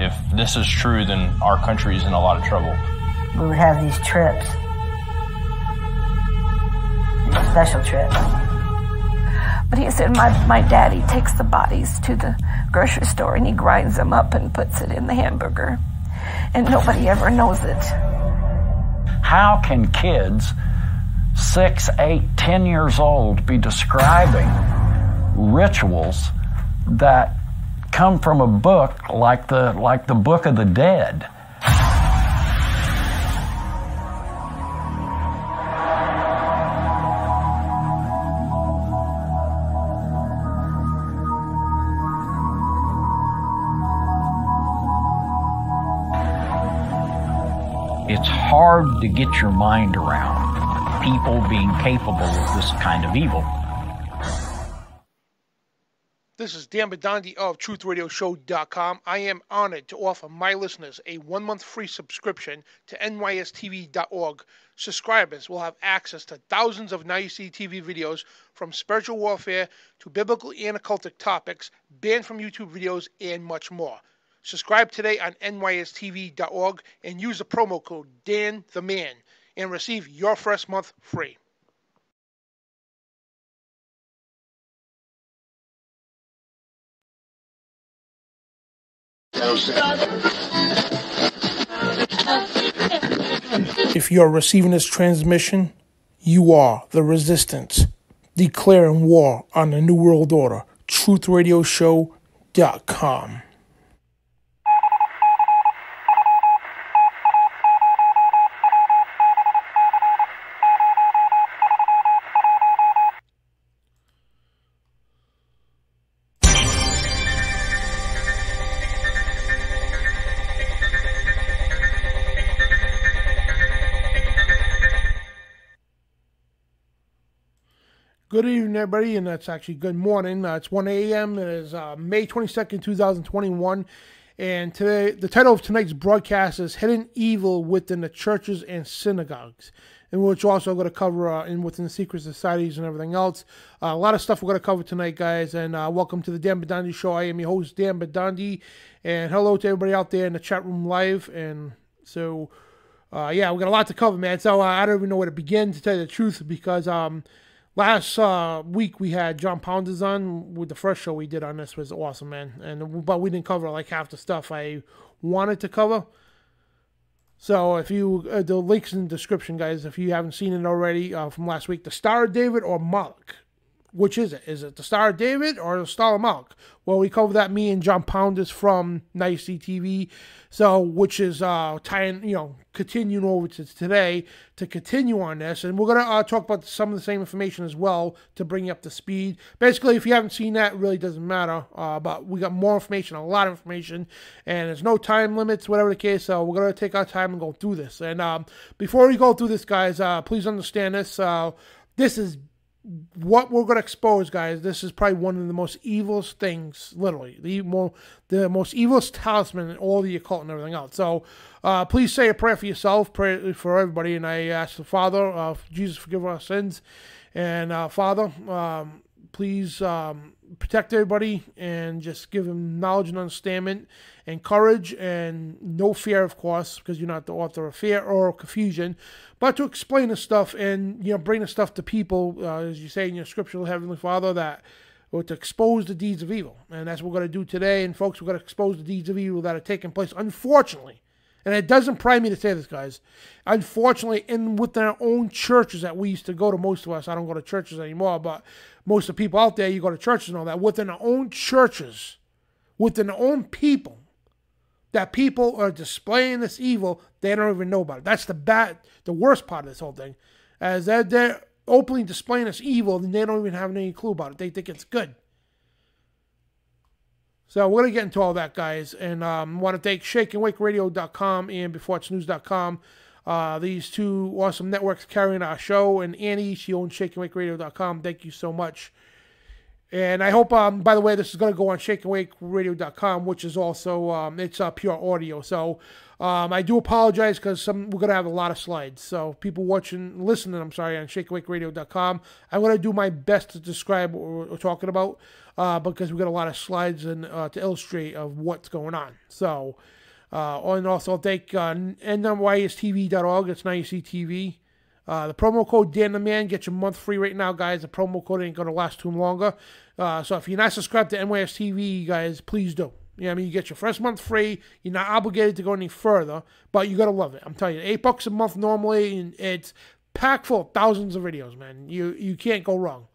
If this is true, then our country is in a lot of trouble. We would have these trips, special trips. But he said, my, my daddy takes the bodies to the grocery store and he grinds them up and puts it in the hamburger. And nobody ever knows it. How can kids, six, eight, ten years old, be describing rituals that come from a book like the, like the Book of the Dead? it's hard to get your mind around people being capable of this kind of evil. This is Dan Bidondi of TruthRadioShow.com. I am honored to offer my listeners a one month free subscription to NYSTV.org. Subscribers will have access to thousands of NYST TV videos from spiritual warfare to biblical and occultic topics, banned from YouTube videos, and much more. Subscribe today on nystv.org and use the promo code Dan the Man and receive your first month free. If you're receiving this transmission, you are the resistance, declaring war on the New World Order. TruthRadioShow.com. everybody, and that's actually good morning. Uh, it's 1 a.m. It is uh, May 22nd, 2021. And today, the title of tonight's broadcast is Hidden Evil Within the Churches and Synagogues, and which also going to cover uh, in within the secret societies and everything else. Uh, a lot of stuff we're going to cover tonight, guys, and uh, welcome to the Dan Bidondi Show. I am your host, Dan Bidondi, and hello to everybody out there in the chat room live. And so, uh, yeah, we got a lot to cover, man. So I don't even know where to begin, to tell you the truth, because um, last uh, week we had John Pounders on with the first show we did on this was awesome, man. And but we didn't cover like half the stuff I wanted to cover. So if you uh, the links in the description, guys, if you haven't seen it already uh, from last week, the Star David or Moloch. Which is it? Is it the Star of David or the Star of Moloch? Well, we covered that. Me and John Pounders from Nice TV. So, which is uh, tying, you know, continuing over to today to continue on this, and we're gonna uh, talk about some of the same information as well to bring you up to speed. Basically, if you haven't seen that, it really doesn't matter. Uh, but we got more information, a lot of information, and there's no time limits, whatever the case. So we're gonna take our time and go through this. And um, before we go through this, guys, uh, please understand this. Uh, this is what we're going to expose, guys, this is probably one of the most evil things, literally, the more the most evil talisman in all the occult and everything else. So, uh, please say a prayer for yourself, pray for everybody, and I ask the Father, uh, Jesus, forgive our sins, and uh, Father, um, please um, protect everybody and just give them knowledge and understanding and courage and no fear, of course, because you're not the author of fear or confusion, but to explain the stuff and you know bring the stuff to people, uh, as you say in your scripture, Heavenly Father, that or to expose the deeds of evil, and that's what we're going to do today. And folks, we're going to expose the deeds of evil that are taking place, unfortunately. And it doesn't pride me to say this, guys. Unfortunately, in within our own churches that we used to go to, most of us, I don't go to churches anymore, but most of the people out there, you go to churches and all that, within our own churches, within our own people, that people are displaying this evil, they don't even know about it. That's the bad, the worst part of this whole thing, as they're, they're openly displaying this evil, and they don't even have any clue about it. They think it's good. So we're gonna get into all that, guys, and um, want to thank ShakeandWakeRadio.com and BeforeIt'sNews.com. Uh, these two awesome networks carrying our show, and Annie, she owns ShakeandWakeRadio.com. Thank you so much. And I hope, um, by the way, this is going to go on shakeawakeradio.com, which is also um, it's uh, pure audio. So um, I do apologize because some we're going to have a lot of slides. So people watching, listening, I'm sorry, on shakeawakeradio.com, I'm going to do my best to describe what we're, we're talking about uh, because we got a lot of slides and uh, to illustrate of what's going on. So, uh, and also thank uh. It's now you see TV. Uh, the promo code Dan the Man gets you a month free right now, guys. The promo code ain't gonna last too longer. Uh, so if you're not subscribed to NYS TV, guys, please do. You know, I mean, you get your first month free. You're not obligated to go any further, but you gotta love it. I'm telling you, eight bucks a month normally, and it's packed full of thousands of videos, man. You you can't go wrong.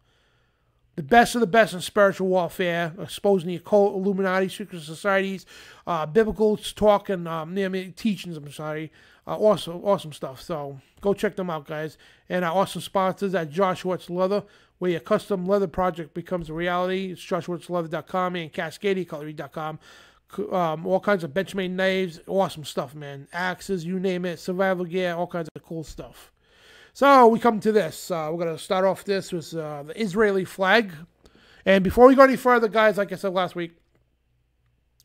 The best of the best in spiritual warfare, exposing the occult, Illuminati, secret societies, uh, biblical talk, and um, I mean, teachings. I'm sorry, uh, awesome, awesome stuff. So go check them out, guys. And our awesome sponsors at Josh Schwartz Leather, where your custom leather project becomes a reality. It's joshschwartzleather.com and cascadecutlery.com. Um, all kinds of benchmade knives, awesome stuff, man. Axes, you name it, survival gear, all kinds of cool stuff. So we come to this. Uh, we're going to start off this with uh, the Israeli flag. And before we go any further, guys, like I said last week,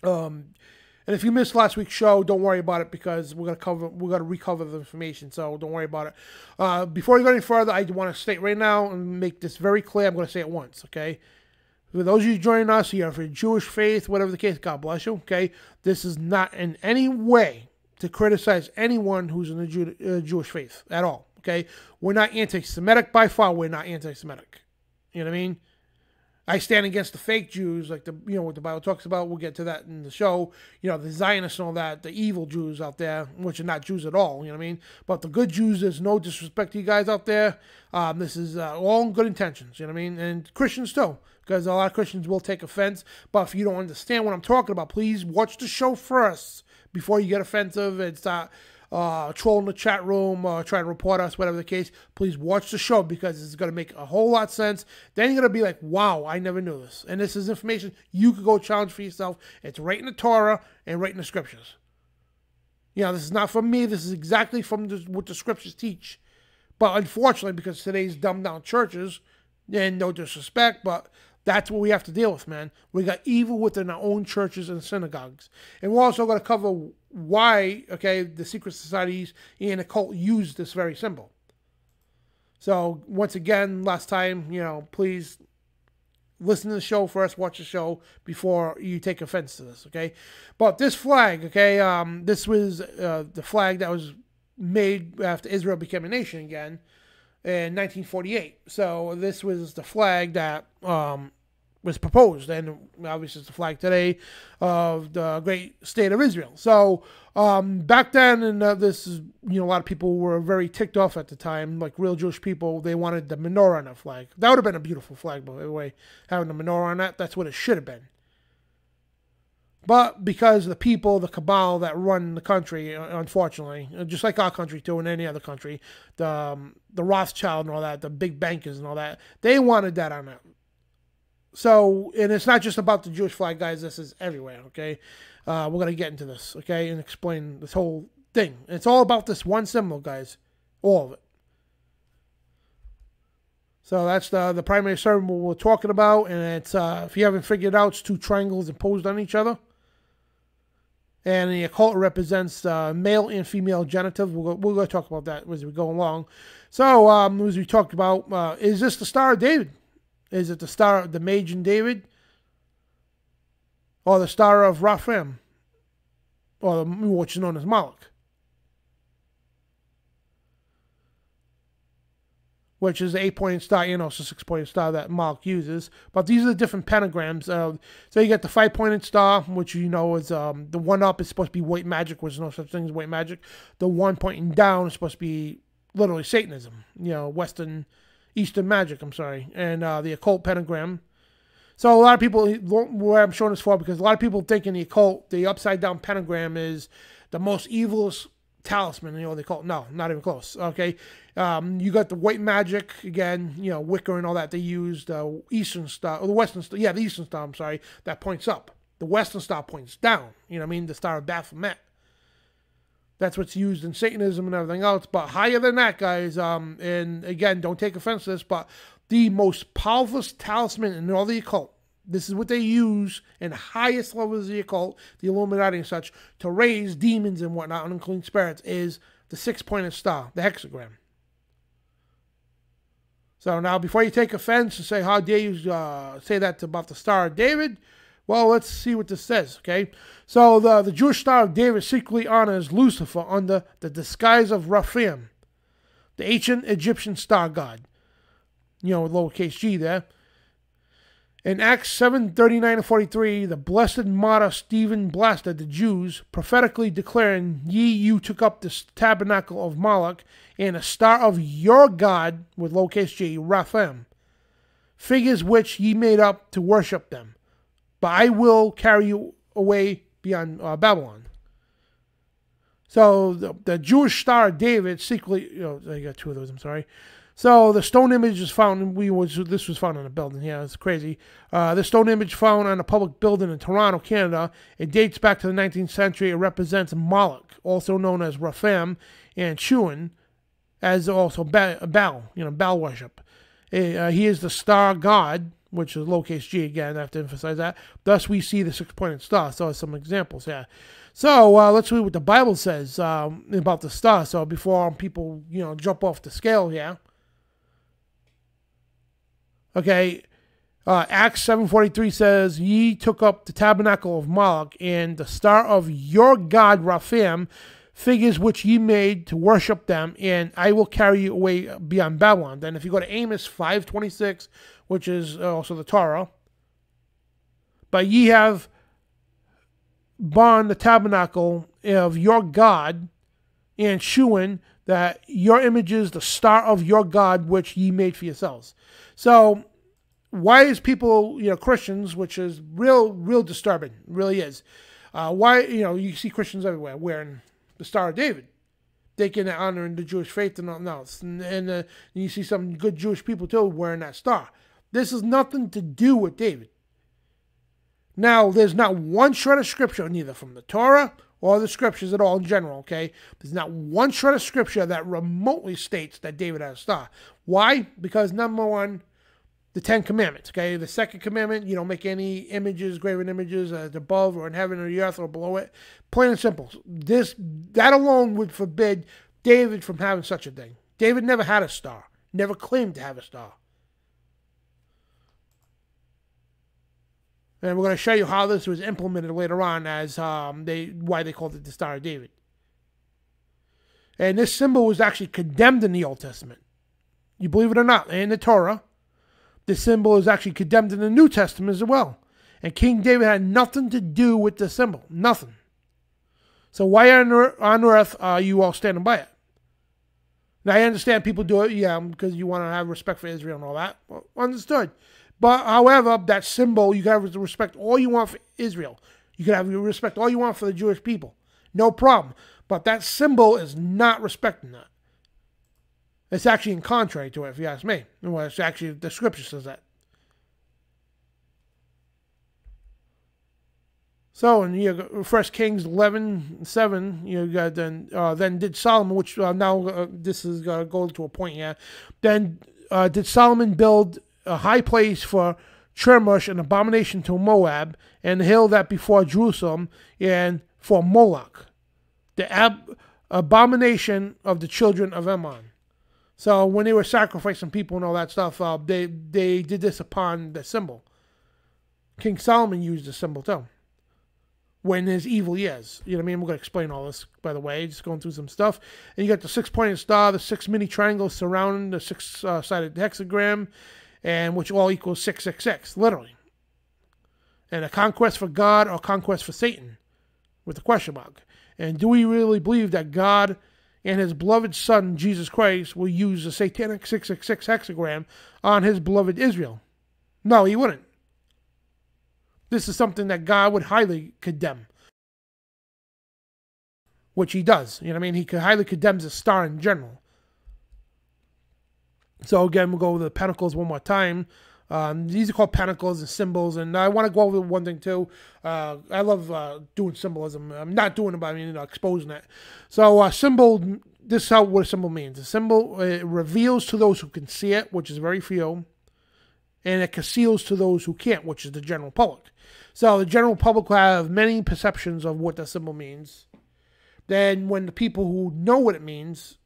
um, and if you missed last week's show, don't worry about it because we're gonna cover we're gonna recover the information. So don't worry about it. Uh, before we go any further, I want to state right now and make this very clear. I'm going to say it once, okay? For those of you joining us here, for Jewish faith, whatever the case, God bless you. Okay, this is not in any way to criticize anyone who's in the Jew, uh, Jewish faith at all. Okay, we're not anti-Semitic by far. We're not anti-Semitic. You know what I mean? I stand against the fake Jews, like the you know what the Bible talks about. We'll get to that in the show. You know the Zionists and all that, the evil Jews out there, which are not Jews at all. You know what I mean? But the good Jews, there's no disrespect to you guys out there. Um, this is uh, all good intentions. You know what I mean? And Christians too, because a lot of Christians will take offense. But if you don't understand what I'm talking about, please watch the show first before you get offensive and start uh, trolling the chat room, uh, trying to report us, whatever the case, please watch the show because it's going to make a whole lot of sense. Then you're going to be like, wow, I never knew this. And this is information you could go challenge for yourself. It's right in the Torah and right in the scriptures. You know, this is not from me. This is exactly from the, what the scriptures teach. But unfortunately, because today's dumbed down churches, and no disrespect, but that's what we have to deal with, man. We got evil within our own churches and synagogues. And we're also going to cover why, okay, the secret societies and the cult use this very symbol. So, once again, last time, you know, please listen to the show first, watch the show before you take offense to this, okay? But this flag, okay, um, this was uh, the flag that was made after Israel became a nation again in 1948. So this was the flag that um, was proposed, and obviously it's the flag today of the great state of Israel. So um, back then, and uh, this is you know a lot of people were very ticked off at the time, like real Jewish people. They wanted the menorah on that flag. That would have been a beautiful flag, by the way, having the menorah on that. That's what it should have been. But because the people, the cabal that run the country, uh, unfortunately, uh, just like our country too, and any other country, the um, the Rothschild and all that, the big bankers and all that, they wanted that on it. So, and it's not just about the Jewish flag, guys. This is everywhere. Okay, uh, we're gonna get into this, okay, and explain this whole thing. It's all about this one symbol, guys, all of it. So that's the the primary symbol we're talking about, and it's uh, if you haven't figured out, it's two triangles imposed on each other and the occult represents uh, male and female genitive. We'll go, we're going to talk about that as we go along. So, um, as we talked about, uh, is this the Star of David? Is it the Star of the Magen David? Or the Star of Raphaim? Or the, which is known as Moloch? Which is the eight point star and also six point star that Mark uses. But these are the different pentagrams. Uh, so you get the five pointed star, which you know is um, the one up is supposed to be white magic, which is no such thing as white magic. The one pointing down is supposed to be literally Satanism, you know, Western, Eastern magic, I'm sorry. And uh, the occult pentagram. So a lot of people, where I'm showing this for, because a lot of people think in the occult, the upside down pentagram is the most evilest talisman, you know, they call it. No, not even close. Okay. Um, you got the white magic again, you know, Wicca and all that. They used uh, Eastern star, or the Western star. Yeah, the Eastern star, I'm sorry, that points up. The Western star points down. You know I mean? The star of Baphomet. That's what's used in Satanism and everything else. But higher than that, guys, um, and again, don't take offense to this, but the most powerful talisman in all the occult. This is what they use in highest levels of the occult, the Illuminati and such, to raise demons and whatnot, unclean spirits, is the six pointed star, the hexagram. So now, before you take offense and say, How dare you uh, say that about the Star of David? Well, let's see what this says, okay? So the, the Jewish Star of David secretly honors Lucifer under the disguise of Raphaim, the ancient Egyptian star god. You know, lowercase g there. In Acts 7 39 and 43, the blessed martyr Stephen blasted the Jews, prophetically declaring, Ye, you took up the tabernacle of Moloch and a star of your God, with lowercase g, Raphaim, figures which ye made up to worship them. But I will carry you away beyond uh, Babylon. So the, the Jewish star David secretly, you know, I got two of those, I'm sorry. So the stone image is found. We was this was found in a building. Yeah, it's crazy. Uh, the stone image found on a public building in Toronto, Canada. It dates back to the 19th century. It represents Moloch, also known as Raphaim, and Chiun, as also Baal. You know, Baal worship. Uh, he is the star god, which is lowercase g again. I have to emphasize that. Thus, we see the six-pointed star. So, some examples. Yeah. So uh, let's read what the Bible says um, about the star. So before people, you know, jump off the scale here. Okay, uh, Acts 7.43 says, Ye took up the tabernacle of Moloch, and the star of your god Raphim, figures which ye made to worship them, and I will carry you away beyond Babylon. Then if you go to Amos 5.26, which is also the Torah, but ye have bond the tabernacle of your God, and shewing that your image is the star of your God which ye made for yourselves. So why is people, you know, Christians, which is real, real disturbing, really is. Uh, why, you know, you see Christians everywhere wearing the Star of David, taking the honor in the Jewish faith and all else. And, and uh, you see some good Jewish people too wearing that star. This has nothing to do with David. Now, there's not one shred of scripture, neither from the Torah or the scriptures at all in general, okay? There's not one shred of scripture that remotely states that David had a star. Why? Because number one, the Ten Commandments. Okay, the second commandment: you don't make any images, graven images, uh, above or in heaven or the earth or below it. Plain and simple. This that alone would forbid David from having such a thing. David never had a star. Never claimed to have a star. And we're going to show you how this was implemented later on as um, they why they called it the Star of David. And this symbol was actually condemned in the Old Testament. You believe it or not, in the Torah, the symbol is actually condemned in the New Testament as well. And King David had nothing to do with the symbol. Nothing. So why on earth, are you all standing by it? Now I understand people do it, yeah, because you want to have respect for Israel and all that. Well, understood. But however, that symbol, you can have respect all you want for Israel. You can have respect all you want for the Jewish people. No problem. But that symbol is not respecting that. It's actually in contrary to it, if you ask me. Well, it's actually, the scripture says that. So in you First Kings 11, 7, you got then uh, then did Solomon, which uh, now uh, this is going to a point here. Then uh, did Solomon build a high place for Chemosh, an abomination to Moab, and the hill that before Jerusalem, and for Moloch, the ab- abomination of the children of Ammon. So when they were sacrificing people and all that stuff, uh, they they did this upon the symbol. King Solomon used the symbol too. When his evil years, you know what I mean. We're gonna explain all this, by the way. Just going through some stuff, and you got the six-pointed star, the six mini triangles surrounding the six-sided hexagram, and which all equals six six six, literally. And a conquest for God or conquest for Satan, with a question mark. And do we really believe that God? And his beloved son, Jesus Christ, will use the satanic 666 hexagram on his beloved Israel. No, he wouldn't. This is something that God would highly condemn. Which he does. You know what I mean? He could highly condemns the star in general. So again, we'll go over the pentacles one more time. Um, these are called pentacles and symbols, and I want to go over one thing too. Uh, I love uh, doing symbolism. I'm not doing it, but I mean you know, exposing it. So, uh, symbol. This is how what a symbol means. A symbol reveals to those who can see it, which is very few. and it conceals to those who can't, which is the general public. So the general public will have many perceptions of what the symbol means. Then when the people who know what it means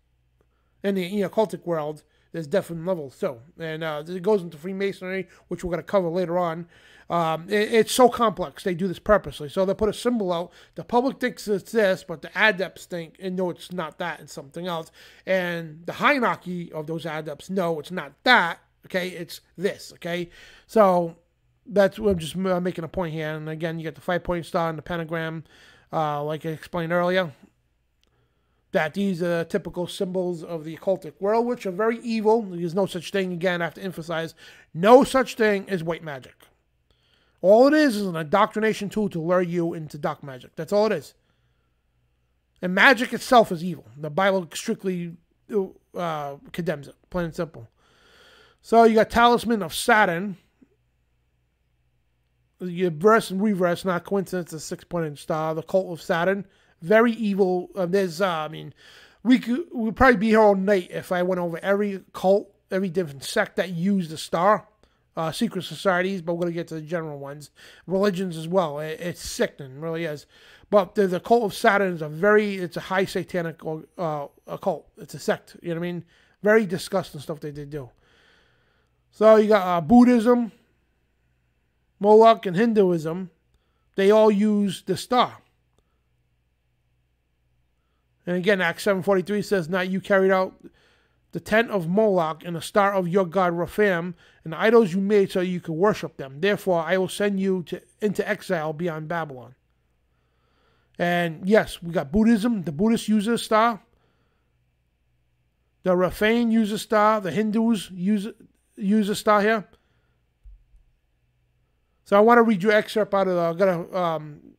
in the you know, world, there's different levels too. And uh, it goes into Freemasonry, which we're going to cover later on. Um, it, it's so complex. They do this purposely. So they put a symbol out. The public thinks it's this, but the adepts think and know it's not that. It's something else. And the hierarchy of those adepts know it's not that. Okay, it's this. Okay, so that's what I'm just making a point here. And again, you get the five point star and the pentagram, uh, like I explained earlier. That these are typical symbols of the occultic world, which are very evil. There's no such thing, again, I have to emphasize, no such thing as white magic. All it is is an indoctrination tool to lure you into dark magic. That's all it is. And magic itself is evil. The Bible strictly uh, condemns it, plain and simple. So you got Talisman of Saturn, your verse and reverse, not coincidence, a six pointed star, the cult of Saturn. Very evil. Um, there's, uh, I mean, we could we'd probably be here all night if I went over every cult, every different sect that used the star. Uh, secret societies, but we're to get to the general ones. Religions as well. It, it's sickening, really is. But the, the cult of Saturn is a very, it's a high satanic uh, occult. It's a sect, you know what I mean? Very disgusting stuff that they do. So you got uh, Buddhism, Moloch and Hinduism, they all use the star. And again, Acts 7.43 says, Not you carried out the tent of Moloch and the star of your god Rephaim, and the idols you made so you could worship them. Therefore, I will send you to, into exile beyond Babylon. And yes, we got Buddhism. The Buddhists use a star. The Rephaim use a star. The Hindus use, use a star here. So I want to read you an excerpt out of. The, I've got um,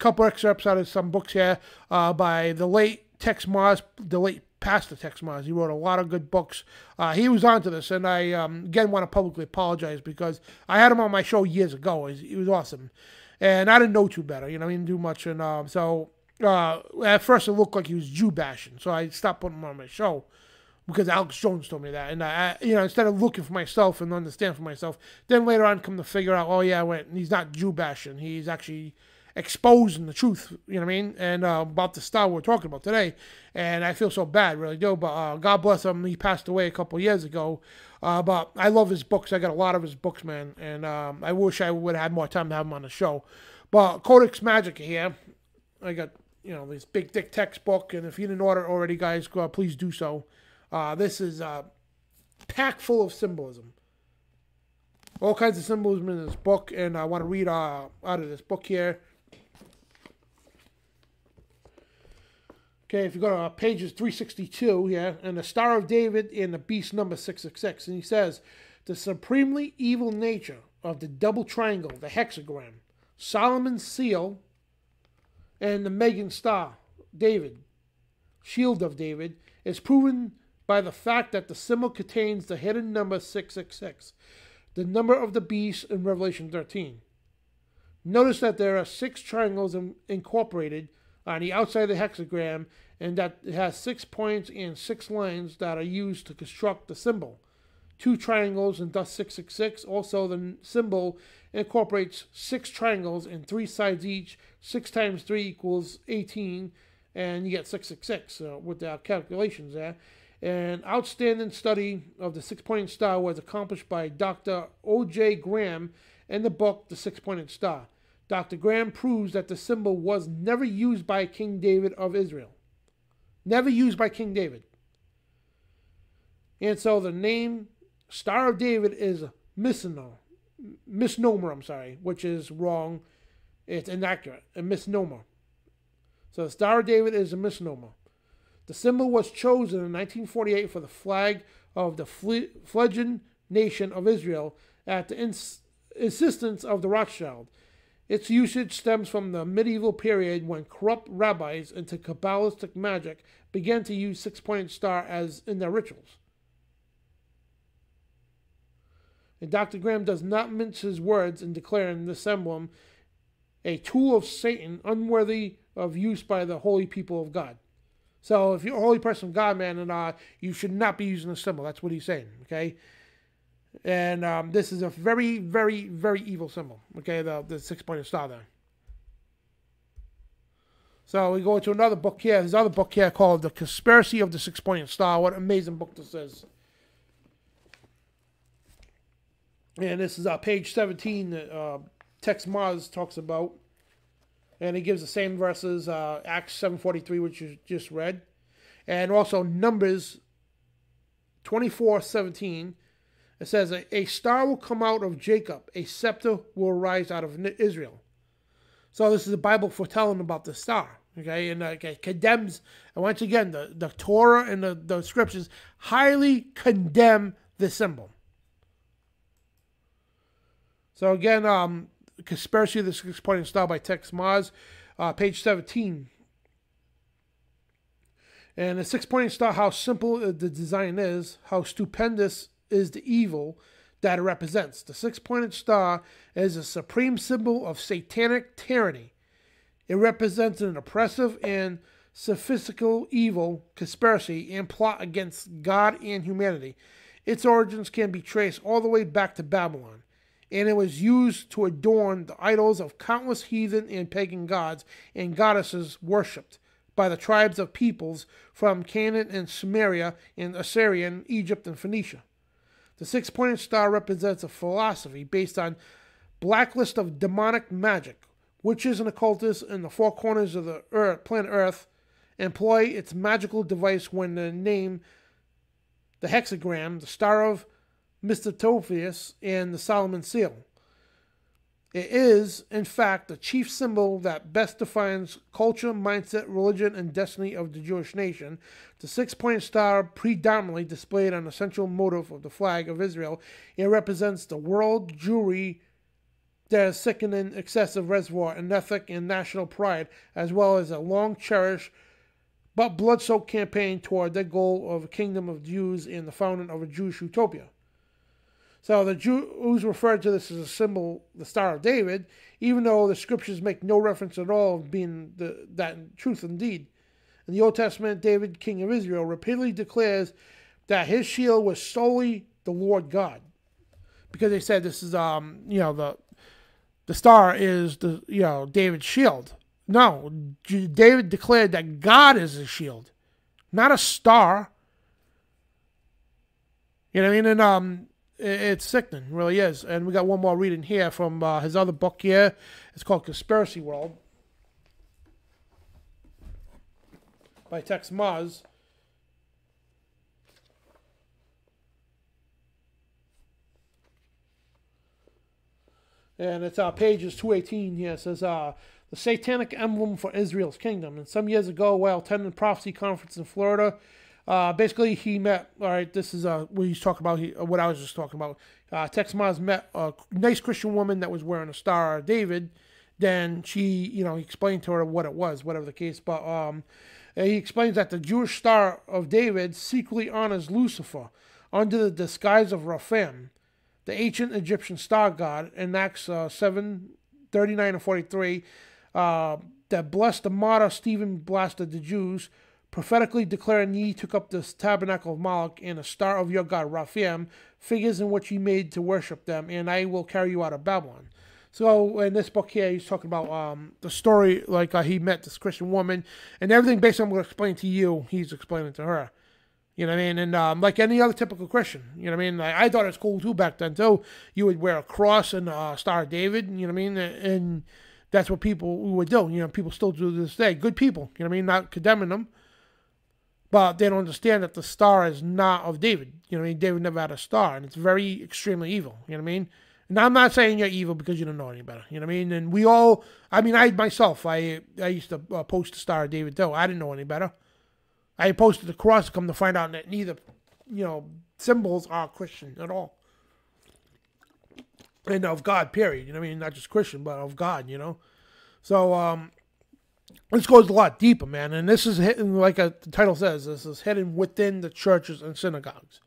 couple excerpts out of some books here uh, by the late Texe Marrs, the late Pastor Texe Marrs. He wrote a lot of good books. Uh, he was onto this, and I um, again want to publicly apologize because I had him on my show years ago. He was, he was awesome, and I didn't know too better. You know, he didn't do much, and um, so uh, at first it looked like he was Jew bashing, so I stopped putting him on my show because Alex Jones told me that, and I, you know, instead of looking for myself and understand for myself, then later on come to figure out, oh yeah, went he's not Jew bashing, he's actually exposing the truth, you know what I mean, and uh, about the style we're talking about today, and I feel so bad, really do, but uh, God bless him, he passed away a couple years ago, uh, but I love his books, I got a lot of his books, man, and um, I wish I would have had more time to have him on the show, but Codex Magica here, I got, you know, this big thick textbook, and if you didn't order already, guys, please do so. Uh, this is uh, packed full of symbolism. All kinds of symbolism in this book, and I want to read uh, out of this book here. Okay, if you go to uh, pages 362 here, and the Star of David and the Beast number 666, and he says, The supremely evil nature of the double triangle, the hexagram, Solomon's seal, and the Magen Star, David, Shield of David, is proven by the fact that the symbol contains the hidden number 666, the number of the beast in Revelation 13. Notice that there are six triangles incorporated on the outside of the hexagram and that it has six points and six lines that are used to construct the symbol. Two triangles and thus 666. Also, the symbol incorporates six triangles and three sides each. Six times three equals 18, and you get 666 uh, with our calculations there. An outstanding study of the six pointed star was accomplished by Dr. O.J. Graham in the book The Six Pointed Star. Dr. Graham proves that the symbol was never used by King David of Israel. Never used by King David. And so the name Star of David is misnomer, misnomer, I'm sorry, which is wrong. It's inaccurate, a misnomer. So the Star of David is a misnomer. The symbol was chosen in 1948 for the flag of the fledgling nation of Israel at the ins- insistence of the Rothschild. Its usage stems from the medieval period when corrupt rabbis into Kabbalistic magic began to use six pointed star as in their rituals. And Dr. Graham does not mince his words in declaring this emblem a tool of Satan unworthy of use by the holy people of God. So if you're a holy person of God, man, and uh, you should not be using the symbol. That's what he's saying. Okay. And um, this is a very, very, very evil symbol. Okay, the, the six pointed star there. So we go into another book here. There's another book here called The Conspiracy of the Six Pointed Star. What an amazing book this is. And this is uh, page 17 that uh, Texe Marrs talks about. And he gives the same verses, uh, Acts 7.43, which you just read. And also Numbers 24.17. It says, a, star will come out of Jacob. A scepter will arise out of Israel. So this is the Bible foretelling about the star. Okay, and uh, it condemns, and once again, the, the Torah and the, the scriptures highly condemn this symbol. So again, um, Conspiracy of the Six Pointed Star by Texe Marrs, uh, page 17. And the six pointed star, how simple the design is, how stupendous is the evil that it represents. The six pointed star is a supreme symbol of satanic tyranny it represents an oppressive and sophistical evil conspiracy and plot against God and humanity. Its origins can be traced all the way back to Babylon, and it was used to adorn the idols of countless heathen and pagan gods and goddesses worshipped by the tribes of peoples from Canaan and Samaria and Assyrian, Egypt, and Phoenicia. The six pointed star represents a philosophy based on blacklist of demonic magic, Witches and occultists in the four corners of the earth, planet Earth employ its magical device when the name, the hexagram, the star of Mr. Mephistopheles, and the Solomon seal. It is, in fact, the chief symbol that best defines culture, mindset, religion, and destiny of the Jewish nation. The six pointed star, predominantly displayed on the central motif of the flag of Israel, it represents the world Jewry their sickening excessive reservoir and ethic and national pride, as well as a long cherished but blood soaked campaign toward their goal of a kingdom of Jews and the founding of a Jewish utopia. So the Jews refer to this as a symbol, the Star of David, even though the scriptures make no reference at all of being the, that truth indeed. In the Old Testament, David, king of Israel, repeatedly declares that his shield was solely the Lord God. Because they said this is um, you know, the the star is the you know David's shield. No, David declared that God is his shield, not a star. You know what I mean? And um, it's sickening, really is. And we got one more reading here from uh, his other book here. It's called Conspiracy World by Texe Marrs. and it's uh, pages 218 here. It says, uh, the satanic emblem for Israel's kingdom. And some years ago, while attending a prophecy conference in Florida, uh, basically he met, all right, this is uh, what he's talking about, he, uh, what I was just talking about. Uh, Texe Marrs met a nice Christian woman that was wearing a Star of David. Then she, you know, he explained to her what it was, whatever the case. But um, he explains that the Jewish Star of David secretly honors Lucifer under the disguise of Raphaim the ancient Egyptian star god in Acts uh, 7 39 and 43 uh, that blessed the martyr Stephen blasted the Jews, prophetically declaring ye took up the tabernacle of Moloch and a star of your god Raphaim, figures in which ye made to worship them, and I will carry you out of Babylon. So in this book here, he's talking about um, the story, like uh, he met this Christian woman, and everything based on what I'm going to explain to you, he's explaining to her. You know what I mean? And um, like any other typical Christian, you know what I mean? I, I thought it was cool too back then too. You would wear a cross and a Star of David, you know what I mean? And that's what people would do. You know, people still do this day. Good people, you know what I mean? Not condemning them. But they don't understand that the star is not of David. You know what I mean? David never had a star, and it's very extremely evil. You know what I mean? And I'm not saying you're evil because you don't know any better. You know what I mean? And we all, I mean, I myself, I I used to uh, post the Star of David too. I didn't know any better. I posted the cross, come to find out that neither, you know, symbols are Christian at all. And of God, period. You know what I mean? Not just Christian, but of God, you know? So, um, this goes a lot deeper, man. And this is hidden, like a, the title says, this is hidden within the churches and synagogues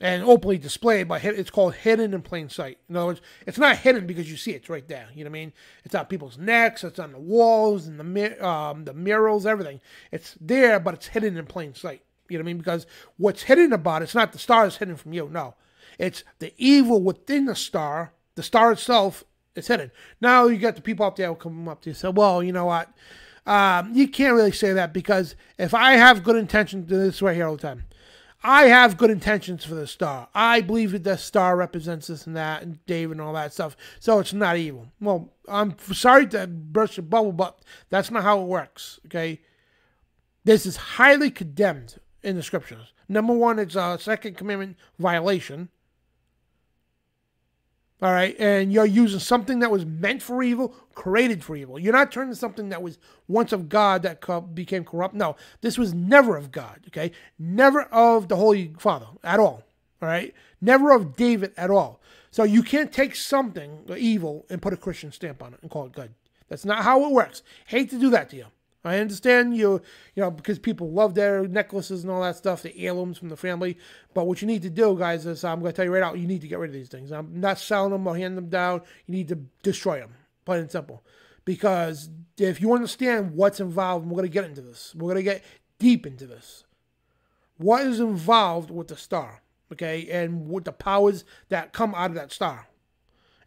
and openly displayed by it's called hidden in plain sight. In other words, it's not hidden because you see it, it's right there. You know what I mean? It's on people's necks, it's on the walls and the um, the murals, everything. It's there, but it's hidden in plain sight. You know what I mean? Because what's hidden about it, it's not the star is hidden from you. No, it's the evil within the star. The star itself is hidden. Now you got the people up there who come up to you and say, well, you know what? Um, you can't really say that because if I have good intentions, this right here all the time. I have good intentions for the star. I believe that the star represents this and that and Dave and all that stuff. So it's not evil. Well, I'm sorry to burst your bubble, but that's not how it works. Okay. This is highly condemned in the scriptures. Number one, it's a second commandment violation. All right, and you're using something that was meant for evil, created for evil. You're not turning something that was once of God that became corrupt. No, this was never of God. Okay, never of the Holy Father at all. All right, never of David at all. So you can't take something evil and put a Christian stamp on it and call it good. That's not how it works. Hate to do that to you. I understand you, you know, because people love their necklaces and all that stuff, the heirlooms from the family. But what you need to do, guys, is um, I'm going to tell you right now, you need to get rid of these things. I'm not selling them or handing them down. You need to destroy them, plain and simple. Because if you understand what's involved, we're going to get into this. We're going to get deep into this. What is involved with the star, okay, and with the powers that come out of that star.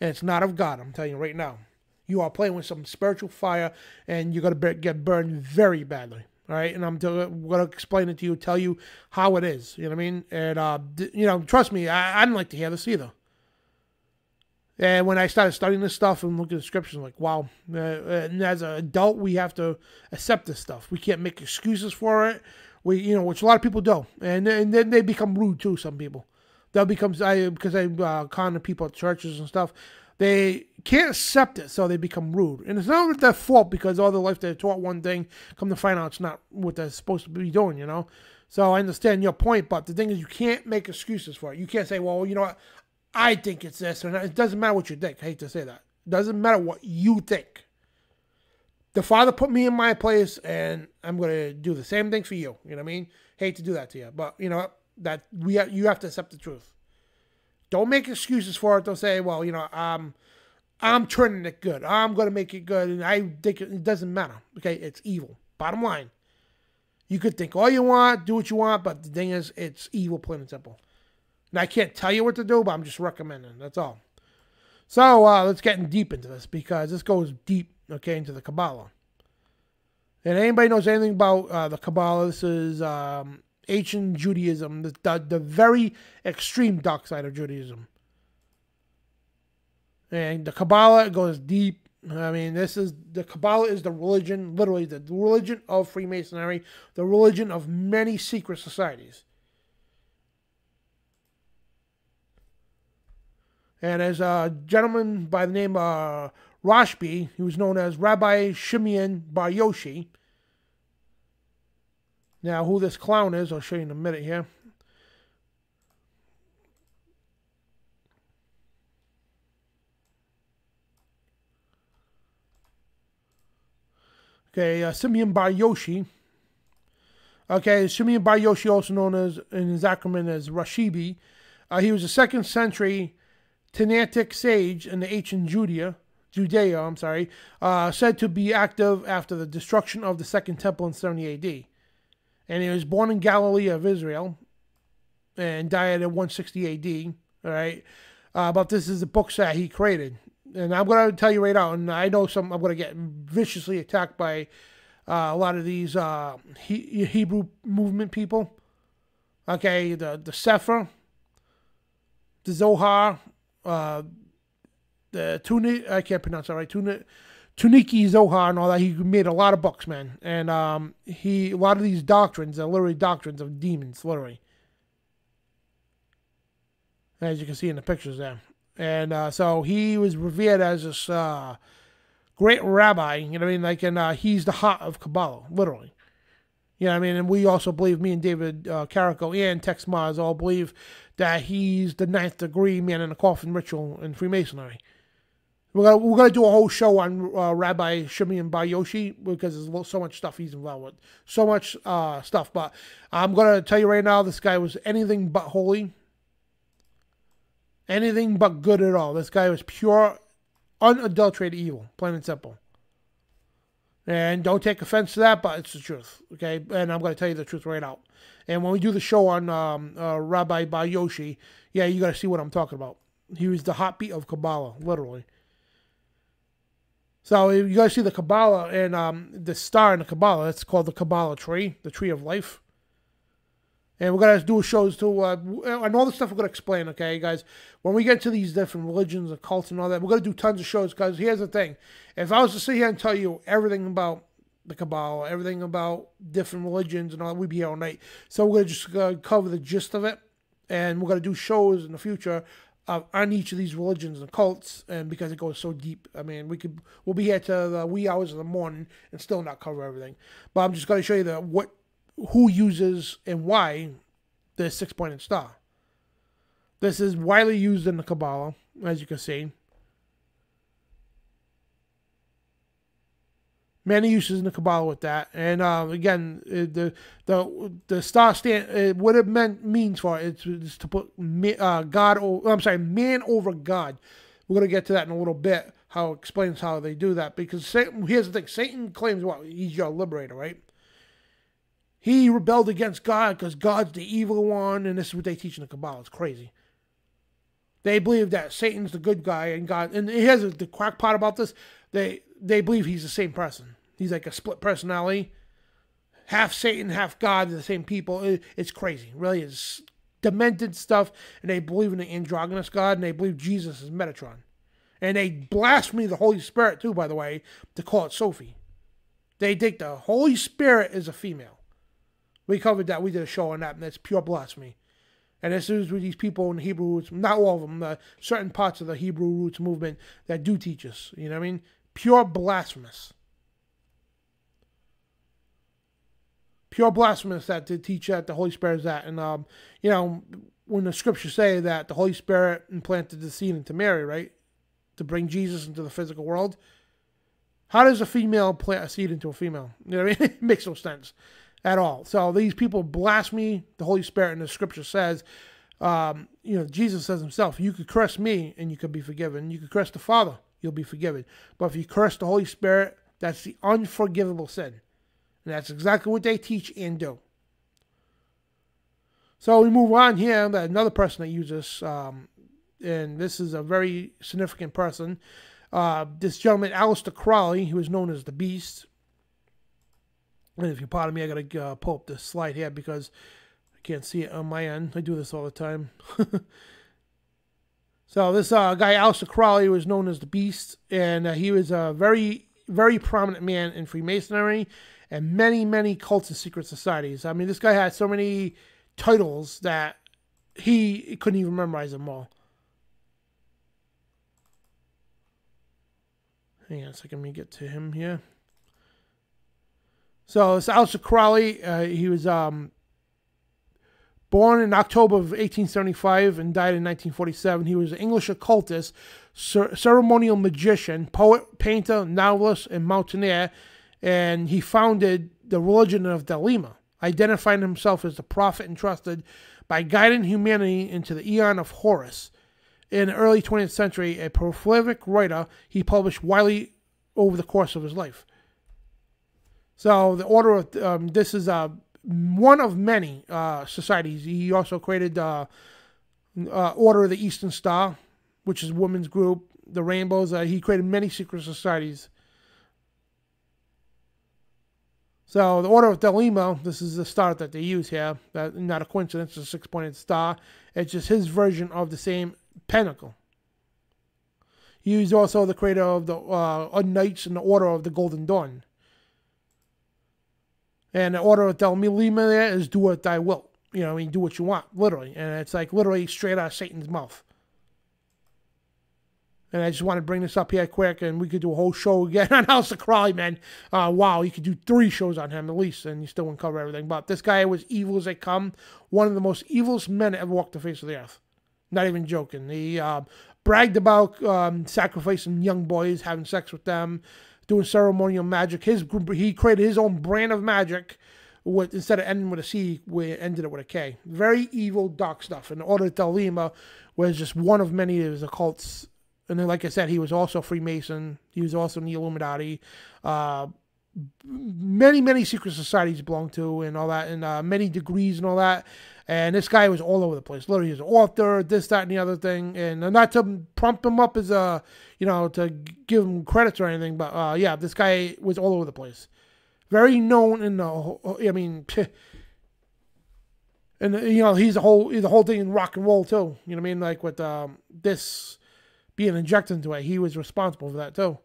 And it's not of God, I'm telling you right now you are playing with some spiritual fire and you're going to get burned very badly. All right. And I'm going to explain it to you, tell you how it is. You know what I mean? And, uh, you know, trust me, I, I didn't like to hear this either. And when I started studying this stuff and looking at the scriptures, I'm like, wow. Uh, and as an adult, we have to accept this stuff. We can't make excuses for it. We, you know, which a lot of people do. And, and then they become rude too, some people. They'll become, I, because I uh, con people at churches and stuff they can't accept it, so they become rude. And it's not their fault because all their life they're taught one thing, come to find out it's not what they're supposed to be doing, you know? So I understand your point, but the thing is, you can't make excuses for it. You can't say, well, you know what, I think it's this, or it doesn't matter what you think. I hate to say that. It doesn't matter what you think. The Father put me in my place, and I'm to do the same thing for you. You know what I mean? Hate to do that to you, but you know what? That we you have to accept the truth. Don't make excuses for it. Don't say, well, you know, um, I'm turning it good. I'm going to make it good. And I think it, doesn't matter. Okay, it's evil. Bottom line. You could think all you want, do what you want, but the thing is, it's evil, plain and simple. And I can't tell you what to do, but I'm just recommending. That's all. So uh, let's get in deep into this because this goes deep, okay, into the Kabbalah. And anybody knows anything about uh, the Kabbalah, this is um, ancient Judaism, the, the, the very extreme dark side of Judaism. And the Kabbalah goes deep. I mean, this is the Kabbalah is the religion, literally the religion of Freemasonry, the religion of many secret societies. And as a gentleman by the name of Rashbi, he was known as Rabbi Shimeon Bar Yoshi, now, who this clown is, I'll show you in a minute here. Okay, uh, Simeon Bar Yoshi. Okay, Simeon Bar Yoshi, also known as in his acronym as Rashibi. Uh, he was a second century Tannaitic sage in the ancient Judea, Judea, I'm sorry, uh, said to be active after the destruction of the Second Temple in 70 AD and he was born in Galilee of Israel and died at 160 AD. All right, uh, but this is the books that he created, and I'm going to tell you right now. And I know some I'm going to get viciously attacked by uh, a lot of these uh, he- Hebrew movement people. Okay, the the Sefer, the Zohar, uh, the Tuni I can't pronounce that right. Tuni Tuniki Zohar and all that. He made a lot of books, man, and um, he a lot of these doctrines are literally doctrines of demons, literally. As you can see in the pictures there, and uh, so he was revered as this uh, great rabbi. You know what I mean? Like, and uh, he's the heart of Kabbalah, literally. You know what I mean? And we also believe, me and David uh, Carrico and Texe Marrs all believe that he's the ninth degree man in the coffin ritual in Freemasonry. We're gonna we're gonna do a whole show on uh, Rabbi Shimeon Bar Yoshi because there's so much stuff he's involved with, so much uh, stuff. But I'm gonna tell you right now, this guy was anything but holy, anything but good at all. This guy was pure, unadulterated evil, plain and simple. And don't take offense to that, but it's the truth. Okay. And I'm going to tell you the truth right out. And when we do the show on um, uh, Rabbi Bar Yoshi, yeah, you got to see what I'm talking about. He was the heartbeat of Kabbalah, literally. So you guys see the Kabbalah and um, the star in the Kabbalah. That's called the Kabbalah tree, the tree of life. And we're gonna do shows too, uh, and all the stuff we're gonna explain. Okay, guys, when we get to these different religions and cults and all that, we're gonna do tons of shows. Because here's the thing: if I was to sit here and tell you everything about the Kabbalah, everything about different religions and all, that, we'd be here all night. So we're gonna just uh, cover the gist of it, and we're gonna do shows in the future uh, on each of these religions and cults, and because it goes so deep, I mean, we could we'll be here to the wee hours of the morning and still not cover everything. But I'm just going to show you the what who uses and why the six pointed star. This is widely used in the Kabbalah, as you can see. Many uses in the Kabbalah with that, and uh, again, the the the star stand what it meant means for it is to put uh, God. Over, I'm sorry, man over God. We're gonna get to that in a little bit. How it explains how they do that because Satan, here's the thing: Satan claims what he's your liberator, right? He rebelled against God because God's the evil one, and this is what they teach in the Kabbalah. It's crazy. They believe that Satan's the good guy and God. And here's the crackpot about this: they they believe he's the same person. He's like a split personality, half Satan, half God, the same people. It, it's crazy, really. It's demented stuff, and they believe in the androgynous God, and they believe Jesus is Metatron, and they blaspheme the Holy Spirit too. By the way, to call it Sophia. They think the Holy Spirit is a female. We covered that. We did a show on that, and that's pure blasphemy. And this is with these people in Hebrew roots, not all of them, uh, certain parts of the Hebrew roots movement that do teach us. You know what I mean? Pure blasphemous. Pure blasphemous that to teach that the Holy Spirit is that. And, um, you know, when the scriptures say that the Holy Spirit implanted the seed into Mary, right? To bring Jesus into the physical world. How does a female plant a seed into a female? You know what I mean? it makes no sense at all. So these people blaspheme the Holy Spirit, and the scripture says, um, you know, Jesus says himself, you could curse me and you could be forgiven. You could curse the Father, you'll be forgiven. But if you curse the Holy Spirit, that's the unforgivable sin. And that's exactly what they teach and do. So we move on here. Another person that uses, um, and this is a very significant person. Uh, this gentleman, Aleister Crowley, who is known as the Beast. And if you pardon me, I got to uh, pull up the slide here because I can't see it on my end. I do this all the time. so this uh, guy, Aleister Crowley, was known as the Beast, and uh, he was a very, very prominent man in Freemasonry and many, many cults and secret societies. I mean, this guy had so many titles that he couldn't even memorize them all. Hang on a second, let me get to him here. So it's Aleister Crowley. Uh, he was um, born in October of 1875 and died in 1947. He was an English occultist, cer- ceremonial magician, poet, painter, novelist, and mountaineer. And he founded the religion of Thelema, identifying himself as the prophet entrusted by guiding humanity into the eon of Horus. In the early 20th century, a prolific writer, he published widely over the course of his life. So the Order of um, this is uh, one of many uh, societies. He also created uh, uh, Order of the Eastern Star, which is a women's group. The Rainbows. Uh, he created many secret societies. So the Order of Thelema, this is the star that they use here. That not a coincidence. It's a six-pointed star. It's just his version of the same pinnacle. He's also the creator of the uh, Knights and the Order of the Golden Dawn. And the order of Thelema there is do what thy will. You know, I mean, do what you want, literally. And it's like literally straight out of Satan's mouth. And I just want to bring this up here quick, and we could do a whole show again on House of Crowley, man. Uh, wow, you could do three shows on him at least, and you still wouldn't cover everything. But this guy was evil as they come. One of the most evilest men that ever walked the face of the earth. Not even joking. He uh, bragged about um, sacrificing young boys, having sex with them, doing ceremonial magic. His he created his own brand of magic. With instead of ending with a C, we ended it with a K. Very evil, dark stuff. And Order of Thelema was just one of many of his occults. And then, like I said, he was also Freemason. He was also in the Illuminati. Uh, many many secret societies belong to and all that, and uh, many degrees and all that. And this guy was all over the place. Literally, he's an author, this, that, and the other thing. And not to prompt him up as a, you know, to give him credits or anything, but uh, yeah, this guy was all over the place. Very known in the, I mean, and you know, he's the whole the whole thing in rock and roll too. You know what I mean? Like with um, this being injected into it, he was responsible for that too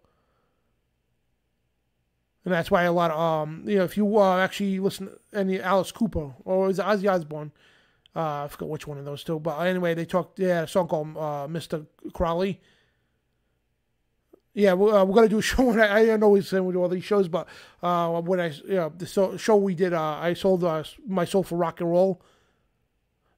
and that's why a lot of um you know if you uh, actually listen any Alice Cooper or is it Ozzy Osbourne, uh, I forgot which one of those two, but anyway they talked yeah a song called uh, Mr. Crowley. Yeah, we're, uh, we're gonna do a show. And I, I know he's saying we do all these shows, but uh, when I you know, the show we did, uh, I sold uh, my soul for rock and roll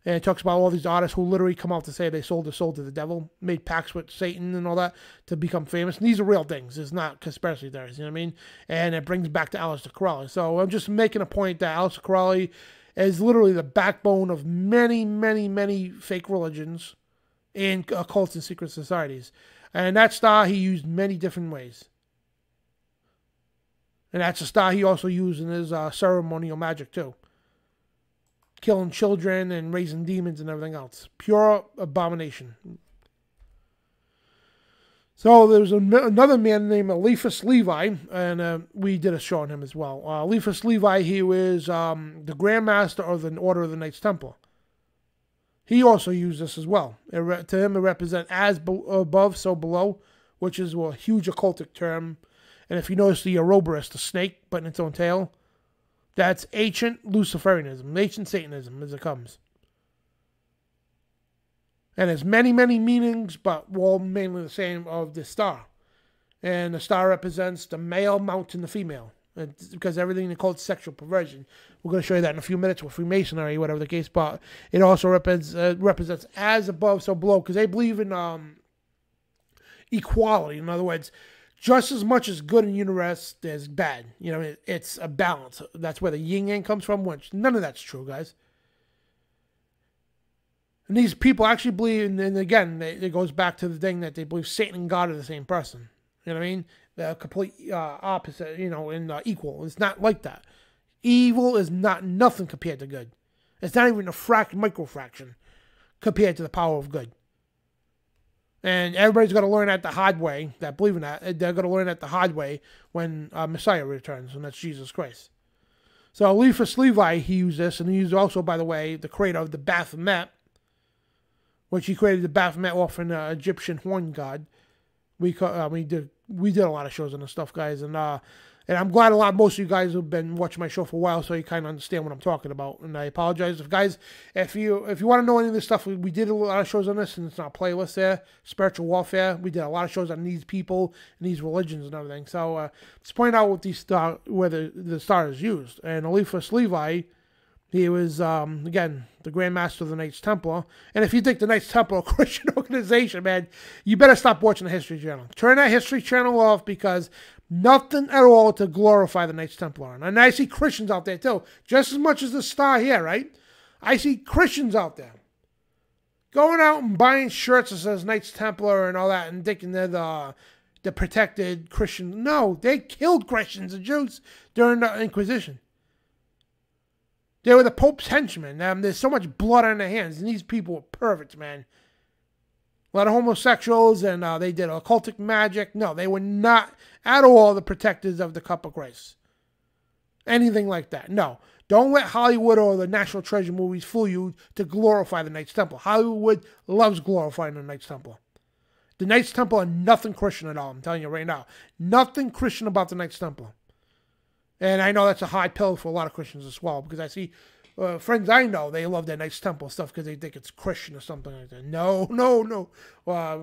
and it talks about all these artists who literally come out to say they sold their soul to the devil, made pacts with Satan and all that to become famous. And these are real things. It's not conspiracy theories, you know what I mean? And it brings back to Aleister Crowley. So I'm just making a point that Aleister Crowley is literally the backbone of many, many, many fake religions and occults and secret societies. And that star he used many different ways. And that's a star he also used in his uh, ceremonial magic too killing children and raising demons and everything else. Pure abomination. So there was a, another man named Eliphas Levi, and uh, we did a show on him as well. Uh, Levi, he was um, the Grand Master of the Order of the Knights Templar. He also used this as well. Re- to him, it represents as above, so below, which is a huge occultic term. And if you notice the Ouroboros, the snake, but in its own tail, that's ancient Luciferianism, ancient Satanism as it comes. And has many, many meanings, but all mainly the same of the star. And the star represents the male mounting the female. It's because everything they call it sexual perversion. We're going to show you that in a few minutes with Freemasonry, whatever the case. But it also represents, uh, represents as above, so below, because they believe in um, equality. In other words, just as much as good in universe as bad. You know, it, it's a balance. That's where the yin yang comes from, which none of that's true, guys. And these people actually believe, and, and again, they, it goes back to the thing that they believe Satan and God are the same person. You know what I mean? The complete uh, opposite, you know, and uh, equal. It's not like that. Evil is not nothing compared to good. It's not even a micro fraction, compared to the power of good. And everybody's going to learn that the hard way, that believe in that, they're going to learn that the hard way when uh, Messiah returns, and that's Jesus Christ. So Eliphas Levi, he used this, and he used also, by the way, the creator of the Baphomet, which he created the Baphomet off an uh, Egyptian horn god. We uh, we did we did a lot of shows on this stuff, guys, and uh, and I'm glad a lot, most of you guys have been watching my show for a while, so you kind of understand what I'm talking about. And I apologize if guys, if you if you want to know any of this stuff, we, we did a lot of shows on this, and it's not playlist there. Spiritual warfare, we did a lot of shows on these people and these religions and everything. So uh, let's point out what these star where the, the star is used. And Eliphas Levi, he was um, again the Grand Master of the Knights Templar. And if you think the Knights Templar Christian organization, man, you better stop watching the History Channel. Turn that History Channel off because Nothing at all to glorify the Knights Templar. And I see Christians out there too, just as much as the star here, right? I see Christians out there going out and buying shirts that says Knights Templar and all that and thinking they're the, the protected Christians. No, they killed Christians and Jews during the Inquisition. They were the Pope's henchmen. Um, there's so much blood on their hands, and these people were perverts, man a lot of homosexuals, and uh, they did occultic magic. No, they were not at all the protectors of the cup of grace. Anything like that. No. Don't let Hollywood or the National Treasure movies fool you to glorify the Knights Templar. Hollywood loves glorifying the Knights Templar. The Knights Templar are nothing Christian at all. I'm telling you right now. Nothing Christian about the Knights Templar. And I know that's a high pill for a lot of Christians as well, because I see uh, friends I know, they love that Knights temple stuff because they think it's Christian or something like that. No, no, no. Uh,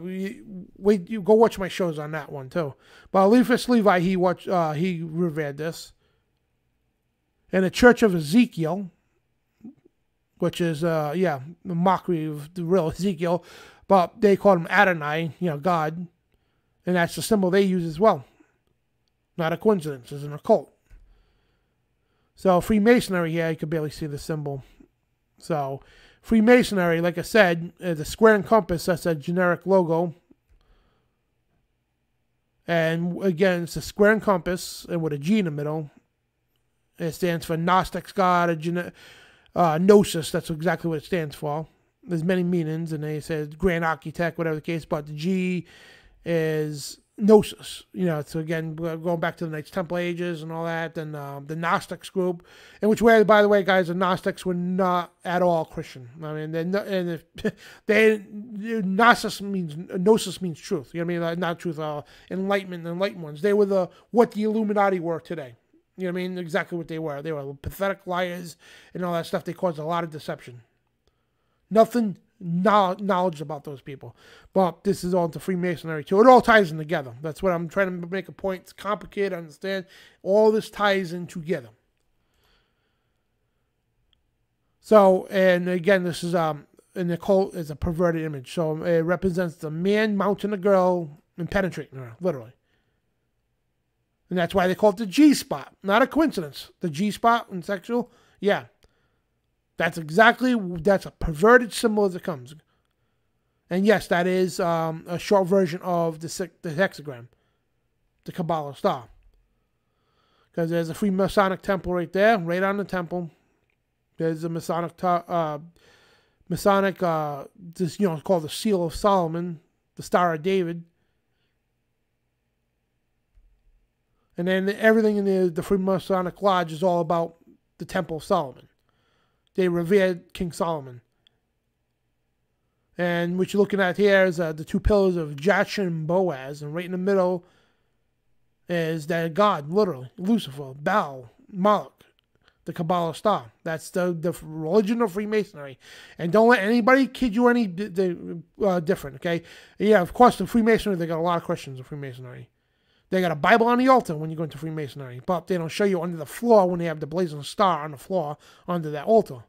wait, you go watch my shows on that one too. But Eliphas Levi, he watched, uh, he revered this. And the Church of Ezekiel, which is, uh, yeah, the mockery of the real Ezekiel, but they call him Adonai, you know, God, and that's the symbol they use as well. Not a coincidence; it's an occult. So Freemasonry, yeah, you could barely see the symbol. So Freemasonry, like I said, is a square and compass. That's a generic logo. And again, it's a square and compass, and with a G in the middle. It stands for Gnostics God, a uh, Gnosis. That's exactly what it stands for. There's many meanings, and they said Grand Architect, whatever the case. But the G is Gnosis. You know, so again, going back to the Knights Templar ages and all that, and um, the Gnostics group, in which way, by the way, guys, the Gnostics were not at all Christian. I mean, they're not, and if they Gnosis means Gnosis means truth. You know what I mean? Not truth, uh, enlightenment, enlightened ones. They were the what the Illuminati were today. You know what I mean? Exactly what they were. They were pathetic liars and all that stuff. They caused a lot of deception. Nothing knowledge about those people. But this is all into Freemasonry too. It all ties in together. That's what I'm trying to make a point. It's complicated, I understand. All this ties in together. So, and again, this is um, in the cult is a perverted image. So it represents the man mounting a girl and penetrating her, literally. And that's why they call it the G spot. Not a coincidence. The G spot in sexual, yeah. That's exactly, that's a perverted symbol as it comes. And yes, that is um, a short version of the, the hexagram, the Kabbalah star. Because there's a free Masonic temple right there, right on the temple. There's a Masonic, uh, Masonic, uh, this you know, called the Seal of Solomon, the Star of David. And then everything in the, the Freemasonic Lodge is all about the Temple of Solomon. They revered King Solomon. And what you're looking at here is uh, the two pillars of Jachin and Boaz. And right in the middle is that God, literally, Lucifer, Baal, Moloch, the Kabbalah star. That's the, the religion of Freemasonry. And don't let anybody kid you any uh, different, okay? Yeah, of course, the Freemasonry, they got a lot of questions of Freemasonry. They got a Bible on the altar when you go into Freemasonry, but they don't show you under the floor when they have the blazing star on the floor under that altar.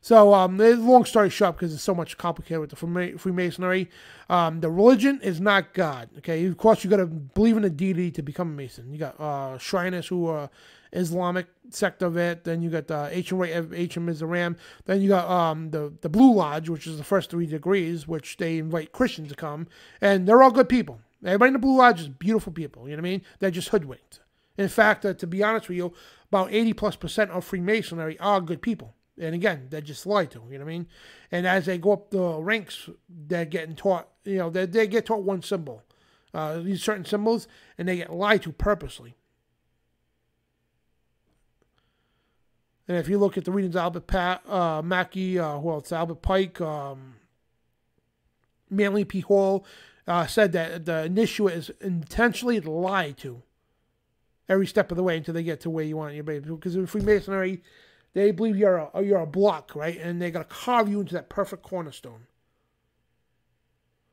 So, um, long story short, because it's so much complicated with the Freemasonry, um, the religion is not God. Okay, of course you got to believe in a deity to become a Mason. You got uh, Shriners who are Islamic sect of it. Then you got the H and H and Misraim. Then you got um, the the Blue Lodge, which is the first three degrees, which they invite Christians to come, and they're all good people. Everybody in the Blue Lodge is beautiful people. You know what I mean? They're just hoodwinked. In fact, uh, to be honest with you, about 80 plus percent of Freemasonry are good people. And again, they're just lied to. You know what I mean? And as they go up the ranks, they're getting taught, you know, they, they get taught one symbol, uh, these certain symbols, and they get lied to purposely. And if you look at the readings, Albert Pat, uh, Mackey, uh, well, it's Albert Pike, um, Manly P. Hall, uh, said that the initiate is intentionally lied to every step of the way until they get to where you want your baby. Because in Freemasonry, they believe you're a you're a block, right? And they're gonna carve you into that perfect cornerstone.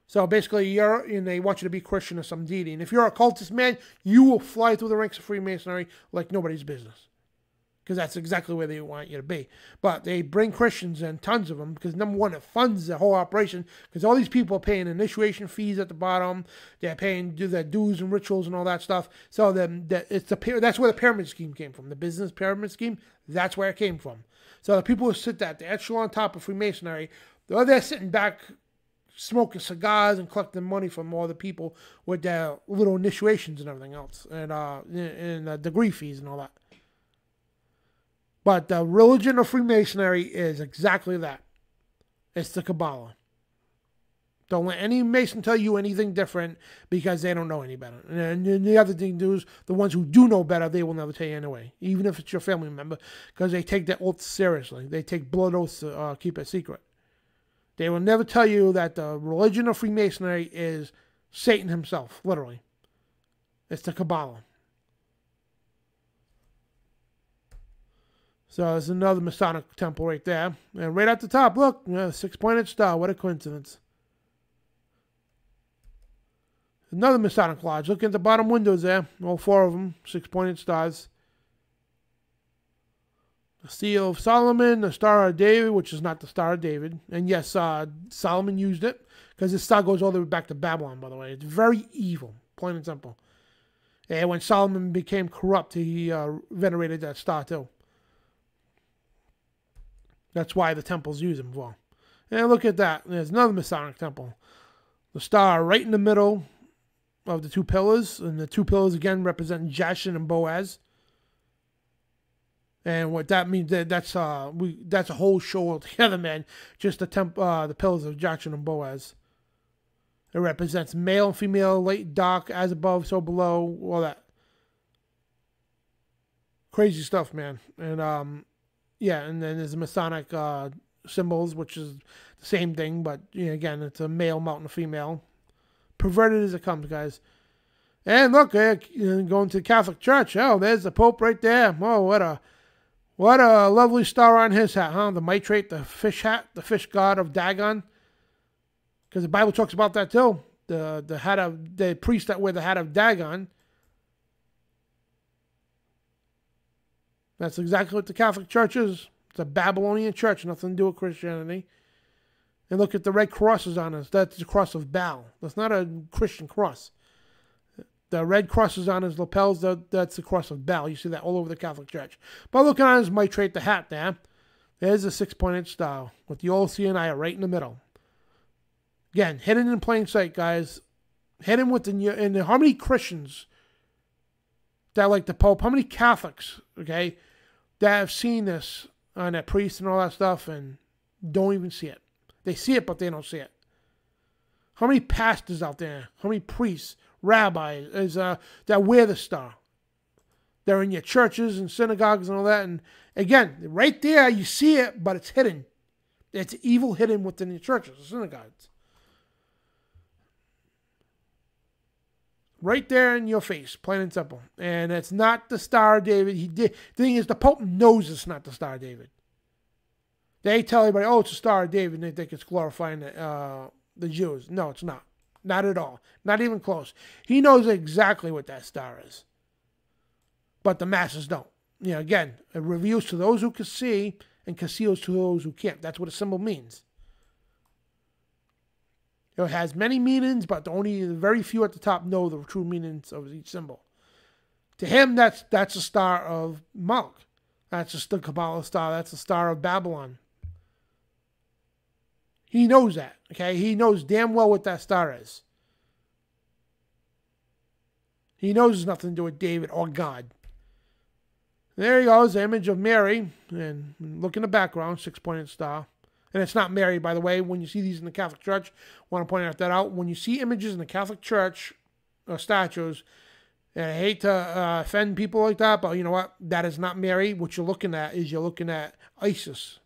So basically, you're and they want you to be Christian or some deity. And if you're a cultist man, you will fly through the ranks of Freemasonry like nobody's business because that's exactly where they want you to be. But they bring Christians in, tons of them, because number one, it funds the whole operation, because all these people are paying initiation fees at the bottom. They're paying do their dues and rituals and all that stuff. So then it's the that's where the pyramid scheme came from. The business pyramid scheme, that's where it came from. So the people who sit at the on top of Freemasonry, they're there sitting back smoking cigars and collecting money from all the people with their little initiations and everything else, and uh, and uh, degree fees and all that. But the religion of Freemasonry is exactly that. It's the Kabbalah. Don't let any Mason tell you anything different because they don't know any better. And the other thing to do is the ones who do know better, they will never tell you anyway, even if it's your family member, because they take that oath seriously. They take blood oaths to uh, keep it secret. They will never tell you that the religion of Freemasonry is Satan himself, literally. It's the Kabbalah. So there's another Masonic temple right there. And right at the top, look, six pointed star. What a coincidence. Another Masonic lodge. Look at the bottom windows there. All four of them, six pointed stars. The Seal of Solomon, the Star of David, which is not the Star of David. And yes, uh, Solomon used it because this star goes all the way back to Babylon, by the way. It's very evil, plain and simple. And when Solomon became corrupt, he uh, venerated that star too. That's why the temples use them for. And look at that. There's another Masonic temple. The star right in the middle. of the two pillars, and the two pillars again represent Jachin and Boaz. And what that means that that's uh we that's a whole show altogether, man. Just the temp uh the pillars of Jachin and Boaz. It represents male and female, late dark, as above, so below, all that. Crazy stuff, man. And um yeah, and then there's the Masonic uh symbols, which is the same thing, but you know, again, it's a male mountain, a female. Perverted as it comes, guys. And look, uh, going to the Catholic Church. Oh, there's the Pope right there. Oh, what a what a lovely star on his hat, huh? The mitrate, the fish hat, the fish god of Dagon. Because the Bible talks about that too. The the hat of the priest that wear the hat of Dagon. That's exactly what the Catholic Church is. It's a Babylonian church, nothing to do with Christianity. And look at the red crosses on us. That's the cross of Baal. That's not a Christian cross. The red crosses on his lapels, that, that's the cross of Baal. You see that all over the Catholic Church. But looking on his mitrate, the hat there, there's a six pointed star with the old CNI right in the middle. Again, hidden in plain sight, guys. Hidden within your. And how many Christians that like the Pope, how many Catholics, okay, that have seen this on that priest and all that stuff and don't even see it? They see it, but they don't see it. How many pastors out there? How many priests rabbis is uh, that wear the star. They're in your churches and synagogues and all that. And again, right there, you see it, but it's hidden. It's evil hidden within the churches, synagogues. Right there in your face, plain and simple. And it's not the Star David. He did. The thing is, the Pope knows it's not the Star David. They tell everybody, "Oh, it's the Star of David," and they think it's glorifying the, uh, the Jews. No, it's not. Not at all. Not even close. He knows exactly what that star is. But the masses don't. You know, again, it reveals to those who can see and conceals to those who can't. That's what a symbol means. It has many meanings, but only very few at the top know the true meanings of each symbol. To him, that's that's a star of Moloch. That's just the Kabbalah star. That's the star of Babylon. He knows that. Okay, he knows damn well what that star is. He knows it's nothing to do with David or God. There he goes, the image of Mary, and look in the background, six-pointed star. And it's not Mary, by the way. When you see these in the Catholic Church, I want to point out that out. When you see images in the Catholic Church or statues, and I hate to uh, offend people like that, but you know what? That is not Mary. What you're looking at is you're looking at Isis,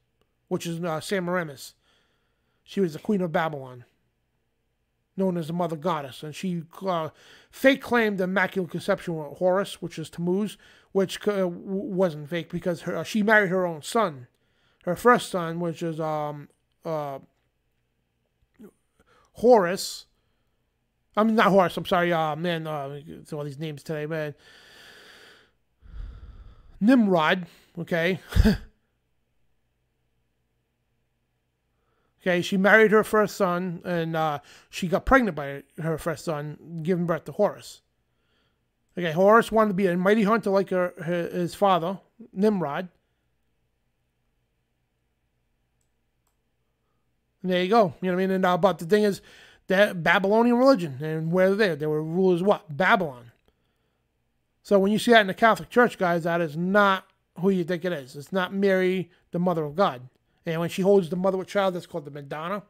which is uh, Semiramis. She was the queen of Babylon, known as the mother goddess, and she uh, fake claimed the immaculate conception with Horus, which is Tammuz, which uh, wasn't fake because her, she married her own son, her first son, which is um uh Horus. I mean, not Horus. I'm sorry, uh, man. Uh, all these names today, man. Nimrod. Okay. Okay, she married her first son, and uh, she got pregnant by her first son, giving birth to Horus. Okay, Horus wanted to be a mighty hunter like her, his father, Nimrod. There you go. You know what I mean? And uh, but the thing is, that Babylonian religion, and where they they were rulers what Babylon. So when you see that in the Catholic Church, guys, that is not who you think it is. It's not Mary, the Mother of God. And when she holds the mother with child, that's called the Madonna.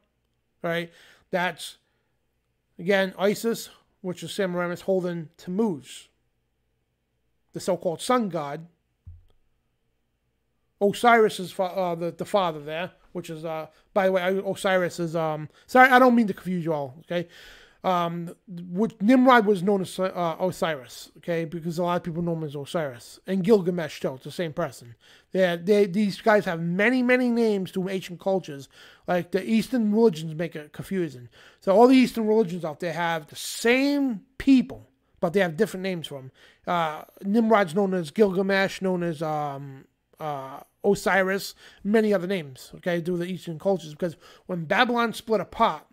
Right? That's, again, Isis, which is Semiramis, holding Tammuz, the so called sun god. Osiris is uh, the, the father there, which is, uh, by the way, Osiris is, um, sorry, I don't mean to confuse you all, okay? um, which Nimrod was known as uh, Osiris, okay, because a lot of people know him as Osiris, and Gilgamesh too. It's the same person. They, they these guys have many many names to ancient cultures. Like the Eastern religions make it confusing. So all the Eastern religions out there have the same people, but they have different names for them. Uh, Nimrod's known as Gilgamesh, known as um, uh, Osiris, many other names. Okay, to the Eastern cultures, because when Babylon split apart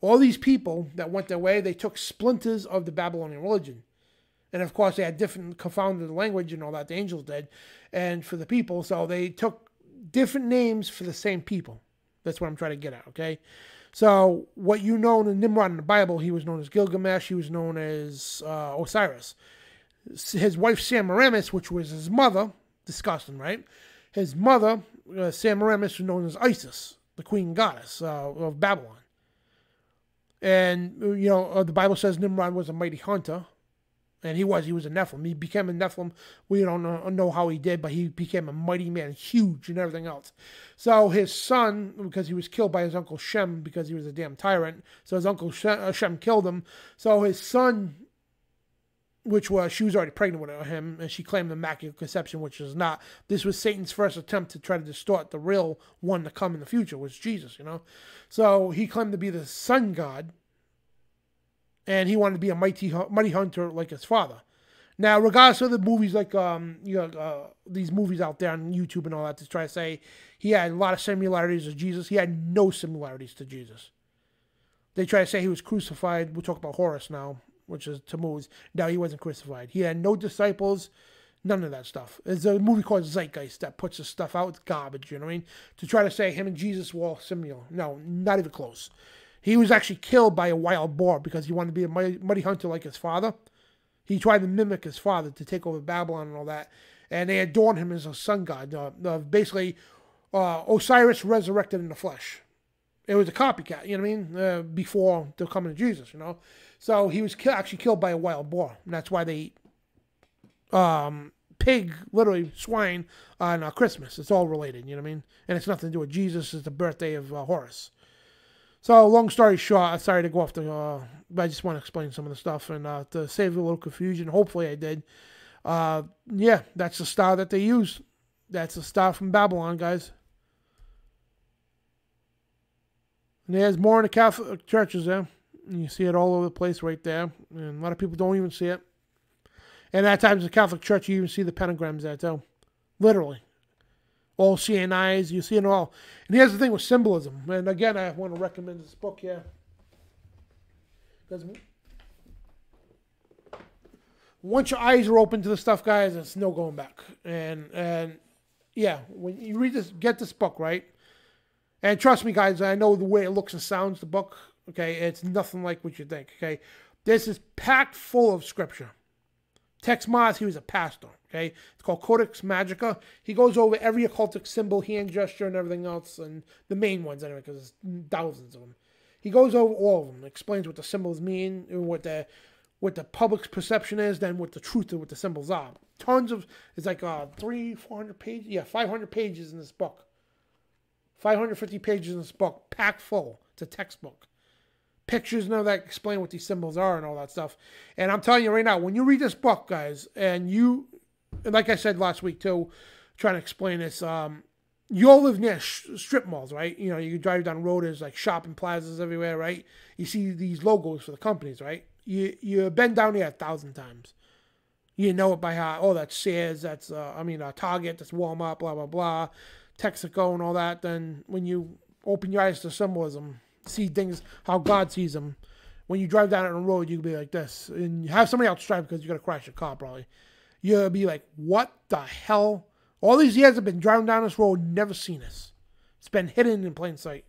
all these people that went their way, they took splinters of the Babylonian religion. And of course, they had different confounded language and all that, the angels did, and for the people. So they took different names for the same people. That's what I'm trying to get at, okay? So what you know in Nimrod in the Bible, he was known as Gilgamesh. He was known as uh, Osiris. His wife Semiramis, which was his mother, disgusting, right? His mother, uh, Semiramis, was known as Isis, the queen goddess uh, of Babylon. And you know uh, the Bible says Nimrod was a mighty hunter, and he was. He was a Nephilim. He became a Nephilim. We don't know, how he did, but he became a mighty man, huge and everything else. So his son, because he was killed by his uncle Shem because he was a damn tyrant, so his uncle uh, Shem killed him. So his son, which was she was already pregnant with him, and she claimed the immaculate conception, which is not. This was Satan's first attempt to try to distort the real one to come in the future, was Jesus. You know, so he claimed to be the sun god and he wanted to be a mighty mighty hunter like his father. Now, regardless of the movies like um you know uh, these movies out there on YouTube and all that to try to say he had a lot of similarities to Jesus, he had no similarities to Jesus. They try to say he was crucified. We'll talk about Horus now, which is Tammuz. No, he wasn't crucified. He had no disciples, none of that stuff. There's a movie called Zeitgeist that puts this stuff out. It's garbage, you know what I mean? To try to say him and Jesus were similar. No, not even close. He was actually killed by a wild boar because he wanted to be a muddy hunter like his father. He tried to mimic his father to take over Babylon and all that. And they adorned him as a sun god. Uh, uh, basically, uh, Osiris resurrected in the flesh. It was a copycat, you know what I mean? Uh, before the coming of Jesus, you know? So he was ki- actually killed by a wild boar. And that's why they eat um, pig, literally swine, on uh, Christmas. It's all related, you know what I mean? And it's nothing to do with Jesus. It's the birthday of uh, Horus. So, long story short, sorry to go off the, uh, but I just want to explain some of the stuff and uh, to save a little confusion. Hopefully, I did. Uh, yeah, that's the style that they use. That's the style from Babylon, guys. And there's more in the Catholic churches there. You see it all over the place right there. And a lot of people don't even see it. And at times, the Catholic Church, you even see the pentagrams there, too. Literally all eyes. You see it all. And here's the thing with symbolism. And again, I want to recommend this book here. Because once your eyes are open to the stuff, guys, it's no going back. And and yeah, when you read this, get this book right. And trust me, guys, I know the way it looks and sounds. The book, okay, it's nothing like what you think. Okay, this is packed full of scripture. Texe Marrs, he was a pastor. Okay, it's called Codex Magica. He goes over every occultic symbol, hand gesture, and everything else, and the main ones anyway, because there's thousands of them. He goes over all of them, explains what the symbols mean, what the what the public's perception is, then what the truth of what the symbols are. Tons of it's like uh three, four hundred pages, yeah, five hundred pages in this book. Five hundred fifty pages in this book, packed full. It's a textbook pictures and all that explain what these symbols are and all that stuff. And I'm telling you right now, when you read this book, guys, and you, and like I said last week too, trying to explain this, um, you all live near strip malls, right? You know, you drive down road, there's like shopping plazas everywhere, right? You see these logos for the companies, right? You you've been down here a thousand times. You know it by heart. Oh, that's Sears. That's uh, I mean, uh, Target. That's Walmart. Blah blah blah. Texaco and all that. Then when you open your eyes to symbolism, see things how God sees them. When you drive down on the road, you can be like this, and you have somebody else drive because you're gonna crash your car probably. You'll be like, "What the hell?" All these years I've been driving down this road, never seen this. It's been hidden in plain sight.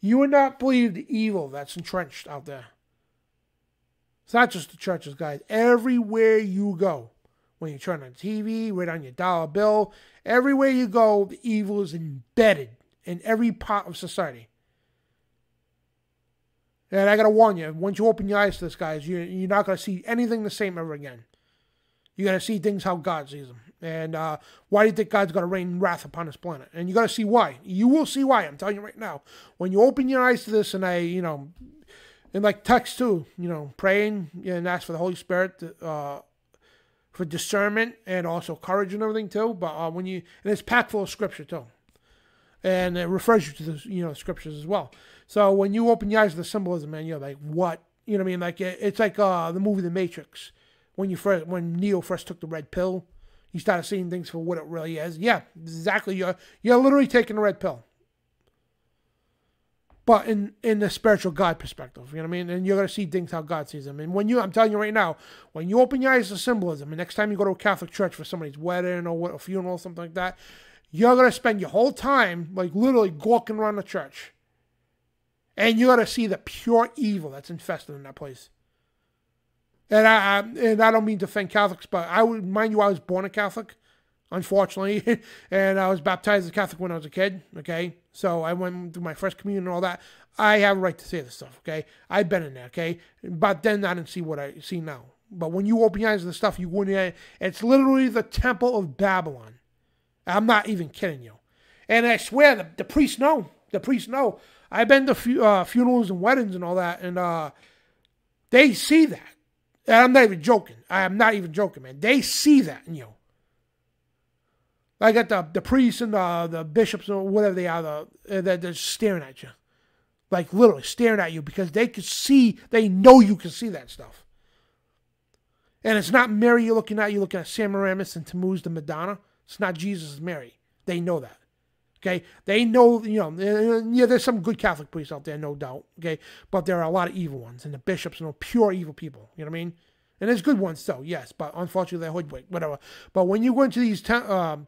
You would not believe the evil that's entrenched out there. It's not just the churches, guys. Everywhere you go, when you turn on TV, right on your dollar bill, everywhere you go, the evil is embedded in every part of society. And I gotta warn you, once you open your eyes to this, guys, you, you're not gonna see anything the same ever again. You gotta see things how God sees them. And uh, why do you think God's gonna rain wrath upon this planet? And you gotta see why. You will see why. I'm telling you right now. When you open your eyes to this, and I, you know, and like text too, you know, praying and ask for the Holy Spirit to, uh, for discernment and also courage and everything too. But uh, when you and it's packed full of scripture too, and it refers you to the you know scriptures as well. So when you open your eyes to the symbolism, man, you're like, what? You know what I mean? Like it's like uh, the movie The Matrix. When you first, when Neo first took the red pill, you started seeing things for what it really is. Yeah, exactly. You're you're literally taking the red pill. But in in the spiritual God perspective, you know what I mean? And you're gonna see things how God sees them. And when you, I'm telling you right now, when you open your eyes to symbolism, and next time you go to a Catholic church for somebody's wedding or what, a funeral or something like that, you're gonna spend your whole time like literally walking around the church and you're gonna see the pure evil that's infested in that place. And I, I, and I don't mean to offend Catholics, but I would mind you, I was born a Catholic, unfortunately, and I was baptized as a Catholic when I was a kid. Okay, so I went through my first communion and all that. I have a right to say this stuff. Okay, I've been in there. Okay, but then I didn't see what I see now. But when you open your eyes to the stuff, you there. It's literally the temple of Babylon. I'm not even kidding you. And I swear, the, the priests know. The priests know. I've been to fu- uh, funerals and weddings and all that, and uh, they see that. And I'm not even joking. I am not even joking, man. They see that in you. I got the the priests and the the bishops or whatever they are, the, uh, they're, they're staring at you, like literally staring at you because they can see, they know you can see that stuff. And it's not Mary you're looking at. You're looking at Semiramis and Tammuz, the Madonna. It's not Jesus, it's Mary. They know that. Okay, they know you know. Yeah, there's some good Catholic priests out there, no doubt. Okay, but there are a lot of evil ones, and the bishops are pure evil people. You know what I mean? And there's good ones too, yes, but unfortunately they're hoodwinked, whatever. But when you go into these um,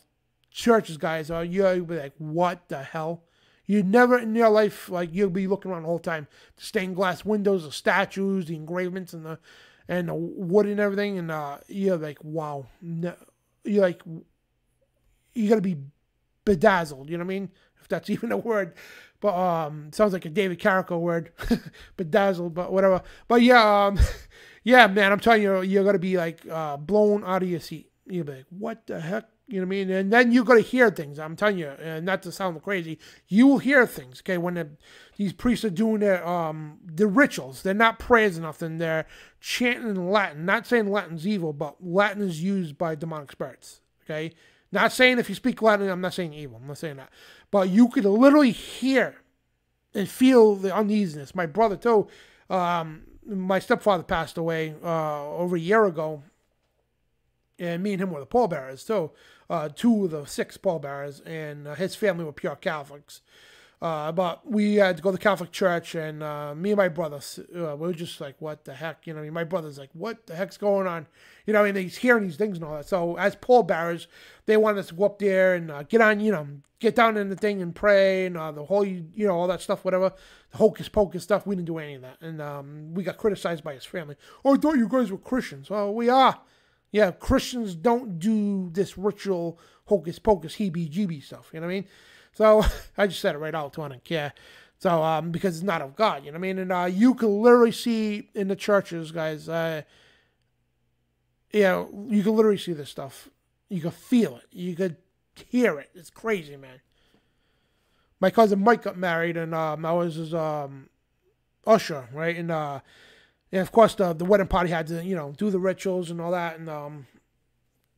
churches, guys, uh, you'll be like, what the hell? You never in your life like you'll be looking around the whole time. The stained glass windows, the statues, the engravements, and the and the wood and everything, and uh, you're like, wow. No, you're like, you gotta be bedazzled. You know what I mean? If that's even a word. But um, sounds like a David Carrico word, bedazzled. But whatever. But yeah, um, yeah, man, I'm telling you, you're gonna be like uh, blown out of your seat. You'll be like, what the heck? You know what I mean? And then you're gonna hear things. I'm telling you, and not to sound crazy, you will hear things. Okay, when the, these priests are doing their um the rituals, they're not prayers or nothing. They're chanting in Latin. Not saying Latin's evil, but Latin is used by demonic spirits. Okay, not saying if you speak Latin, I'm not saying evil. I'm not saying that. But you could literally hear and feel the uneasiness. My brother, too, um, my stepfather passed away uh, over a year ago. And me and him were the pallbearers, too. Uh, two of the six pallbearers. And uh, his family were pure Catholics. Uh, but we had to go to the Catholic church, and uh, me and my brother, uh, we were just like, "What the heck?" You know, my brother's like, "What the heck's going on?" You know, and he's hearing these things and all that. So, as pallbearers, they wanted us to go up there and uh, get on, you know, get down in the thing and pray and the whole, you know, all that stuff, whatever, the hocus pocus stuff. We didn't do any of that, and um, we got criticized by his family. Oh, I thought you guys were Christians. Well, we are. Yeah, Christians don't do this ritual hocus pocus, heebie jeebie stuff. You know what I mean? So I just said it right out. I don't care. So um, because it's not of God, you know what I mean. And uh, you can literally see in the churches, guys. Uh, yeah, you can literally see this stuff. You can feel it. You could hear it. It's crazy, man. My cousin Mike got married, and um, I was his um, usher, right? And uh, and of course the the wedding party had to you know do the rituals and all that, and um,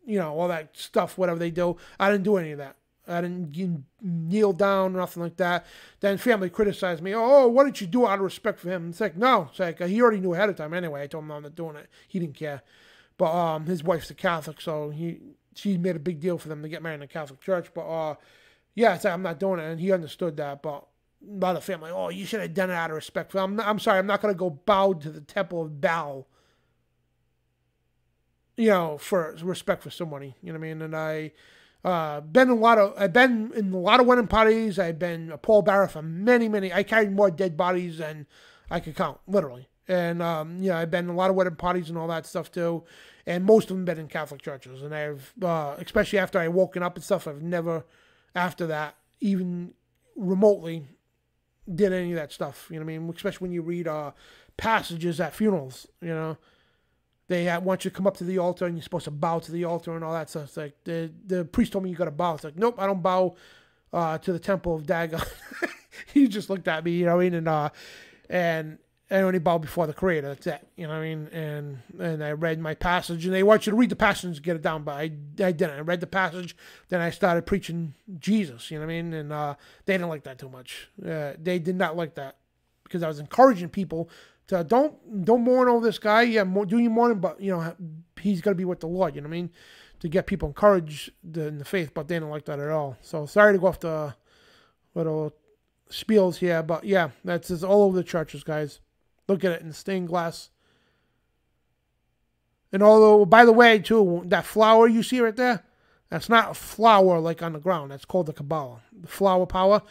you know all that stuff, whatever they do. I didn't do any of that. I didn't kneel down, nothing like that. Then family criticized me. Oh, what did you do out of respect for him? It's like, no. It's like, uh, he already knew ahead of time anyway. I told him I'm not doing it. He didn't care. But um, his wife's a Catholic, so he she made a big deal for them to get married in a Catholic church. But uh, yeah, it's like, I'm not doing it. And he understood that. But a the family, oh, you should have done it out of respect I'm, I'm sorry, I'm not going to go bow to the temple of Baal, you know, for respect for somebody. You know what I mean? And I uh, been in a lot of I've been in a lot of wedding parties. I've been a pallbearer for many, many. I carried more dead bodies than I could count, literally. And um, yeah, I've been in a lot of wedding parties and all that stuff too. And most of them been in Catholic churches. And I've, uh, especially after I woken up and stuff, I've never, after that, even remotely, did any of that stuff. You know what I mean? Especially when you read uh, passages at funerals. You know, they want you to come up to the altar and you're supposed to bow to the altar and all that stuff. It's like the the priest told me you got to bow. It's like nope, I don't bow uh, to the temple of Dagon. he just looked at me, you know what I mean, and uh, and I only bow before the Creator. That's it, you know what I mean. And and I read my passage, and they want you to read the passage to get it down, but I I didn't. I read the passage, then I started preaching Jesus. You know what I mean, and uh, they didn't like that too much. Uh, they did not like that because I was encouraging people to don't don't mourn over this guy. Yeah, do your mourning, but you know he's gonna be with the Lord. You know what I mean? To get people encouraged in the faith, but they didn't like that at all. So sorry to go off the little spiels here, but yeah, that's just all over the churches, guys. Look at it in stained glass. And although, by the way, too, that flower you see right there, that's not a flower like on the ground. That's called the Kabbalah. The flower power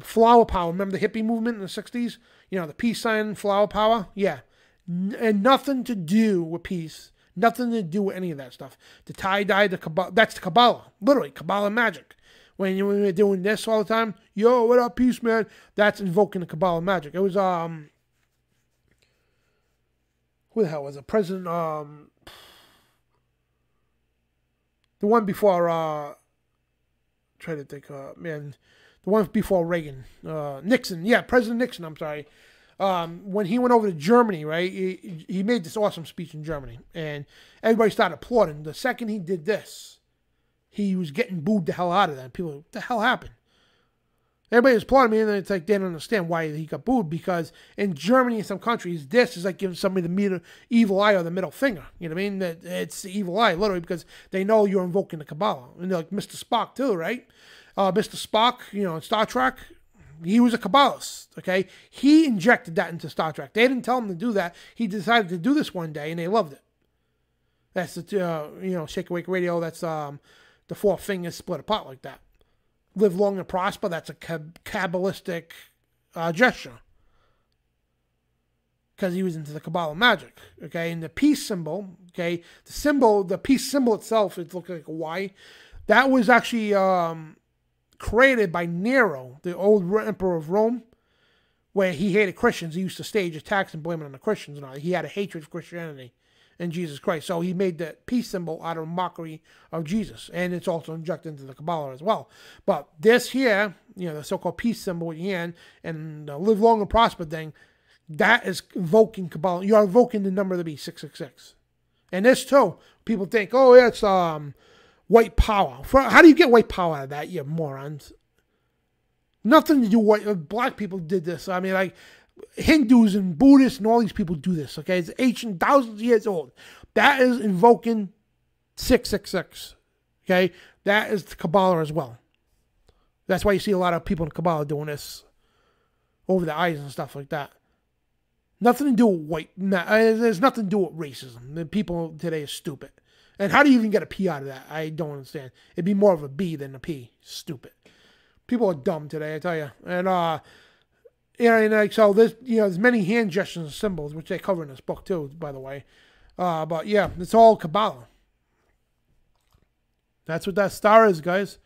Flower power. Remember the hippie movement in the 60s? You know, the peace sign, flower power? Yeah. And nothing to do with peace. Nothing to do with any of that stuff. The tie dye, the Kabbalah, that's the Kabbalah. Literally, Kabbalah magic. When you were doing this all the time, yo, what up, peace, man? That's invoking the Kabbalah magic. It was, um, who the hell was it? President, um, the one before, uh, try to think, uh, man, the one before Reagan, uh, Nixon, yeah, President Nixon. I'm sorry. Um, when he went over to Germany, right, he, he made this awesome speech in Germany, and everybody started applauding. The second he did this, he was getting booed the hell out of that. People, what the hell happened? Everybody was applauding me, and it's like they don't understand why he got booed because in Germany and some countries, this is like giving somebody the middle, evil eye or the middle finger. You know what I mean? That it's the evil eye, literally, because they know you're invoking the Kabbalah. And they're like Mr. Spock too, right? Uh, Mr. Spock, you know, in Star Trek, he was a Kabbalist. Okay, he injected that into Star Trek. They didn't tell him to do that. He decided to do this one day, and they loved it. That's the uh, you know Shake Awake Radio. That's um, the four fingers split apart like that. Live long and prosper. That's a Kabbalistic uh, gesture because he was into the Kabbalah magic. Okay, and the peace symbol. Okay, the symbol, the peace symbol itself, it looks like a Y. That was actually um, created by Nero, the old emperor of Rome, where he hated Christians. He used to stage attacks and blame it on the Christians and all. He had a hatred for Christianity and Jesus Christ. So he made the peace symbol out of mockery of Jesus. And it's also injected into the Kabbalah as well. But this here, you know, the so-called peace symbol with your hand and the live long and prosper thing, that is invoking Kabbalah. You're invoking the number of be 666. And this too, people think, oh, yeah, it's um, white power. How do you get white power out of that, you morons? Nothing to do with. Black people did this. I mean, like Hindus and Buddhists and all these people do this. Okay, it's ancient, thousands of years old. That is invoking six six six. Okay, that is the Kabbalah as well. That's why you see a lot of people in Kabbalah doing this over the eyes and stuff like that. Nothing to do with white. Uh, there's nothing to do with racism. The people today are stupid. And how do you even get a P out of that? I don't understand. It'd be more of a B than a P. Stupid. People are dumb today, I tell you. And uh, you know, and like so, there's you know, there's many hand gestures and symbols which they cover in this book too, by the way. Uh, but yeah, it's all Kabbalah. That's what that star is, guys.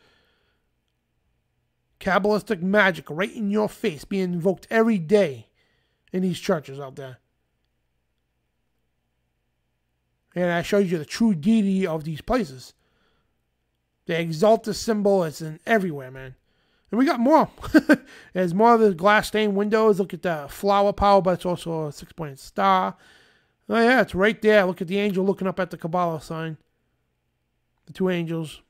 Kabbalistic magic right in your face, being invoked every day in these churches out there. And I showed you the true deity of these places. They exalt the symbol, it's in everywhere, man. And we got more. There's more of the glass stained windows. Look at the flower power, but it's also a six pointed star. Oh, yeah, it's right there. Look at the angel looking up at the Kabbalah sign. The two angels.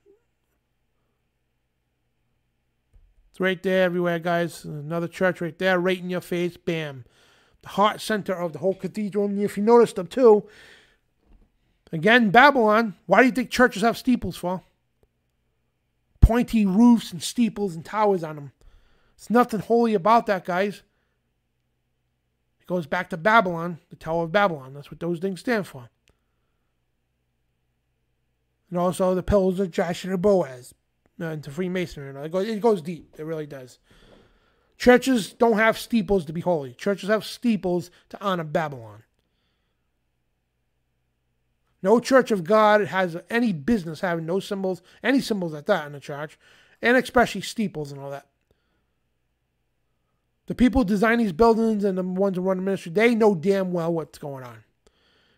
It's right there everywhere, guys. Another church right there, right in your face. Bam. The heart center of the whole cathedral. And if you notice them too, again, Babylon, why do you think churches have steeples for? Pointy roofs and steeples and towers on them. There's nothing holy about that, guys. It goes back to Babylon, the Tower of Babylon. That's what those things stand for. And also the pillars of Joshua and Boaz uh, into Freemasonry. It goes, it goes deep. It really does. Churches don't have steeples to be holy. Churches have steeples to honor Babylon. No church of God has any business having no symbols, any symbols at that in the church, and especially steeples and all that. The people who design these buildings and the ones who run the ministry, they know damn well what's going on.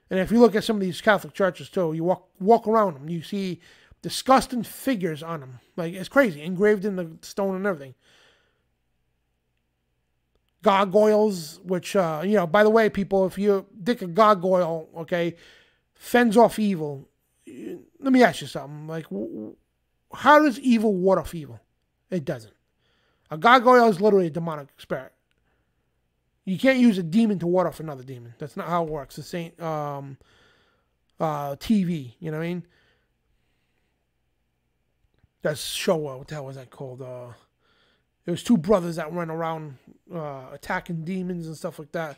And if you look at some of these Catholic churches too, you walk walk around them, you see disgusting figures on them. Like it's crazy, engraved in the stone and everything. Gargoyles, which uh, you know, by the way, people, if you dig a gargoyle, okay, fends off evil. Let me ask you something. Like, how does evil ward off evil? It doesn't. A gargoyle is literally a demonic spirit. You can't use a demon to ward off another demon. That's not how it works. The same um, uh, TV. You know what I mean? That show. What the hell was that called? Uh, it was two brothers that went around uh, attacking demons and stuff like that.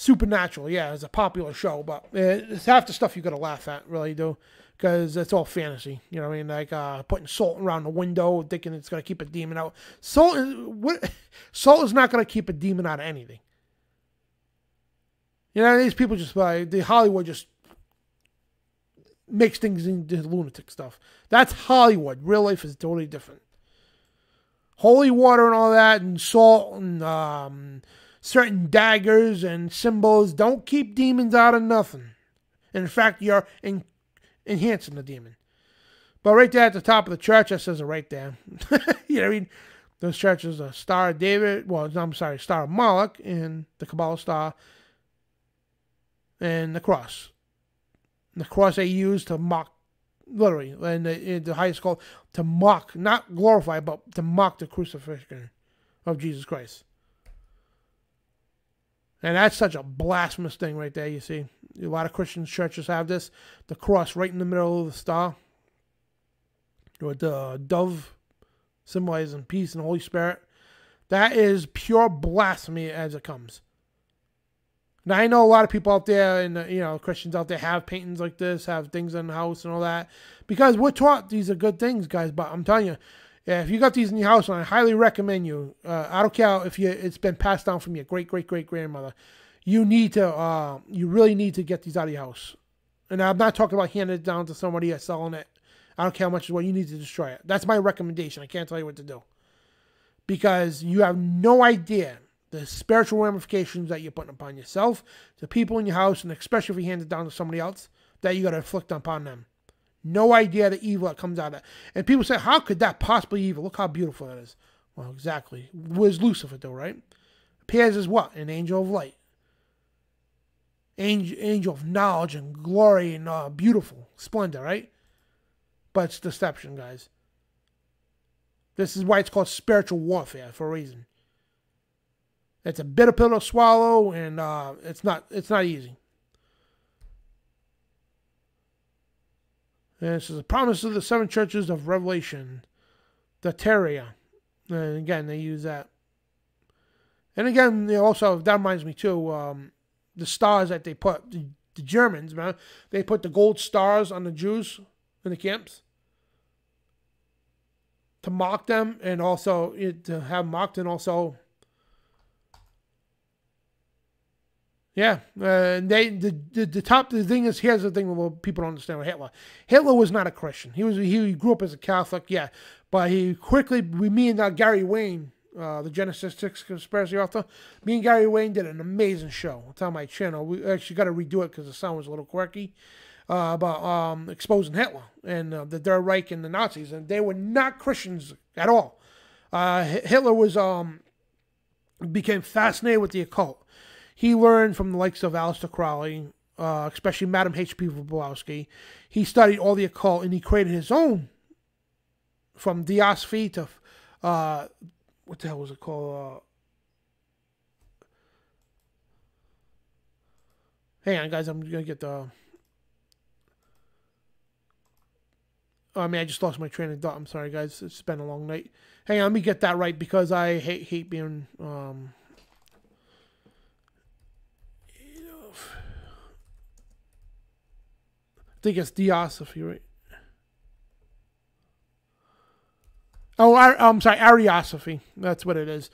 Supernatural, yeah, it's a popular show, but it's half the stuff you got to laugh at, really do. because it's all fantasy. You know what I mean? Like uh, putting salt around the window, thinking it's going to keep a demon out. Salt is what? Salt is not going to keep a demon out of anything. You know, these people just uh, the Hollywood just makes things into lunatic stuff. That's Hollywood. Real life is totally different. Holy water and all that, and salt and um, certain daggers and symbols don't keep demons out of nothing. in fact, you're in, enhancing the demon. But right there at the top of the church, that says it right there. you know, I mean, those churches, a Star of David, well, I'm sorry, Star of Moloch, and the Kabbalah Star, and the cross. The cross they use to mock, literally, and the, the highest call to mock, not glorify, but to mock the crucifixion of Jesus Christ. And that's such a blasphemous thing right there, you see. A lot of Christian churches have this. The cross right in the middle of the star. With the dove symbolizing peace and the Holy Spirit. That is pure blasphemy as it comes. Now I know a lot of people out there and uh, you know Christians out there have paintings like this, have things in the house and all that, because we're taught these are good things, guys. But I'm telling you, yeah, if you got these in your house, I highly recommend you. Uh, I don't care if you it's been passed down from your great great great grandmother. You need to, uh, you really need to get these out of your house. And I'm not talking about handing it down to somebody or selling it. I don't care how much is what you need to destroy it. That's my recommendation. I can't tell you what to do because you have no idea the spiritual ramifications that you're putting upon yourself, the people in your house, and especially if you hand it down to somebody else, that you got to inflict upon them. No idea the evil that comes out of it. And people say, how could that possibly evil? Look how beautiful that is. Well, exactly. Where's Lucifer, though, right? Appears as what? An angel of light. Angel, angel of knowledge and glory and uh, beautiful splendor, right? But it's deception, guys. This is why it's called spiritual warfare for a reason. It's a bitter pill to swallow, and uh, it's not it's not easy. And this is the promise of the seven churches of Revelation, the Teria. And again, they use that. And again, they also that reminds me too. Um, the stars that they put the, the Germans, man, they put the gold stars on the Jews in the camps to mock them, and also to have mocked, and also Yeah, uh, they the, the, the top the thing is here's the thing what people don't understand with Hitler. Hitler was not a Christian. He was he grew up as a Catholic, yeah, but he quickly we me and uh, Gary Wayne, uh, the Genesis Six conspiracy author, me and Gary Wayne did an amazing show. It's on my channel. We actually got to redo it because the sound was a little quirky. Uh, about um, exposing Hitler and uh, the Third Reich and the Nazis, and they were not Christians at all. Uh, Hitler was um, became fascinated with the occult he learned from the likes of Aleister Crowley, uh, especially Madame H.P. Blavatsky. He studied all the occult and he created his own from Theosophy to, uh, what the hell was it called? Uh, hang on, guys, I'm going to get the. Oh, I mean, I just lost my train of thought. I'm sorry, guys. It's been a long night. Hang on, let me get that right because I hate hate being um, think it's Theosophy, right? Oh, I, I'm sorry, Ariosophy. That's what it is.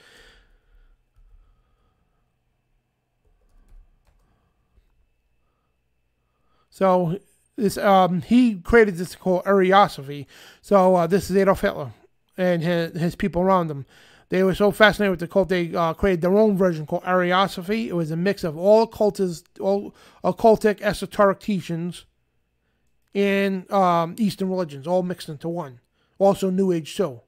So this um, he created this called Ariosophy. So uh, this is Adolf Hitler and his, his people around him. They were so fascinated with the cult, they uh, created their own version called Ariosophy. It was a mix of all occultist, all occultic, esoteric teachings and um, Eastern religions, all mixed into one. Also, New Age too,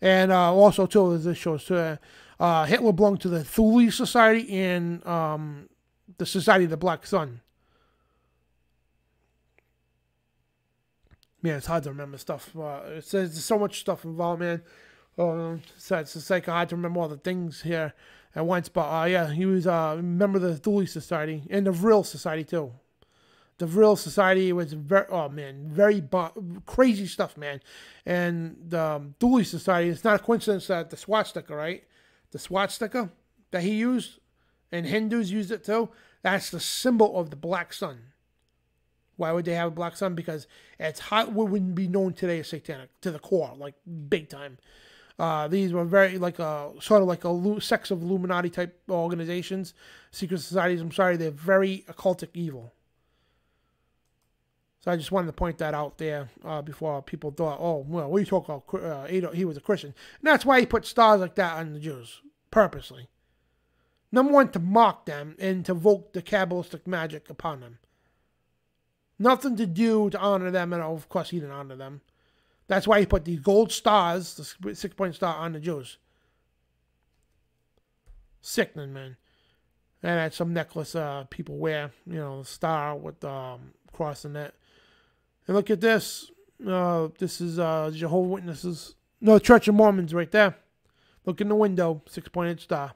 and uh, also too as this shows too. Uh, uh, Hitler belonged to the Thule Society and um, the Society of the Black Sun. Man, it's hard to remember stuff. Uh, it says there's so much stuff involved, man. Um, so it's, it's like hard to remember all the things here at once. But uh, yeah, he was uh, a member of the Thule Society and the Vril Society too the Vril Society was very, oh man, very crazy stuff, man. And the um, Thule Society, it's not a coincidence that the swastika, right? The swastika that he used, and Hindus used it too, that's the symbol of the black sun. Why would they have a black sun? Because it's hot. What wouldn't be known today as satanic to the core, like big time. Uh, these were very like a sort of like a sex of Illuminati type organizations, secret societies. I'm sorry, they're very occultic evil. So I just wanted to point that out there uh, before people thought, oh, well, you talking about? Uh, he was a Christian. And that's why he put stars like that on the Jews, purposely. Number one, to mock them and to evoke the Kabbalistic magic upon them. Nothing to do to honor them, and of course, he didn't honor them. That's why he put these gold stars, the six point star, on the Jews. Sickening, man. And had some necklace uh, people wear, you know, the star with the um, cross in it. And look at this. Uh, this is uh, Jehovah Witnesses. No, Church of Mormons right there. Look in the window, six pointed star.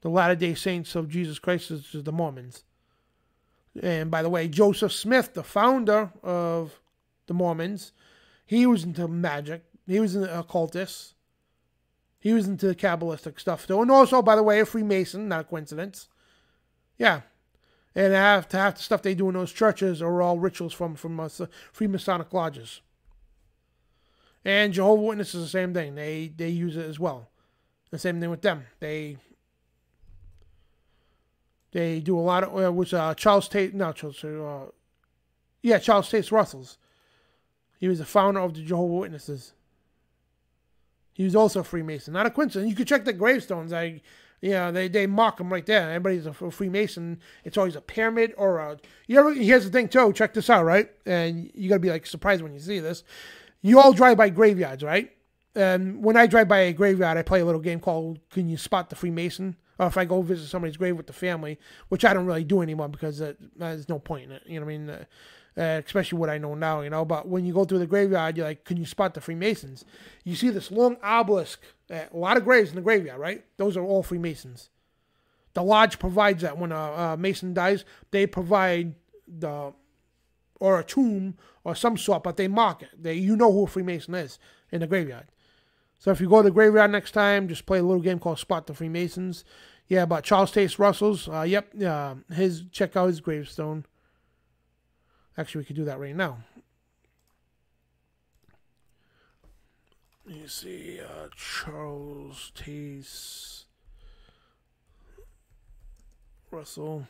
The Latter day Saints of Jesus Christ is the Mormons. And by the way, Joseph Smith, the founder of the Mormons, he was into magic. He was an occultist. He was into the Kabbalistic stuff. And also, by the way, a Freemason, not a coincidence. Yeah, and half, half the stuff they do in those churches are all rituals from from uh, Freemasonic lodges. And Jehovah Witnesses is the same thing. They they use it as well. The same thing with them. They they do a lot of uh, which uh, Charles Tate no Charles uh, yeah Charles Tate Russells. He was the founder of the Jehovah Witnesses. He was also a Freemason. Not a coincidence. You could check the gravestones. I yeah, they, they mock them right there. Everybody's a, Freemason. It's always a pyramid or a. You ever, here's the thing, too. Check this out, right? And you got to be like surprised when you see this. You all drive by graveyards, right? And when I drive by a graveyard, I play a little game called Can You Spot the Freemason? Or if I go visit somebody's grave with the family, which I don't really do anymore because there's no point in it. You know what I mean? Uh, uh, especially what I know now, you know. But when you go through the graveyard, you're like, can you spot the Freemasons? You see this long obelisk, uh, a lot of graves in the graveyard, right? Those are all Freemasons. The lodge provides that when a, a Mason dies, they provide the or a tomb or some sort, but they mark it. They you know who a Freemason is in the graveyard. So if you go to the graveyard next time, just play a little game called Spot the Freemasons. Yeah, but Charles Taze Russell's, uh, yep, uh, his check out his gravestone. Actually, we could do that right now. You see, uh, Charles Taze Russell.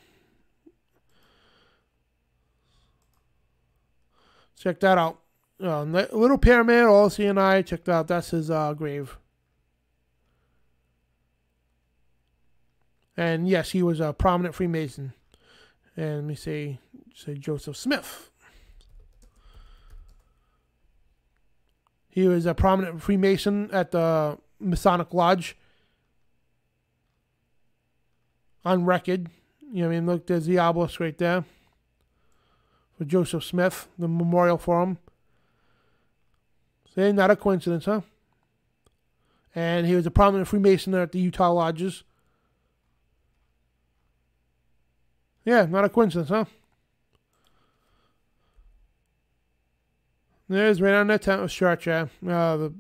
Check that out. Uh, Little Pyramid, all CNI. Check that out. That's his uh, grave. And yes, he was a prominent Freemason. And let me see say Joseph Smith. He was a prominent Freemason at the Masonic Lodge on record. You know, I mean, look, there's the obelisk right there for Joseph Smith, the memorial for him. So, not a coincidence, huh? And he was a prominent Freemason at the Utah lodges. Yeah, not a coincidence, huh? There's right on that tent stretch, yeah. Uh, the,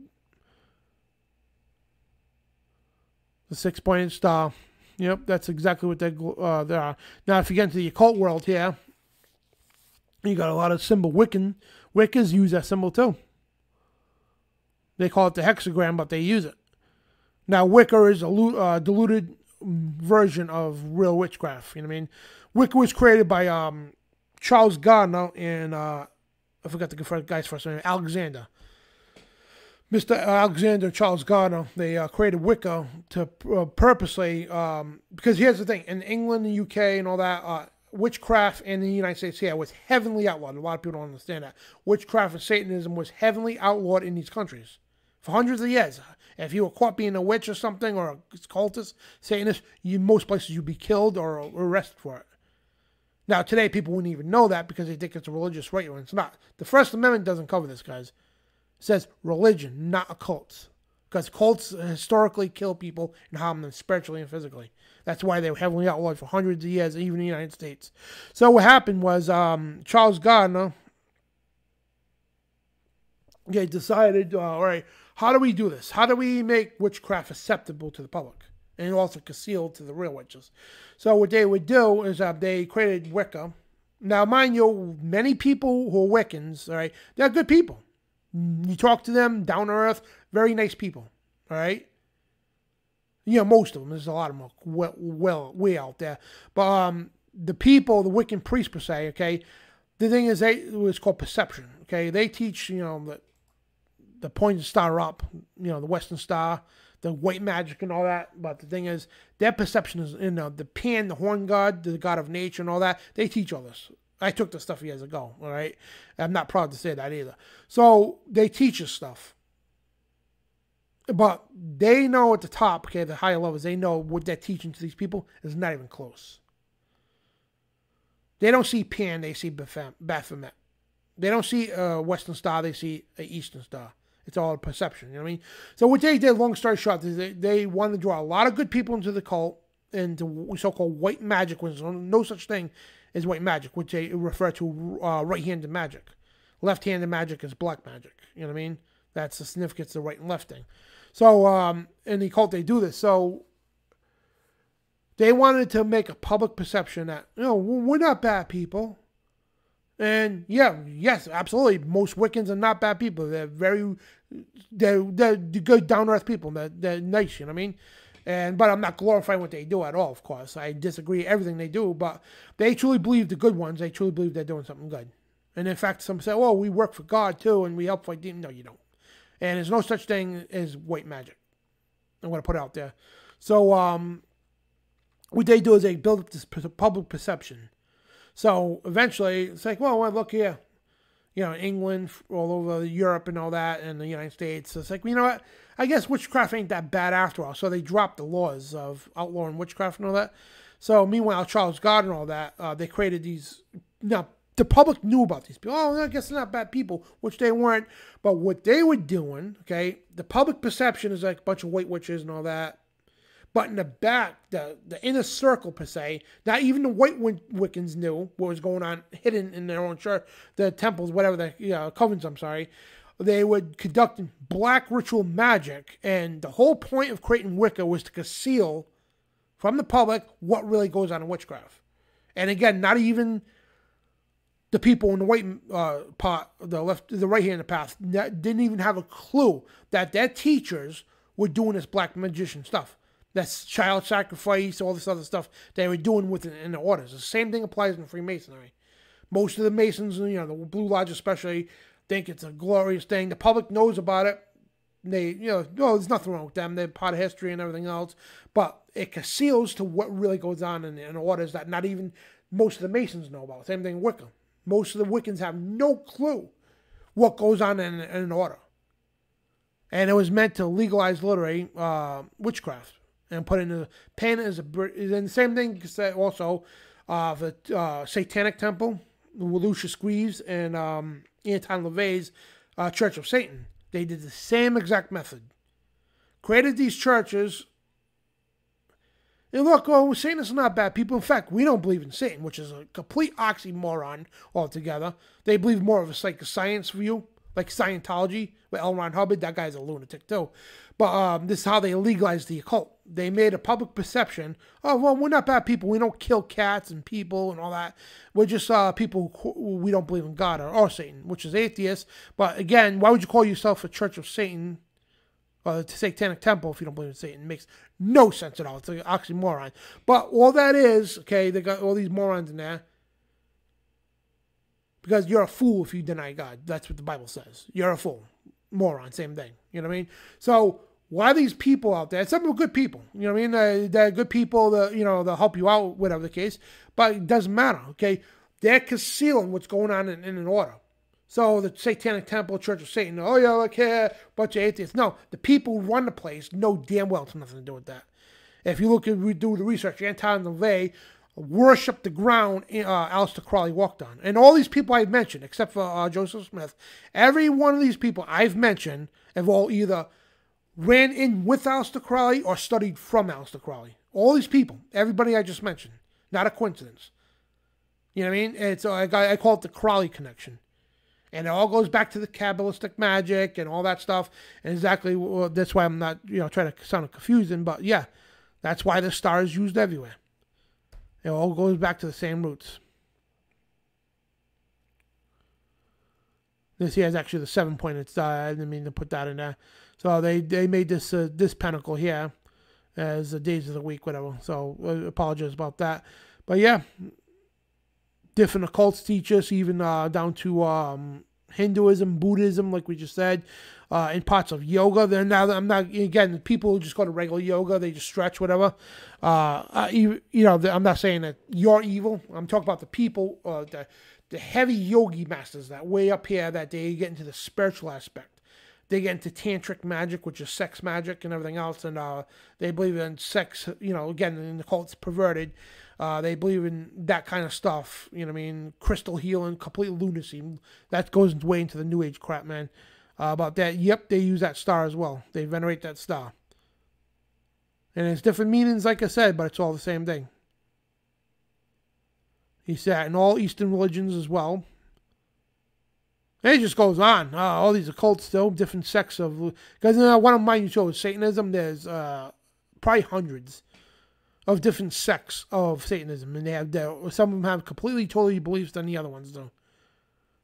the six pointed star. Yep, that's exactly what they, uh, they are. Now, if you get into the occult world here, you got a lot of symbol Wiccan. Wiccas use that symbol too. They call it the hexagram, but they use it. Now, Wicca is a uh, diluted version of real witchcraft. You know what I mean? Wicca was created by um, Charles Gardner and uh, I forgot the guy's first name, Alexander. Mr. Alexander Charles Gardner, they uh, created Wicca to uh, purposely, um, because here's the thing, in England, the UK, and all that, uh, witchcraft in the United States here was heavily outlawed. A lot of people don't understand that. Witchcraft and Satanism was heavily outlawed in these countries for hundreds of years. If you were caught being a witch or something, or a cultist, Satanist, you, most places you'd be killed or arrested for it. Now, today, people wouldn't even know that because they think it's a religious right when it's not. The First Amendment doesn't cover this, guys. It says religion, not cults. Because cults historically kill people and harm them spiritually and physically. That's why they were heavily outlawed for hundreds of years, even in the United States. So what happened was um, Charles Gardner okay, decided, uh, all right, how do we do this? How do we make witchcraft acceptable to the public? And also concealed to the real witches. So what they would do is uh, they created Wicca. Now, mind you, many people who are Wiccans, all right, they're good people. You talk to them, down to earth, very nice people, all right. You know, most of them. There's a lot of them well, well way out there, but um, the people, the Wiccan priests per se, okay. The thing is, they it was called perception. Okay, they teach you know the the pointing star up, you know, the Western Star, the white magic and all that. But the thing is, their perception is, you know, the Pan, the horn god, the god of nature and all that. They teach all this. I took the stuff years ago, all right? I'm not proud to say that either. So they teach us stuff. But they know at the top, okay, the higher levels, they know what they're teaching to these people is not even close. They don't see Pan, they see Baphomet. They don't see a Western Star, they see an Eastern Star. It's all perception, you know what I mean? So what they did, long story short, is they, they wanted to draw a lot of good people into the cult, into so-called white magic, is no such thing as white magic, which they refer to uh, right-handed magic. Left-handed magic is black magic, you know what I mean? That's the significance of right and left thing. So um, in the cult, they do this. So they wanted to make a public perception that, you know, we're not bad people. And yeah, yes, absolutely. Most Wiccans are not bad people. They're very, they're, they're good, down earth people. You know what I mean? And but I'm not glorifying what they do at all. Of course, I disagree everything they do. But they truly believe the good ones. They truly believe they're doing something good. And in fact, some say, "Oh, we work for God too, and we help fight demons." No, you don't. And there's no such thing as white magic. I'm going to put it out there. So um, what they do is they build up this public perception so eventually, it's like, well, well, look here, you know, England, all over Europe and all that, and the United States. It's like, you know what? I guess witchcraft ain't that bad after all. So they dropped the laws of outlawing witchcraft and all that. So meanwhile, Charles God and all that, uh, they created these. Now the public knew about these people. Oh, I guess they're not bad people, which they weren't. But what they were doing, okay, the public perception is like a bunch of white witches and all that. But in the back, the, the inner circle per se, not even the white Wiccans knew what was going on hidden in their own church, the temples, whatever the you know, covens, I'm sorry. They would conduct black ritual magic, and the whole point of creating Wicca was to conceal from the public what really goes on in witchcraft. And again, not even the people in the white uh, part, the left, the right hand of the path, didn't even have a clue that their teachers were doing this black magician stuff. That's child sacrifice, all this other stuff they were doing within in the orders. The same thing applies in Freemasonry. Most of the Masons, you know, the Blue Lodge especially, think it's a glorious thing. The public knows about it. They, you know, no, there's nothing wrong with them. They're part of history and everything else. But it conceals to what really goes on in, in orders that not even most of the Masons know about. Same thing Wicca. Most of the Wiccans have no clue what goes on in, in an order. And it was meant to legalize literary uh, witchcraft and put in a pen as a then the same thing also uh, the uh, Satanic Temple, Lucien Greaves and um, Anton LaVey's uh, Church of Satan. They did the same exact method. Created these churches. And look, oh, Satanists are not bad people. In fact, we don't believe in Satan, which is a complete oxymoron altogether. They believe more of a psych science view, like Scientology with L. Ron Hubbard. That guy's a lunatic too. But um, this is how they legalized the occult. They made a public perception. Oh well, we're not bad people. We don't kill cats and people and all that. We're just uh, people who we don't believe in God or, or Satan, which is atheist. But again, why would you call yourself a Church of Satan? Uh, to Satanic Temple if you don't believe in Satan. It makes no sense at all. It's an oxymoron. But all that is, okay, they got all these morons in there. Because you're a fool if you deny God. That's what the Bible says. You're a fool. Moron, same thing. You know what I mean? So why these people out there? Some are good people. You know what I mean? They're, they're good people that, you know, they'll help you out, whatever the case. But it doesn't matter, okay? They're concealing what's going on in, in an order. So the Satanic Temple, Church of Satan, oh yeah, look here, bunch of atheists. No, the people who run the place know damn well it's nothing to do with that. If you look and we do the research, Anton LaVey worshiped the ground uh, Aleister Crowley walked on, and all these people I've mentioned, except for uh, Joseph Smith, every one of these people I've mentioned have all either ran in with Aleister Crowley or studied from Aleister Crowley. All these people, everybody I just mentioned, not a coincidence. You know what I mean? It's uh, I, I call it the Crowley connection, and it all goes back to the Kabbalistic magic and all that stuff. And exactly well, that's why I'm not you know trying to sound confusing, but yeah, That's why the star is used everywhere. It all goes back to the same roots. This here is actually the seven pointed star. I didn't mean to put that in there. So they, they made this uh, this pentacle here as the days of the week, whatever. So uh, apologize about that. But yeah, different occults teach us, even uh, down to um, Hinduism, Buddhism, like we just said, uh, in parts of yoga. Then now I'm not again people who just go to regular yoga, they just stretch whatever. Uh, uh, you, you know, I'm not saying that you're evil. I'm talking about the people, uh, the the heavy yogi masters that way up here that they get into the spiritual aspect. They get into tantric magic, which is sex magic and everything else, and uh, they believe in sex. You know, again, in the cult's perverted. Uh, they believe in that kind of stuff. You know what I mean? Crystal healing, complete lunacy. That goes way into the New Age crap, man. Uh, about that, yep, they use that star as well. They venerate that star. And it's different meanings, like I said, but it's all the same thing. He said in all Eastern religions as well. And it just goes on. Uh, all these occults still, different sects of. Because uh, one of mine you shows Satanism, there's uh, probably hundreds of different sects of Satanism, and they have some of them have completely totally beliefs than the other ones do.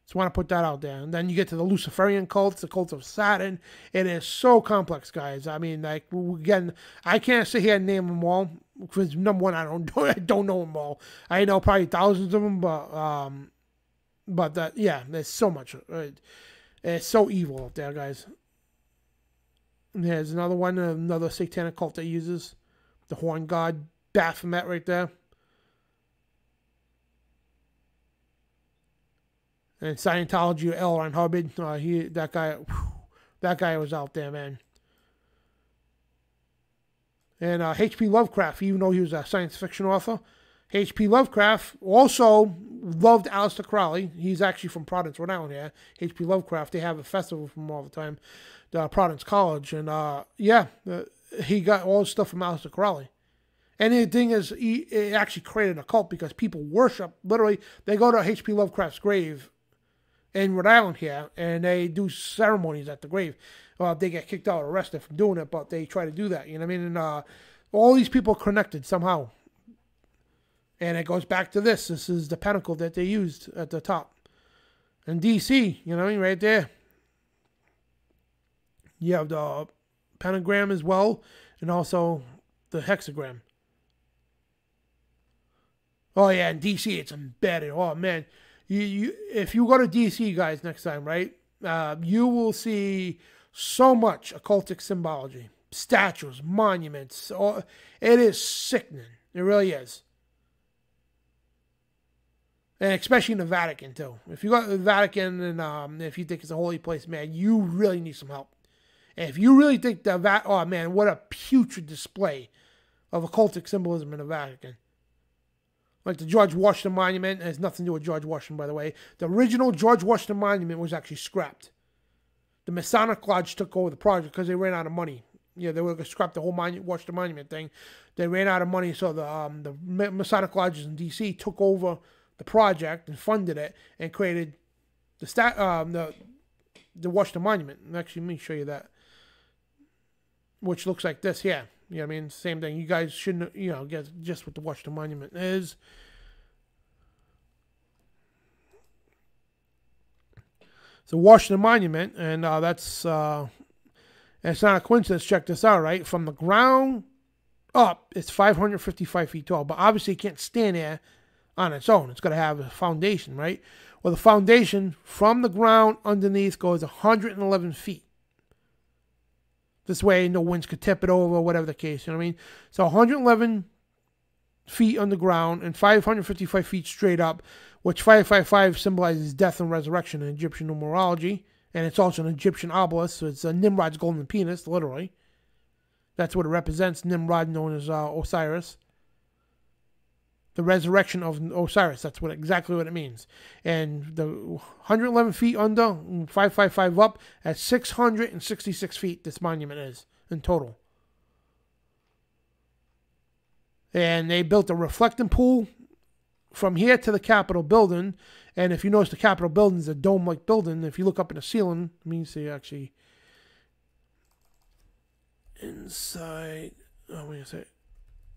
Just want to put that out there. And then you get to the Luciferian cults, the cults of Saturn. It is so complex, guys. I mean, like again, I can't sit here and name them all because number one, I don't I don't know them all. I know probably thousands of them, but um, but that yeah, there's so much. It's so evil out there, guys. And there's another one, another satanic cult that uses the horn god Baphomet right there. And Scientology, L. Ron Hubbard, uh, he that guy, whew, that guy was out there, man. And uh, H.P. Lovecraft, even though he was a science fiction author, H.P. Lovecraft also loved Aleister Crowley. He's actually from Providence, Rhode Island. Yeah, H.P. Lovecraft. They have a festival from all the time, the Providence College, and uh, yeah, uh, he got all his stuff from Aleister Crowley. And the thing is, he, it actually created a cult because people worship, literally, they go to H.P. Lovecraft's grave in Rhode Island here, and they do ceremonies at the grave. Well, they get kicked out arrested from doing it, but they try to do that, you know what I mean? And uh, all these people connected somehow. And it goes back to this. This is the pentacle that they used at the top. And DC, you know what I mean, right there. You have the pentagram as well, and also the hexagram. Oh yeah, in DC it's embedded. Oh man, you, you if you go to DC guys next time, right? Uh, you will see so much occultic symbology, statues, monuments. Oh, it is sickening. It really is. And especially in the Vatican too. If you go to the Vatican and um, if you think it's a holy place, man, you really need some help. And if you really think the oh man, what a putrid display of occultic symbolism in the Vatican. Like the George Washington Monument has nothing to do with George Washington, by the way. The original George Washington Monument was actually scrapped. The Masonic Lodge took over the project because they ran out of money. Yeah, they were going to scrap the whole monument, Washington Monument thing. They ran out of money, so the um, the Masonic lodges in D.C. took over the project and funded it and created the stat um, the the Washington Monument. Actually, let me show you that, which looks like this. Yeah, you know I mean? Same thing. You guys shouldn't, you know, get just what the Washington Monument is. It's Washington Monument, and uh, that's uh, it's not a coincidence. Check this out, right? From the ground up, it's 555 feet tall, but obviously it can't stand there on its own. It's got to have a foundation, right? Well, the foundation from the ground underneath goes 111 feet. This way, no winds could tip it over, whatever the case. You know what I mean? So 111 feet underground and 555 feet straight up, which 555 symbolizes death and resurrection in Egyptian numerology. And it's also an Egyptian obelisk, so it's a Nimrod's golden penis, literally. That's what it represents, Nimrod, known as uh, Osiris the resurrection of Osiris. That's what exactly what it means. And the 111 feet under, 555 up, at 666 feet, this monument is in total. And they built a reflecting pool from here to the Capitol building. And if you notice, the Capitol building is a dome like building. If you look up in the ceiling, it means they actually. Inside. Oh, wait a second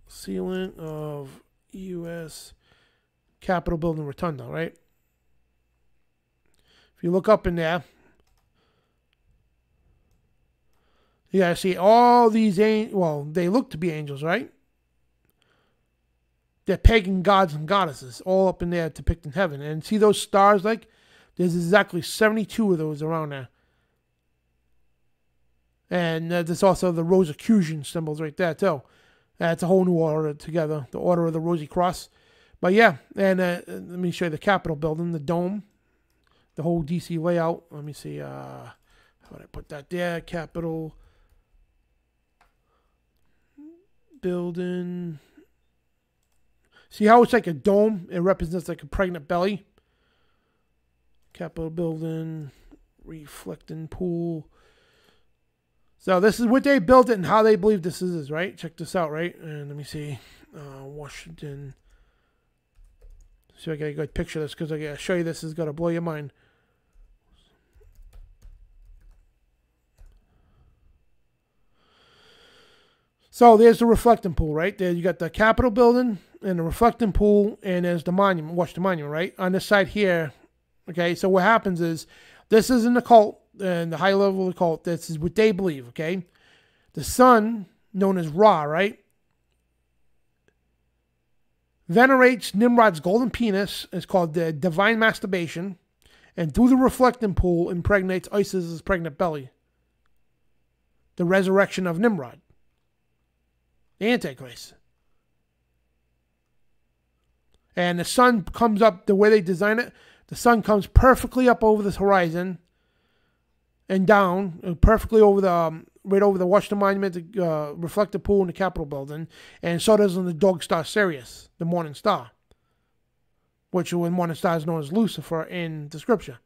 Ceiling of U.S. Capitol Building Rotunda, right? If you look up in there, you gotta see all these angels. Well, they look to be angels, right? They're pagan gods and goddesses, all up in there depicting heaven. And see those stars, like there's exactly 72 of those around there. And uh, there's also the Rosicrucian symbols right there too. That's a whole new order together, the Order of the Rosy Cross. But yeah, and uh, let me show you the Capitol building, the dome, the whole DC layout. Let me see. Uh, how would I put that there? Capitol building. See how it's like a dome? It represents like a pregnant belly. Capitol building, reflecting pool. So this is what they built it and how they believe this is, right? Check this out, right? And let me see. Uh, Washington. See if I get a good picture of this because I gotta show you this is gonna blow your mind. So there's the reflecting pool, right? There you got the Capitol building and the reflecting pool, and there's the monument, watch the monument, right? On this side here, okay? So what happens is this is in the cult, and the high level of the cult, this is what they believe, okay? The sun, known as Ra, right? Venerates Nimrod's golden penis. It's called the divine masturbation. And through the reflecting pool, impregnates Isis's pregnant belly. The resurrection of Nimrod the Antichrist. And the sun comes up the way they design it. The sun comes perfectly up over this horizon and down, uh, perfectly over the um, right over the Washington Monument, the uh, pool, in the Capitol building, and so does in the Dog Star Sirius, the Morning Star, which in Morning Star is known as Lucifer in the Scripture.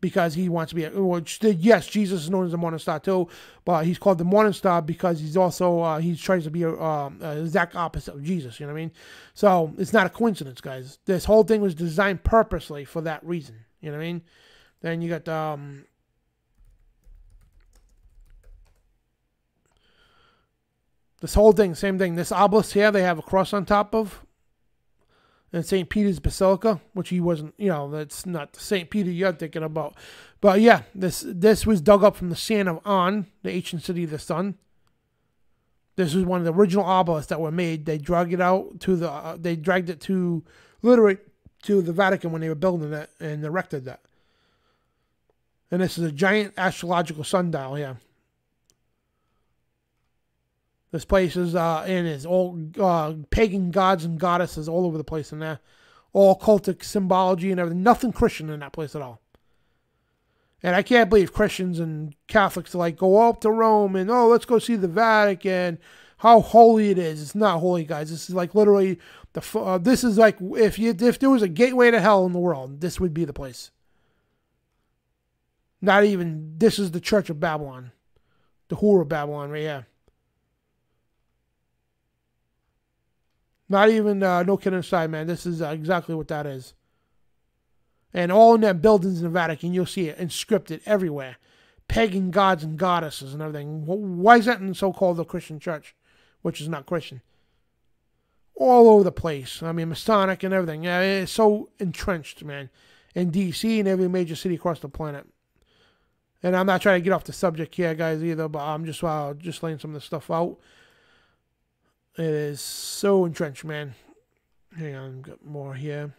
Because he wants to be a, which yes jesus is known as the morning star too but he's called the morning star because he's also uh, he tries to be a, uh, exact opposite of jesus you know what i mean? So it's not a coincidence guys. This whole thing was designed purposely for that reason you know what i mean then you got um this whole thing same thing this obelisk here they have a cross on top of and St. Peter's Basilica, which he wasn't, you know, that's not the St. Peter you're thinking about. But yeah, this this was dug up from the sand of On, the ancient city of the sun. This was one of the original obelisks that were made. They dragged it out to the, uh, they dragged it to, literally, to the Vatican when they were building it and erected that. And this is a giant astrological sundial here. This place is uh, in is all uh, pagan gods and goddesses all over the place in there, all cultic symbology and everything. Nothing Christian in that place at all. And I can't believe Christians and Catholics like go up to Rome and oh let's go see the Vatican. How holy it is! It's not holy, guys. This is like literally the. Uh, this is like if you if there was a gateway to hell in the world, this would be the place. Not even this is the Church of Babylon, the whore of Babylon, right here. Not even uh, no kidding aside, man. This is uh, exactly what that is. And all in that buildings in the Vatican, you'll see it inscripted everywhere. Pagan gods and goddesses and everything. Why is that in so-called the Christian church, which is not Christian? All over the place. I mean, Masonic and everything. Yeah, it's so entrenched, man. In D.C. and every major city across the planet. And I'm not trying to get off the subject here, guys, either, but I'm just uh, just laying some of the stuff out. It is so entrenched, man. Hang on, got more here.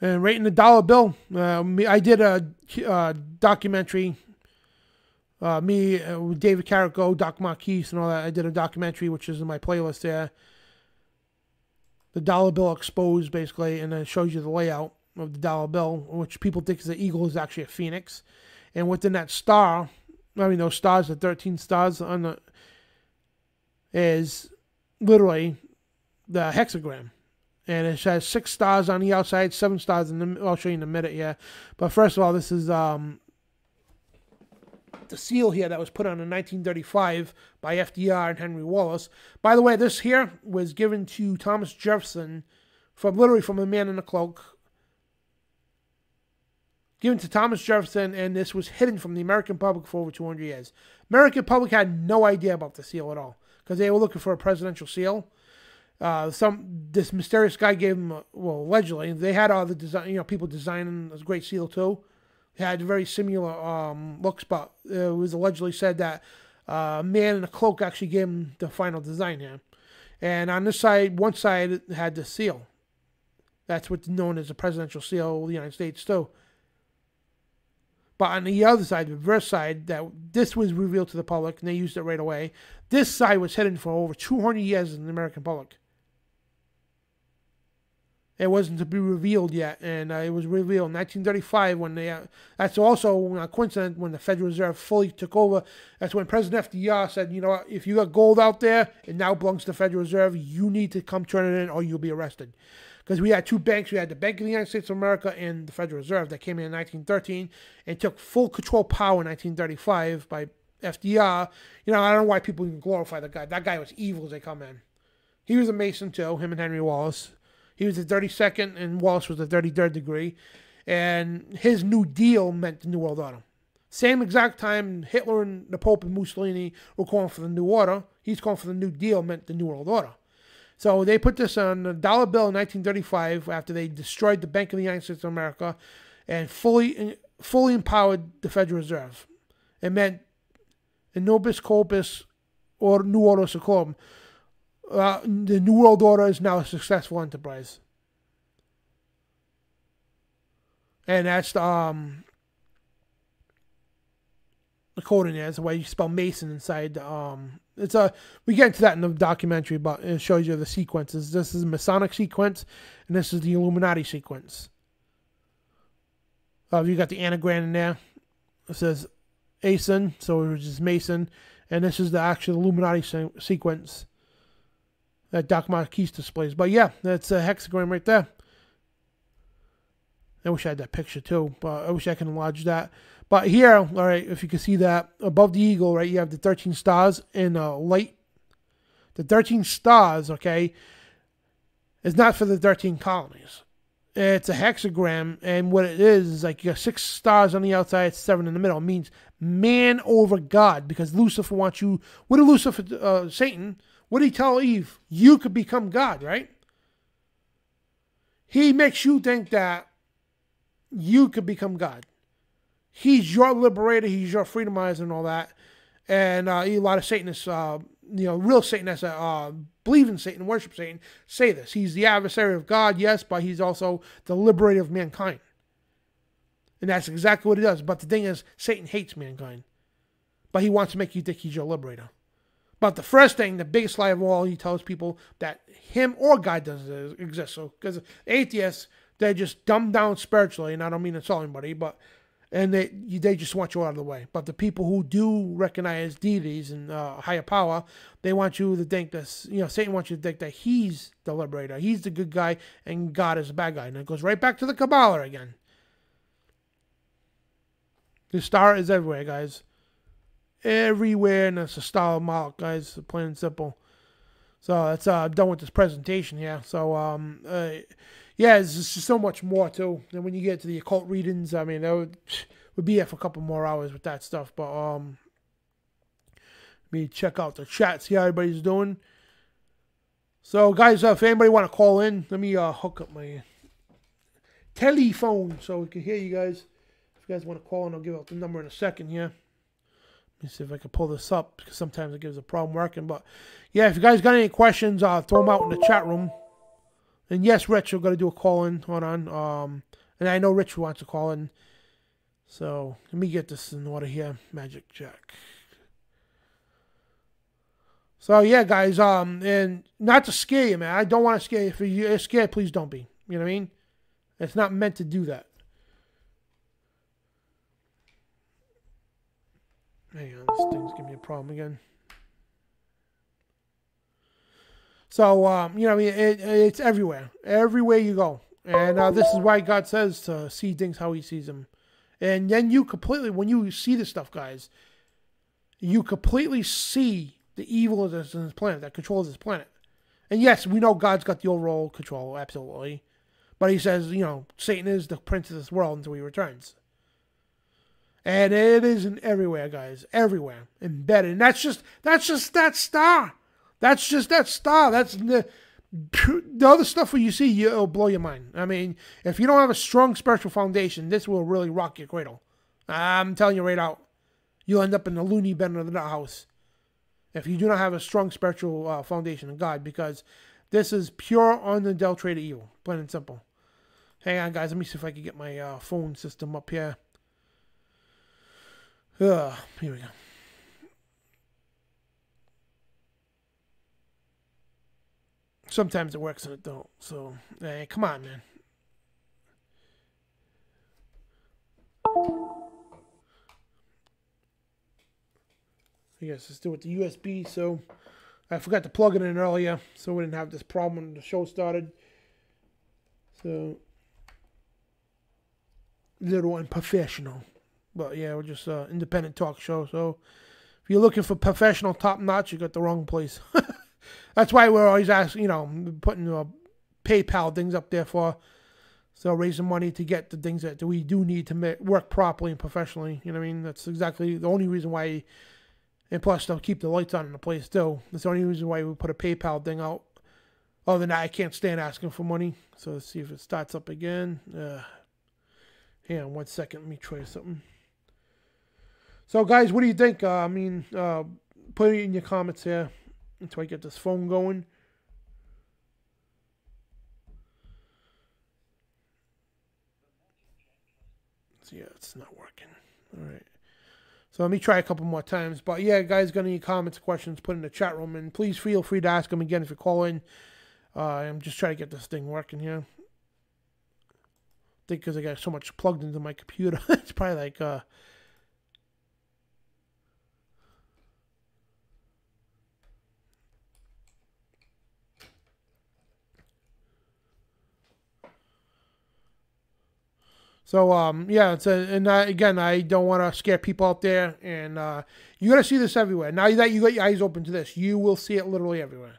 And in the dollar bill, uh, me, I did a uh, documentary. Uh, me, uh, with David Carrico, Doc Marquis, and all that. I did a documentary, which is in my playlist there. The dollar bill exposed, basically, and it shows you the layout of the dollar bill, which people think is an eagle is actually a phoenix. And within that star, I mean, those stars, the 13 stars on the, is literally the hexagram. And it has six stars on the outside, seven stars in the, I'll show you in a minute, yeah. But first of all, this is um, the seal here that was put on in 1935 by FDR and Henry Wallace. By the way, this here was given to Thomas Jefferson from literally from a man in a cloak given to Thomas Jefferson, and this was hidden from the American public for over 200 years. American public had no idea about the seal at all because they were looking for a presidential seal. Uh, some this mysterious guy gave them, a, well, allegedly they had all the design, you know, people designing a great seal too. They had very similar um, looks, but it was allegedly said that uh, a man in a cloak actually gave him the final design here. And on this side, one side had the seal. That's what's known as the presidential seal of the United States too. But on the other side, the reverse side, that this was revealed to the public and they used it right away. This side was hidden for over 200 years in the American public. It wasn't to be revealed yet, and uh, it was revealed in 1935 when they. Uh, that's also a coincidence when the Federal Reserve fully took over. That's when President FDR said, "You know, what, if you got gold out there, it now belongs to the Federal Reserve. You need to come turn it in, or you'll be arrested." Because we had two banks, we had the Bank of the United States of America and the Federal Reserve that came in in 1913 and took full control power in 1935 by FDR. You know, I don't know why people even glorify the guy. That guy was evil as they come in. He was a Mason too, him and Henry Wallace. He was the 32nd, and Wallace was the 33rd degree. And his New Deal meant the New World Order. Same exact time Hitler and the Pope and Mussolini were calling for the New Order, he's calling for the New Deal, meant the New World Order. So they put this on a dollar bill in 1935 after they destroyed the Bank of the United States of America and fully fully empowered the Federal Reserve. It meant nobis corpus or New Order Seclorum uh, the New World Order is now a successful enterprise. And that's um, the code there. That's the way you spell Mason inside. Um, it's a we get into that in the documentary, but it shows you the sequences. This is a Masonic sequence, and this is the Illuminati sequence. Uh, you got the anagram in there. It says Ason, so it's just Mason, and this is the actual Illuminati se- sequence that Doc Marquis displays. But yeah, that's a hexagram right there. I wish I had that picture too, but I wish I could enlarge that. But here, all right, if you can see that above the eagle, right, you have the 13 stars in a light. The 13 stars, okay, is not for the 13 colonies. It's a hexagram, and what it is is like you got six stars on the outside, seven in the middle. It means man over God, because Lucifer wants you. What did Lucifer, uh, Satan, what did he tell Eve? You could become God, right? He makes you think that you could become God. He's your liberator. He's your freedomizer and all that. And uh, a lot of Satanists, uh, you know, real Satanists that uh, believe in Satan, worship Satan, say this. He's the adversary of God, yes, but he's also the liberator of mankind. And that's exactly what he does. But the thing is, Satan hates mankind. But he wants to make you think he's your liberator. But the first thing, the biggest lie of all, he tells people that him or God doesn't exist. So, because atheists, they're just dumbed down spiritually, and I don't mean to insult anybody, but and they they just want you out of the way. But the people who do recognize deities and uh, higher power, they want you to think that you know Satan wants you to think that he's the liberator, he's the good guy, and God is the bad guy, and it goes right back to the Kabbalah again. The star is everywhere, guys everywhere, and it's a star Moloch, guys. Plain and simple. So that's uh, done with this presentation here. So um, uh, yeah, there's just so much more too. And when you get to the occult readings, I mean, that would would be here for a couple more hours with that stuff. But um, let me check out the chat, see how everybody's doing. So guys, uh, if anybody want to call in, let me uh, hook up my telephone so we can hear you guys. If you guys want to call in, I'll give out the number in a second here. Let me see if I can pull this up because sometimes it gives a problem working. But yeah, if you guys got any questions, uh, throw them out in the chat room. And yes, Rich, we're gonna do a call in. Hold on. Um, and I know Rich wants to call in. So let me get this in order here. Magic Jack. So yeah, guys. Um, and not to scare you, man. I don't want to scare you. If you're scared, please don't be. You know what I mean? It's not meant to do that. Hang on, this thing's giving me a problem again. So, um, you know, it, it, it's everywhere. Everywhere you go. And uh, this is why God says to see things how he sees them. And then you completely, when you see this stuff, guys, you completely see the evil of this, this planet that controls this planet. And yes, we know God's got the overall control, absolutely. But he says, you know, Satan is the prince of this world until he returns. And it isn't everywhere, guys. Everywhere. Embedded. And that's just that's just that star. That's just that style. That's the the other stuff where you see it'll blow your mind. I mean, if you don't have a strong spiritual foundation, this will really rock your cradle. I'm telling you right out. You'll end up in the loony bin of the house if you do not have a strong spiritual uh, foundation in God, because this is pure unadulterated evil, plain and simple. Hang on, guys. Let me see if I can get my uh, phone system up here. Here we go. Sometimes it works and it don't. So, hey, come on, man. Yes, let's do it the USB. So, I forgot to plug it in earlier, so we didn't have this problem when the show started. So, little unprofessional. But yeah, we're just an independent talk show. So if you're looking for professional top notch, you got the wrong place. That's why we're always asking, you know, putting uh, PayPal things up there for. So raising money to get the things that we do need to make, work properly and professionally. You know what I mean? That's exactly the only reason why. And plus, they'll keep the lights on in the place too. That's the only reason why we put a PayPal thing out. Other than that, I can't stand asking for money. So let's see if it starts up again. Uh, hang on one second. Let me try something. So, guys, what do you think? Uh, I mean, uh, put it in your comments here until I get this phone going. So, yeah, it's not working. All right. So let me try a couple more times. But yeah, guys, got any comments, questions, put in the chat room, and please feel free to ask them again if you call in. Uh, I'm just trying to get this thing working here. I think because I got so much plugged into my computer, it's probably like uh, So um, yeah, it's a, and uh, again, I don't want to scare people out there, and uh, you're gonna see this everywhere. Now that you got your eyes open to this, you will see it literally everywhere,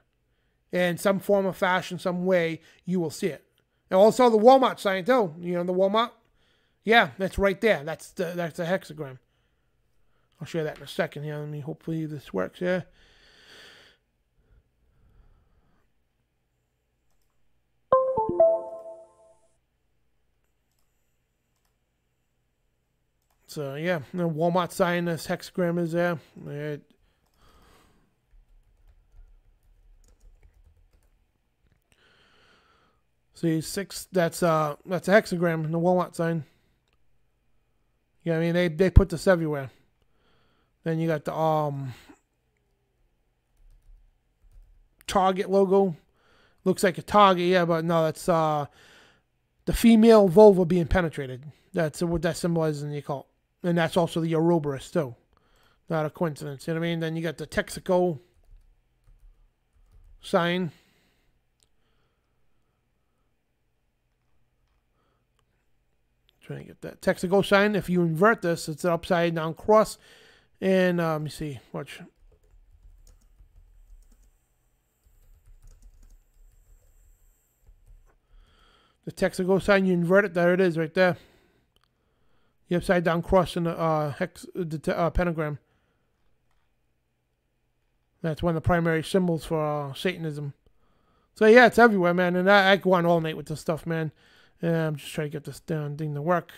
in some form of fashion, some way, you will see it. And also the Walmart sign too. You know the Walmart, yeah, that's right there. That's the that's a hexagram. I'll show that in a second here. Let me hopefully this works. Yeah. So yeah, the Walmart sign, this hexagram is there. It, see six. That's uh, that's a hexagram in the Walmart sign. Yeah, I mean they they put this everywhere. Then you got the um Target logo. Looks like a Target, yeah, but no, that's uh the female vulva being penetrated. That's what that symbolizes in the occult. And that's also the Ouroboros, too. Not a coincidence. You know what I mean? Then you got the Texaco sign. Trying to get that Texaco sign. If you invert this, it's an upside down cross. And uh, let me see. Watch. The Texaco sign, you invert it. There it is, right there. The upside down cross in the uh, hex, the uh, pentagram. That's one of the primary symbols for uh, Satanism. So yeah, it's everywhere, man. And I, I go on all night with this stuff, man. And I'm just trying to get this damn thing to work.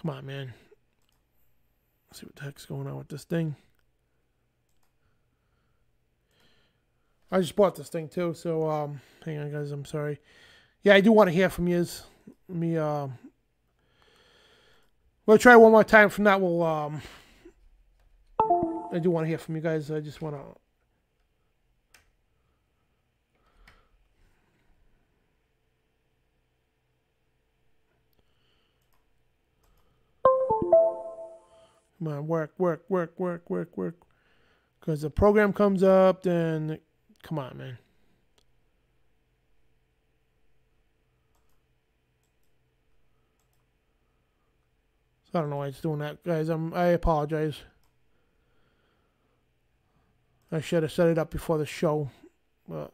Come on, man. Let's see what the heck's going on with this thing. I just bought this thing too, so um, hang on, guys. I'm sorry. Yeah, I do want to hear from you. Let me uh, We'll try one more time. From that, we'll. Um, I do want to hear from you guys. I just want to. Come on, work, work, work, work, work, work. Because the program comes up, then come on, man. I don't know why it's doing that, guys. I'm, I apologize. I should have set it up before the show, but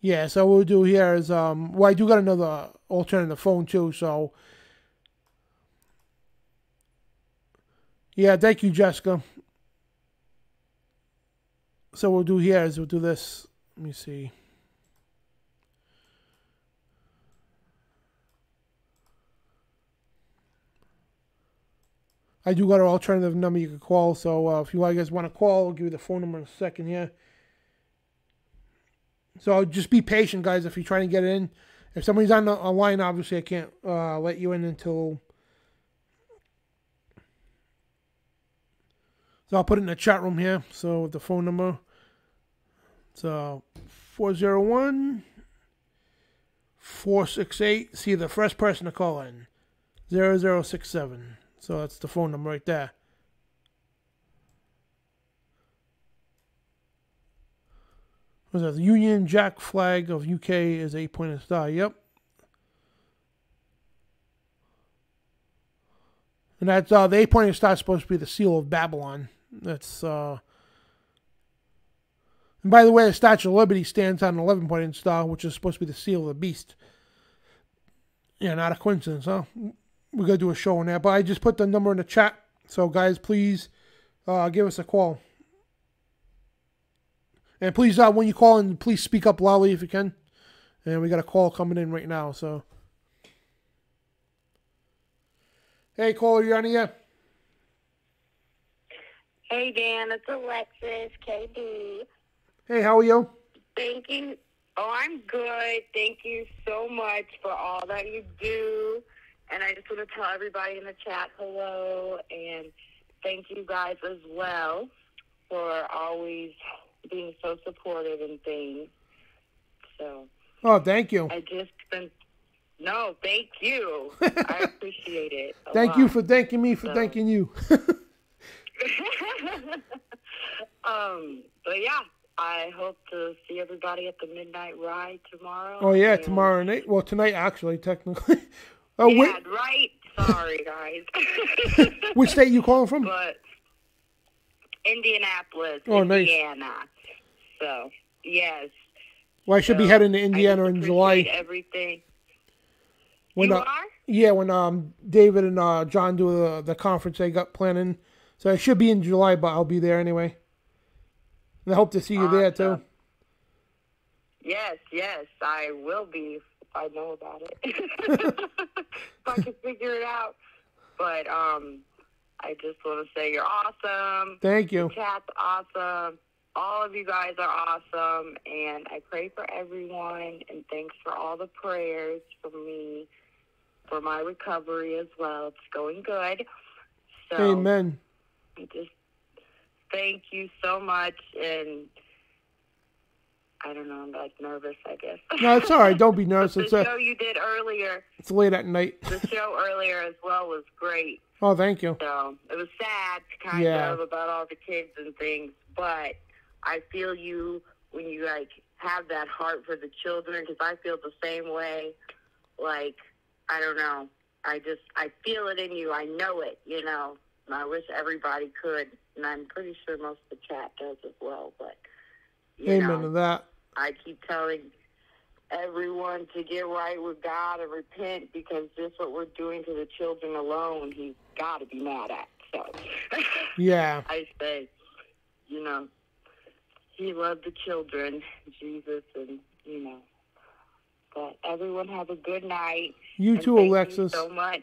Yeah, so what we'll do here is, um, well, I do got another alternative phone too, so. Yeah, thank you, Jessica. So what we'll do here is we'll do this. Let me see. I do got an alternative number you can call, so uh, if you guys want to call, I'll give you the phone number in a second here. So just be patient, guys, if you're trying to get in. If somebody's on the line, obviously I can't uh, let you in until. So I'll put it in the chat room here. So with the phone number. So 401 468. See the first person to call in 0067. So that's the phone number right there. Was that the Union Jack flag of UK is eight pointed star? Yep. And that's uh, the eight pointed star is supposed to be the seal of Babylon. That's uh. And by the way, the Statue of Liberty stands on an eleven pointed star, which is supposed to be the seal of the beast. Yeah, not a coincidence, huh? We're gonna do a show on that. But I just put the number in the chat, so guys, please uh, give us a call. And please, uh, when you call in, please speak up loudly if you can. And we got a call coming in right now, so. Hey, caller, you on here? Hey, Dan, it's Alexis, KB. Hey, how are you? Thank you. Oh, I'm good. Thank you so much for all that you do. And I just want to tell everybody in the chat hello and thank you guys as well for always being so supportive and things. So. Oh, thank you. I just been. No, thank you. I appreciate it. thank lot. you for thanking me for So. thanking you. um, but yeah, I hope to see everybody at the midnight ride tomorrow. oh yeah, tomorrow night. Well, tonight actually, technically. oh, Yeah, wait, right. Sorry, guys. which state you calling from? but Indianapolis, Oh, nice. Indiana. So yes. Well, I should be heading to Indiana in July. Everything. When you uh, are? yeah, when um David and uh John do the the conference they got planning, so I should be in July, but I'll be there anyway. And I hope to see you there too. Yes, yes, I will be I know about it. if I can figure it out. But um, I just want to say you're awesome. Thank you. Chat's awesome. All of you guys are awesome, and I pray for everyone. And thanks for all the prayers for me, for my recovery as well. It's going good. So Amen. I just thank you so much, and I don't know, I'm like nervous, I guess. No, it's all right. Don't be nervous. the It's show uh, you did earlier, it's late at night. the show earlier as well was great. Oh, thank you. So it was sad, kind Yeah. of, about all the kids and things, but I feel you when you like have that heart for the children because I feel the same way. Like I don't know, I just I feel it in you. I know it, you know. And I wish everybody could, and I'm pretty sure most of the chat does as well. But you Amen know, to that. I keep telling everyone to get right with God and repent because just what we're doing to the children alone, He's got to be mad at. So Yeah. I say, you know, He loved the children, Jesus, and you know. But everyone have a good night. You too, thank Alexis. You so much.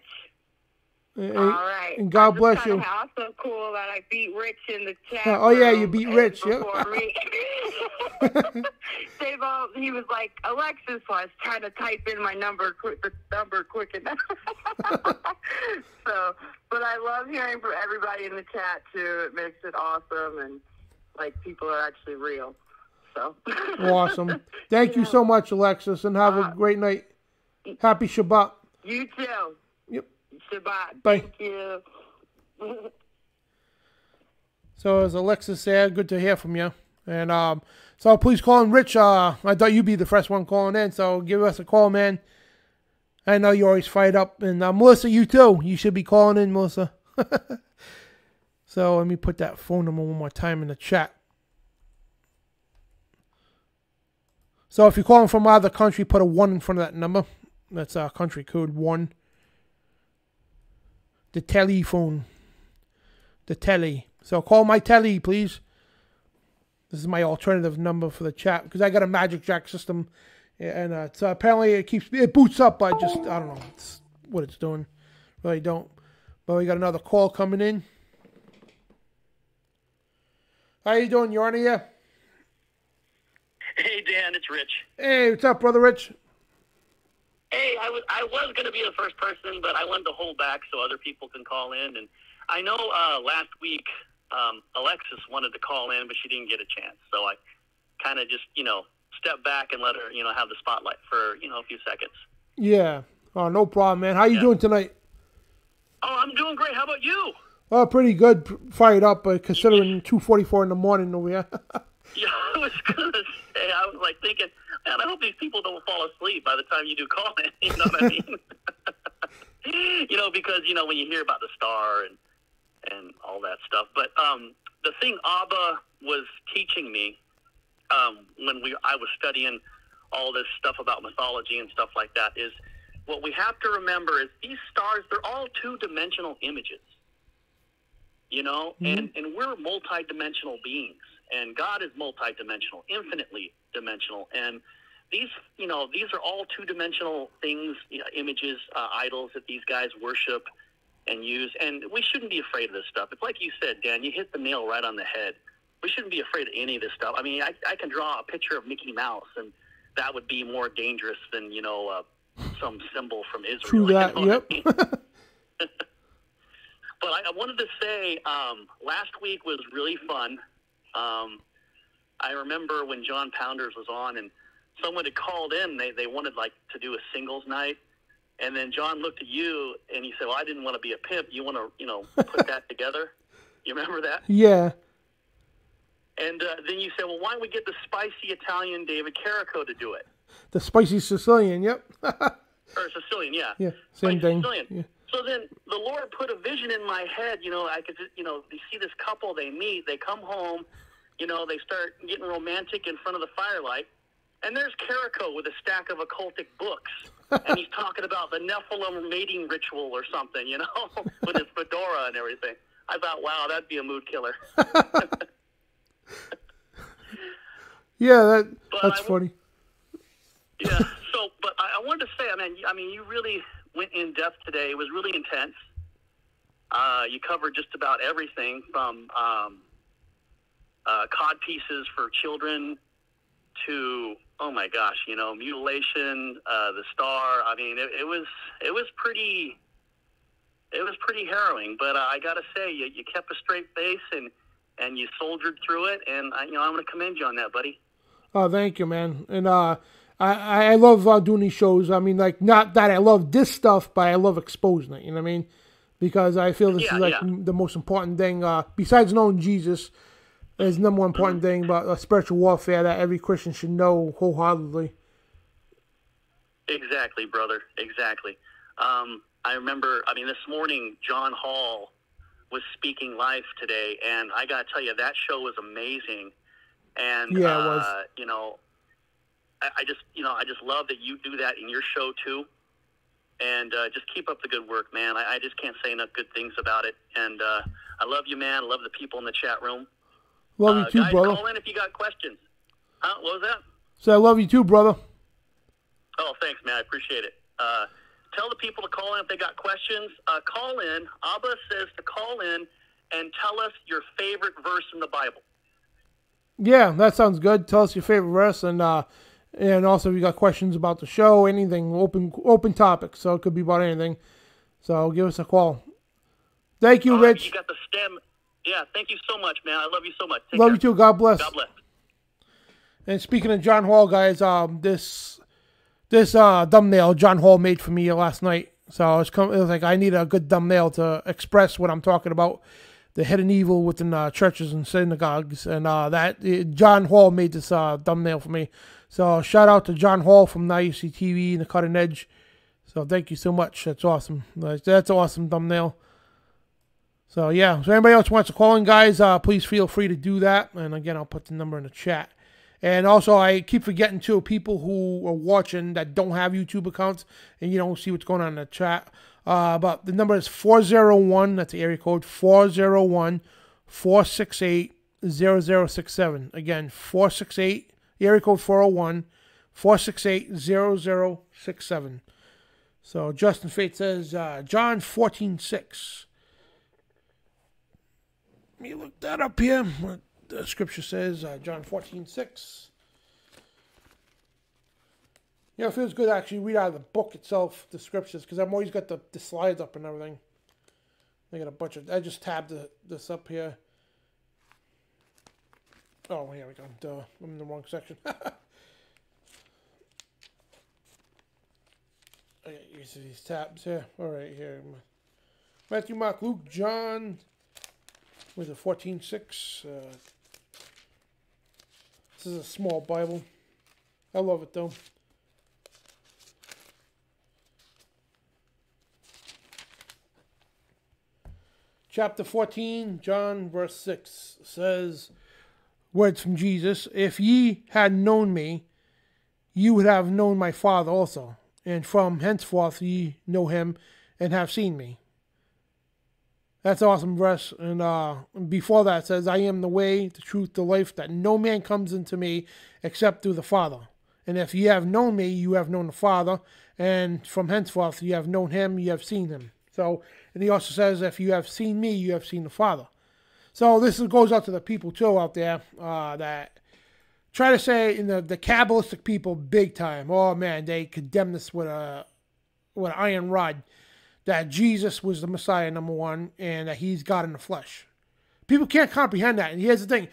Hey, All right. and God bless you. Also cool that I beat Rich in the chat. Oh, yeah, you beat Rich, yeah. Before they both. He was like Alexis. So I was trying to type in my number, quick, the number quick enough. so, but I love hearing from everybody in the chat too. It makes it awesome, and like people are actually real. So Awesome. Thank you so much, Alexis, and have a Uh, great night. Happy Shabbat. You too. Shabbat. Bye. Thank you. So as Alexis said, good to hear from you. And um, so please call in Rich. Uh, I thought you'd be the first one calling in, so give us a call, man. I know you're always fired up, and uh, Melissa, you too. You should be calling in, Melissa. so let me put that phone number one more time in the chat. So if you're calling from out of the country, put a one in front of that number. That's uh, country code one. The telephone. The telly. So call my telly, please. This is my alternative number for the chat because I got a Magic Jack system, and uh, uh, apparently it keeps it boots up. I just I don't know it's what it's doing. Really don't. But we got another call coming in. How you doing? You on here? Hey Dan, it's Rich. Hey, what's up, brother Rich? Hey, I was I was going to be the first person, but I wanted to hold back so other people can call in. And I know uh, last week um, Alexis wanted to call in, but she didn't get a chance. So I kind of just you know stepped back and let her you know have the spotlight for you know a few seconds. Yeah. Oh, no problem, man. How you Yeah. doing tonight? Oh, I'm doing great. How about you? Oh, pretty good. Fired up, uh, considering 2:44 in the morning over here. Yeah, I was gonna say I was like thinking, man, I hope these people don't fall asleep by the time you do call in. You know what I mean? you know, because you know when you hear about the star and and all that stuff. But um, the thing Abba was teaching me um, when we I was studying all this stuff about mythology and stuff like that is what we have to remember is these stars they're all two dimensional images. You know, and and we're multi-dimensional beings, and God is multi-dimensional, infinitely dimensional, and these you know these are all two-dimensional things, you know, images, uh, idols that these guys worship and use, and we shouldn't be afraid of this stuff. It's like you said, Dan. You hit the nail right on the head. We shouldn't be afraid of any of this stuff. I mean, I, I can draw a picture of Mickey Mouse, and that would be more dangerous than you know uh, some symbol from Israel. True you that. know Yep. I mean? But I, I wanted to say um, last week was really fun. Um, I remember when John Pounders was on and someone had called in. They they wanted like to do a singles night, and then John looked at you and he said, "Well, I didn't want to be a pimp. You want to you know put that together." You remember that? yeah. And uh, then you said, "Well, why don't we get the spicy Italian David Carico to do it?" The spicy Sicilian. Yep. or Sicilian, yeah. Yeah, same Spicy thing. Sicilian. Yeah. So then the Lord put a vision in my head. You know, I could, you know, you see this couple, they meet, they come home, you know, they start getting romantic in front of the firelight, and there's Carico with a stack of occultic books, and he's talking about the Nephilim mating ritual or something, you know, with his fedora and everything. I thought, wow, that'd be a mood killer. Yeah, that that's I funny. Yeah. So, but I, I wanted to say, I mean, I mean, you really went in depth today. It was really intense. Uh, you covered just about everything from um, uh, cod pieces for children to oh my gosh, you know, mutilation, uh, the star. I mean, it, it was it was pretty it was pretty harrowing. But uh, I got to say, you, you kept a straight face and and you soldiered through it. And I, you know, I'm going to commend you on that, buddy. Oh, thank you, man. And uh, I I love uh, doing these shows. I mean, like not that I love this stuff, but I love exposing it. You know what I mean? Because I feel this Yeah, is like yeah. the most important thing. Uh, besides knowing Jesus, is number one important thing about uh, spiritual warfare that every Christian should know wholeheartedly. Exactly, brother. Exactly. Um, I remember. I mean, this morning John Hall was speaking live today, and I got to tell you that show was amazing. And Yeah, it uh, was. you know, I, I just you know I just love that you do that in your show too. And uh, just keep up the good work, man. I, I just can't say enough good things about it. And uh, I love you, man. I love the people in the chat room. Love uh, you too, guys, brother. call in if you got questions. Huh? What was that? Say, I love you too, brother. Oh, thanks, man. I appreciate it. Uh, tell the people to call in if they got questions. Uh, call in. Abba says to call in and tell us your favorite verse in the Bible. Yeah, that sounds good. Tell us your favorite verse, and uh, and also if you got questions about the show, anything, open open topic. So it could be about anything. So give us a call. Thank you, Rich. you got the stem. Yeah, thank you so much, man. I love you so much. Take Love care. you too. God bless. God bless. And speaking of John Hall, guys, um, this this uh thumbnail John Hall made for me last night. So I was, com- it was like I need a good thumbnail to express what I'm talking about, the hidden evil within uh, churches and synagogues, and uh, that uh, John Hall made this uh, thumbnail for me. So shout out to John Hall from Now You See TV and the Cutting Edge. So thank you so much. That's awesome. That's, that's an awesome thumbnail. So yeah, so anybody else wants to call in, guys, uh, please feel free to do that. And again, I'll put the number in the chat. And also, I keep forgetting too people who are watching that don't have YouTube accounts and you don't see what's going on in the chat. Uh, but the number is 401, that's the area code 401 468 0067. Again, 468, area code 401 468 0067. So Justin Fate says, uh, John 14 6. Me look that up here. What the scripture says, uh, John 14 6. You know, it feels good actually read out of the book itself, the scriptures, because I've always got the, the slides up and everything. I got a bunch of. I just tabbed the, this up here. Oh, here we go. Duh. I'm in the wrong section. I got used to these tabs here. All right, here. Matthew, Mark, Luke, John. With a 14.6. Uh, this is a small Bible. I love it though. Chapter 14, John, verse 6 says, Words from Jesus If ye had known me, you would have known my Father also, and from henceforth ye know him and have seen me. That's awesome verse. And uh, before that says, I am the way, the truth, the life, that no man comes into me except through the Father. And if ye have known me, you have known the Father, and from henceforth you have known him, you have seen him. So, and he also says, if you have seen me, you have seen the Father. So this goes out to the people too out there uh, that try to say in the the Kabbalistic people big time. Oh man, they condemn this with a with an iron rod that Jesus was the Messiah, number one, and that he's God in the flesh. People can't comprehend that. And here's the thing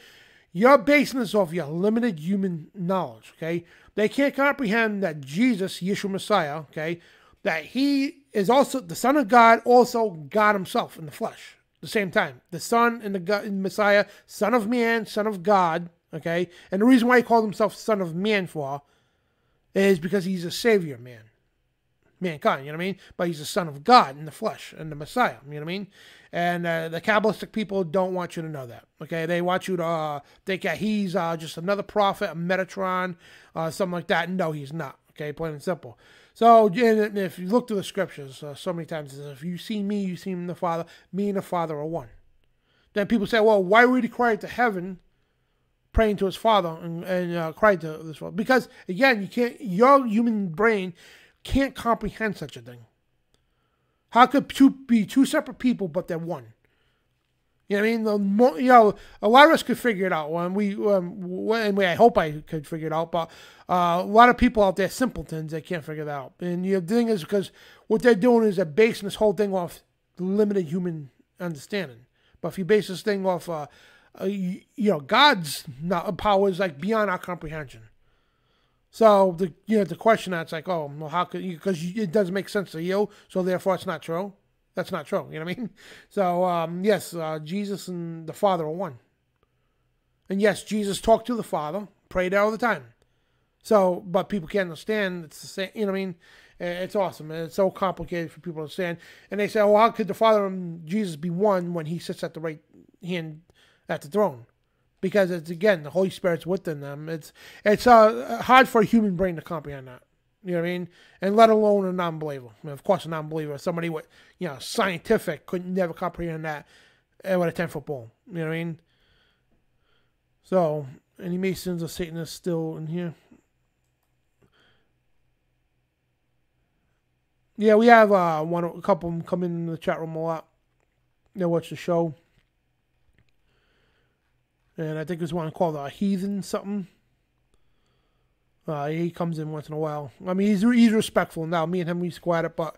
you're basing this off your limited human knowledge, okay? They can't comprehend that Jesus, Yeshua Messiah, okay, that he is also the Son of God, also God himself in the flesh At the same time. The Son and the God, and Messiah, Son of Man, Son of God, okay? And the reason why he called himself Son of Man for is because he's a Savior man mankind, you know what I mean? But he's the Son of God in the flesh and the Messiah, you know what I mean? And uh, the Kabbalistic people don't want you to know that, okay? They want you to uh, think that he's uh, just another prophet, a Metatron, uh, something like that. No, he's not, okay? Plain and simple. So, if you look through the scriptures, uh, so many times, if you see me, you see the Father, me and the Father are one. Then people say, well, why would he cry to heaven praying to his Father and, and uh, cry to this world? Because, again, you can't, your human brain can't comprehend such a thing. How could two be two separate people, but they're one? You know what I mean? The you know, a lot of us could figure it out. When we, um, when we, I hope I could figure it out, but uh, a lot of people out there, simpletons, they can't figure that out. And you know, the thing is, because what they're doing is they're basing this whole thing off limited human understanding. But if you base this thing off, uh, uh, you, you, know, God's power is like beyond our comprehension. So the you know the question that's like, oh, well, how could you? Because it doesn't make sense to you, so therefore it's not true. That's not true. You know what I mean? So um, yes, uh, Jesus and the Father are one. And yes, Jesus talked to the Father, prayed all the time. So, but people can't understand. It's the same. You know what I mean? It's awesome, and it's so complicated for people to understand. And they say, "Oh, how could the Father and Jesus be one when He sits at the right hand at the throne?" Because it's again the Holy Spirit's within them. It's it's uh, hard for a human brain to comprehend that. You know what I mean? And let alone a non-believer. I mean, of course, a non-believer, somebody with you know scientific could never comprehend that with a ten foot pole. You know what I mean? So, any Masons or Satanists still in here? Yeah, we have uh, one a couple of them come in the chat room a lot. They watch the show and I think there's one called a Heathen something. Uh, he comes in once in a while. I mean, he's he's respectful now. Me and him we squat it, but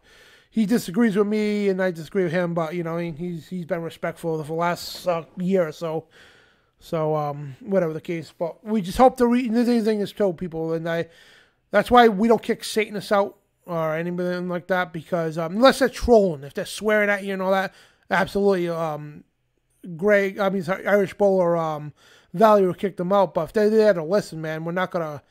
he disagrees with me, and I disagree with him. But you know, he's he's been respectful for the last uh, year or so. So um, whatever the case, but we just hope to read. The thing is, tell people, and I that's why we don't kick Satanists out or anything like that because um, unless they're trolling, if they're swearing at you and all that, absolutely. Um, Greg, I mean, sorry, Irish Bowl or um, Valley will kick them out. But if they're there to listen, man, we're not gonna.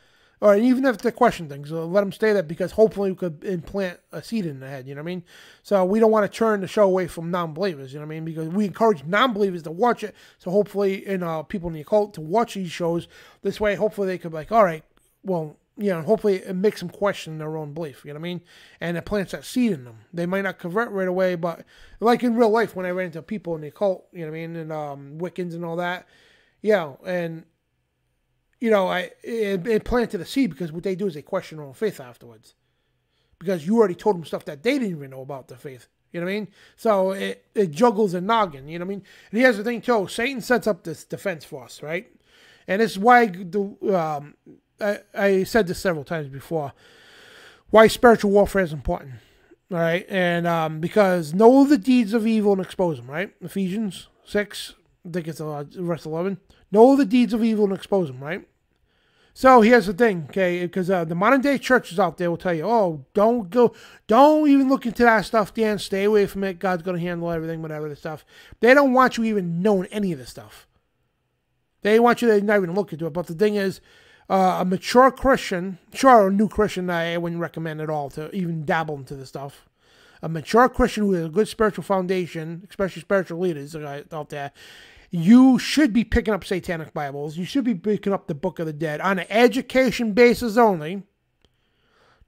or even if they question things, uh, let them stay there because hopefully we could implant a seed in the head. You know what I mean? So we don't want to turn the show away from non-believers. You know what I mean? Because we encourage non-believers to watch it. So hopefully, in uh, people in the occult to watch these shows this way. Hopefully, they could be like, all right, well, you know, hopefully it makes them question their own belief. You know what I mean? And it plants that seed in them. They might not convert right away, but like in real life, when I ran into people in the occult, you know what I mean, and um, Wiccans and all that, yeah, and you know, I it, it planted a seed because what they do is they question their own faith afterwards, because you already told them stuff that they didn't even know about the faith. You know what I mean? So it, it juggles a noggin. You know what I mean? And here's the thing too: Satan sets up this defense force, right? And this is why the um, I, I said this several times before. Why spiritual warfare is important, right? And um, because know the deeds of evil and expose them, right? Ephesians six, I think it's uh, verse eleven. Know the deeds of evil and expose them, right? So here's the thing, okay? Because uh, the modern day churches out there will tell you, oh, don't go, don't even look into that stuff, Dan. Stay away from it. God's going to handle everything, whatever the stuff. They don't want you even knowing any of this stuff. They want you to not even look into it. But the thing is, uh, a mature Christian, sure, a new Christian, I wouldn't recommend at all to even dabble into this stuff. A mature Christian has a good spiritual foundation, especially spiritual leaders out there, you should be picking up satanic Bibles. You should be picking up the Book of the Dead on an education basis only.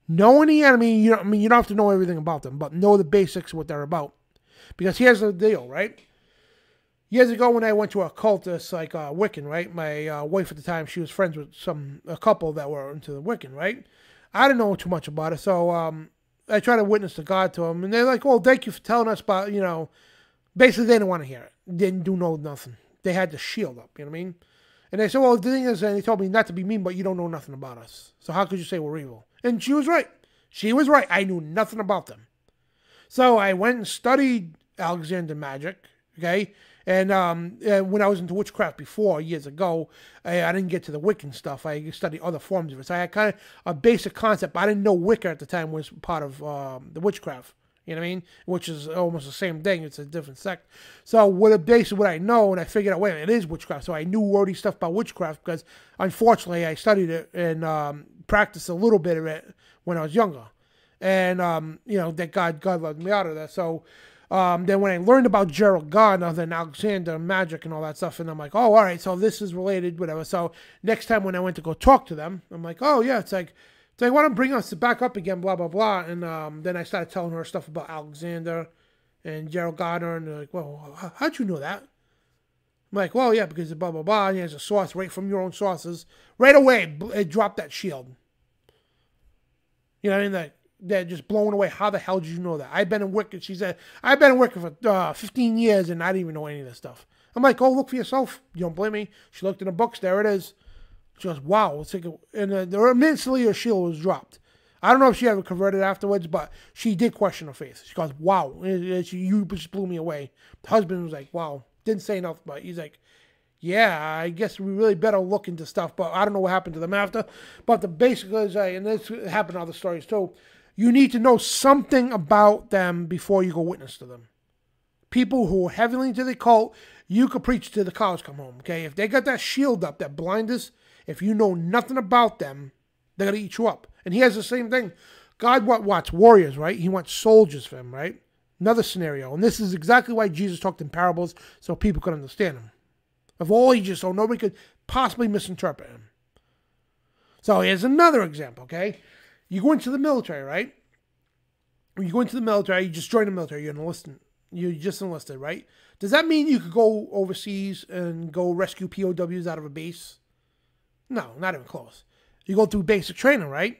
Knowing the enemy, you know, I mean, you don't have to know everything about them, but know the basics of what they're about. Because here's the deal, right? Years ago, when I went to a cultist like uh, Wiccan, right? My uh, wife at the time, she was friends with some a couple that were into the Wiccan, right? I didn't know too much about it, so um, I tried to witness to God to them, and they're like, "Oh, thank you for telling us about you know." Basically, they didn't want to hear it. Didn't do no nothing. They had the shield up. You know what I mean? And they said, "Well, the thing is," and they told me not to be mean, but you don't know nothing about us. So how could you say we're evil? And she was right. She was right. I knew nothing about them. So I went and studied Alexandrian magic. Okay, and um, uh, when I was into witchcraft before, years ago, I, I, didn't get to the Wiccan stuff. I studied other forms of it. So I had kind of a basic concept. I didn't know Wicca at the time was part of um, the witchcraft. You know what I mean? Which is almost the same thing. It's a different sect. So what basically what I know, and I figured out, wait, it is witchcraft. So I knew wordy stuff about witchcraft because unfortunately I studied it and um, practiced a little bit of it when I was younger. And um, you know that God God led me out of that. So um, then when I learned about Gerald Gardner, then Alexandrian Magic and all that stuff, and I'm like, oh, all right, so this is related, whatever. So next time when I went to go talk to them, I'm like, oh yeah, it's like, so I want to bring us back up again, blah blah blah, and um, then I started telling her stuff about Alexander and Gerald Gardner, and they're like, well, how'd you know that? I'm like, well, yeah, because blah blah blah, and there's a source right from your own sources. Right away, it dropped that shield. You know, what I mean, like they're just blown away. How the hell did you know that? I've been in Wicca. She said, I've been in for uh, 15 years and I didn't even know any of this stuff. I'm like, oh, look for yourself. You don't blame me. She looked in the books. There it is. She goes, wow. And uh, immediately her shield was dropped. I don't know if she ever converted afterwards, but she did question her faith. She goes, wow. you just blew me away. The husband was like, wow. Didn't say enough, but he's like, yeah, I guess we really better look into stuff, but I don't know what happened to them after. But the basic is, and this happened in other stories too you need to know something about them before you go witness to them. People who are heavily into the cult, you could preach to the cows come home. Okay, if they got that shield up, that blinders, if you know nothing about them, they're gonna eat you up. And he has the same thing. God what wants warriors, right? He wants soldiers for him, right? Another scenario, and this is exactly why Jesus talked in parables, so people could understand him. Of all ages, so nobody could possibly misinterpret him. So here's another example, okay? You go into the military, right? When you go into the military, you just join the military, you're enlisted. You just enlisted, right? Does that mean you could go overseas and go rescue POWs out of a base? No, not even close. You go through basic training, right?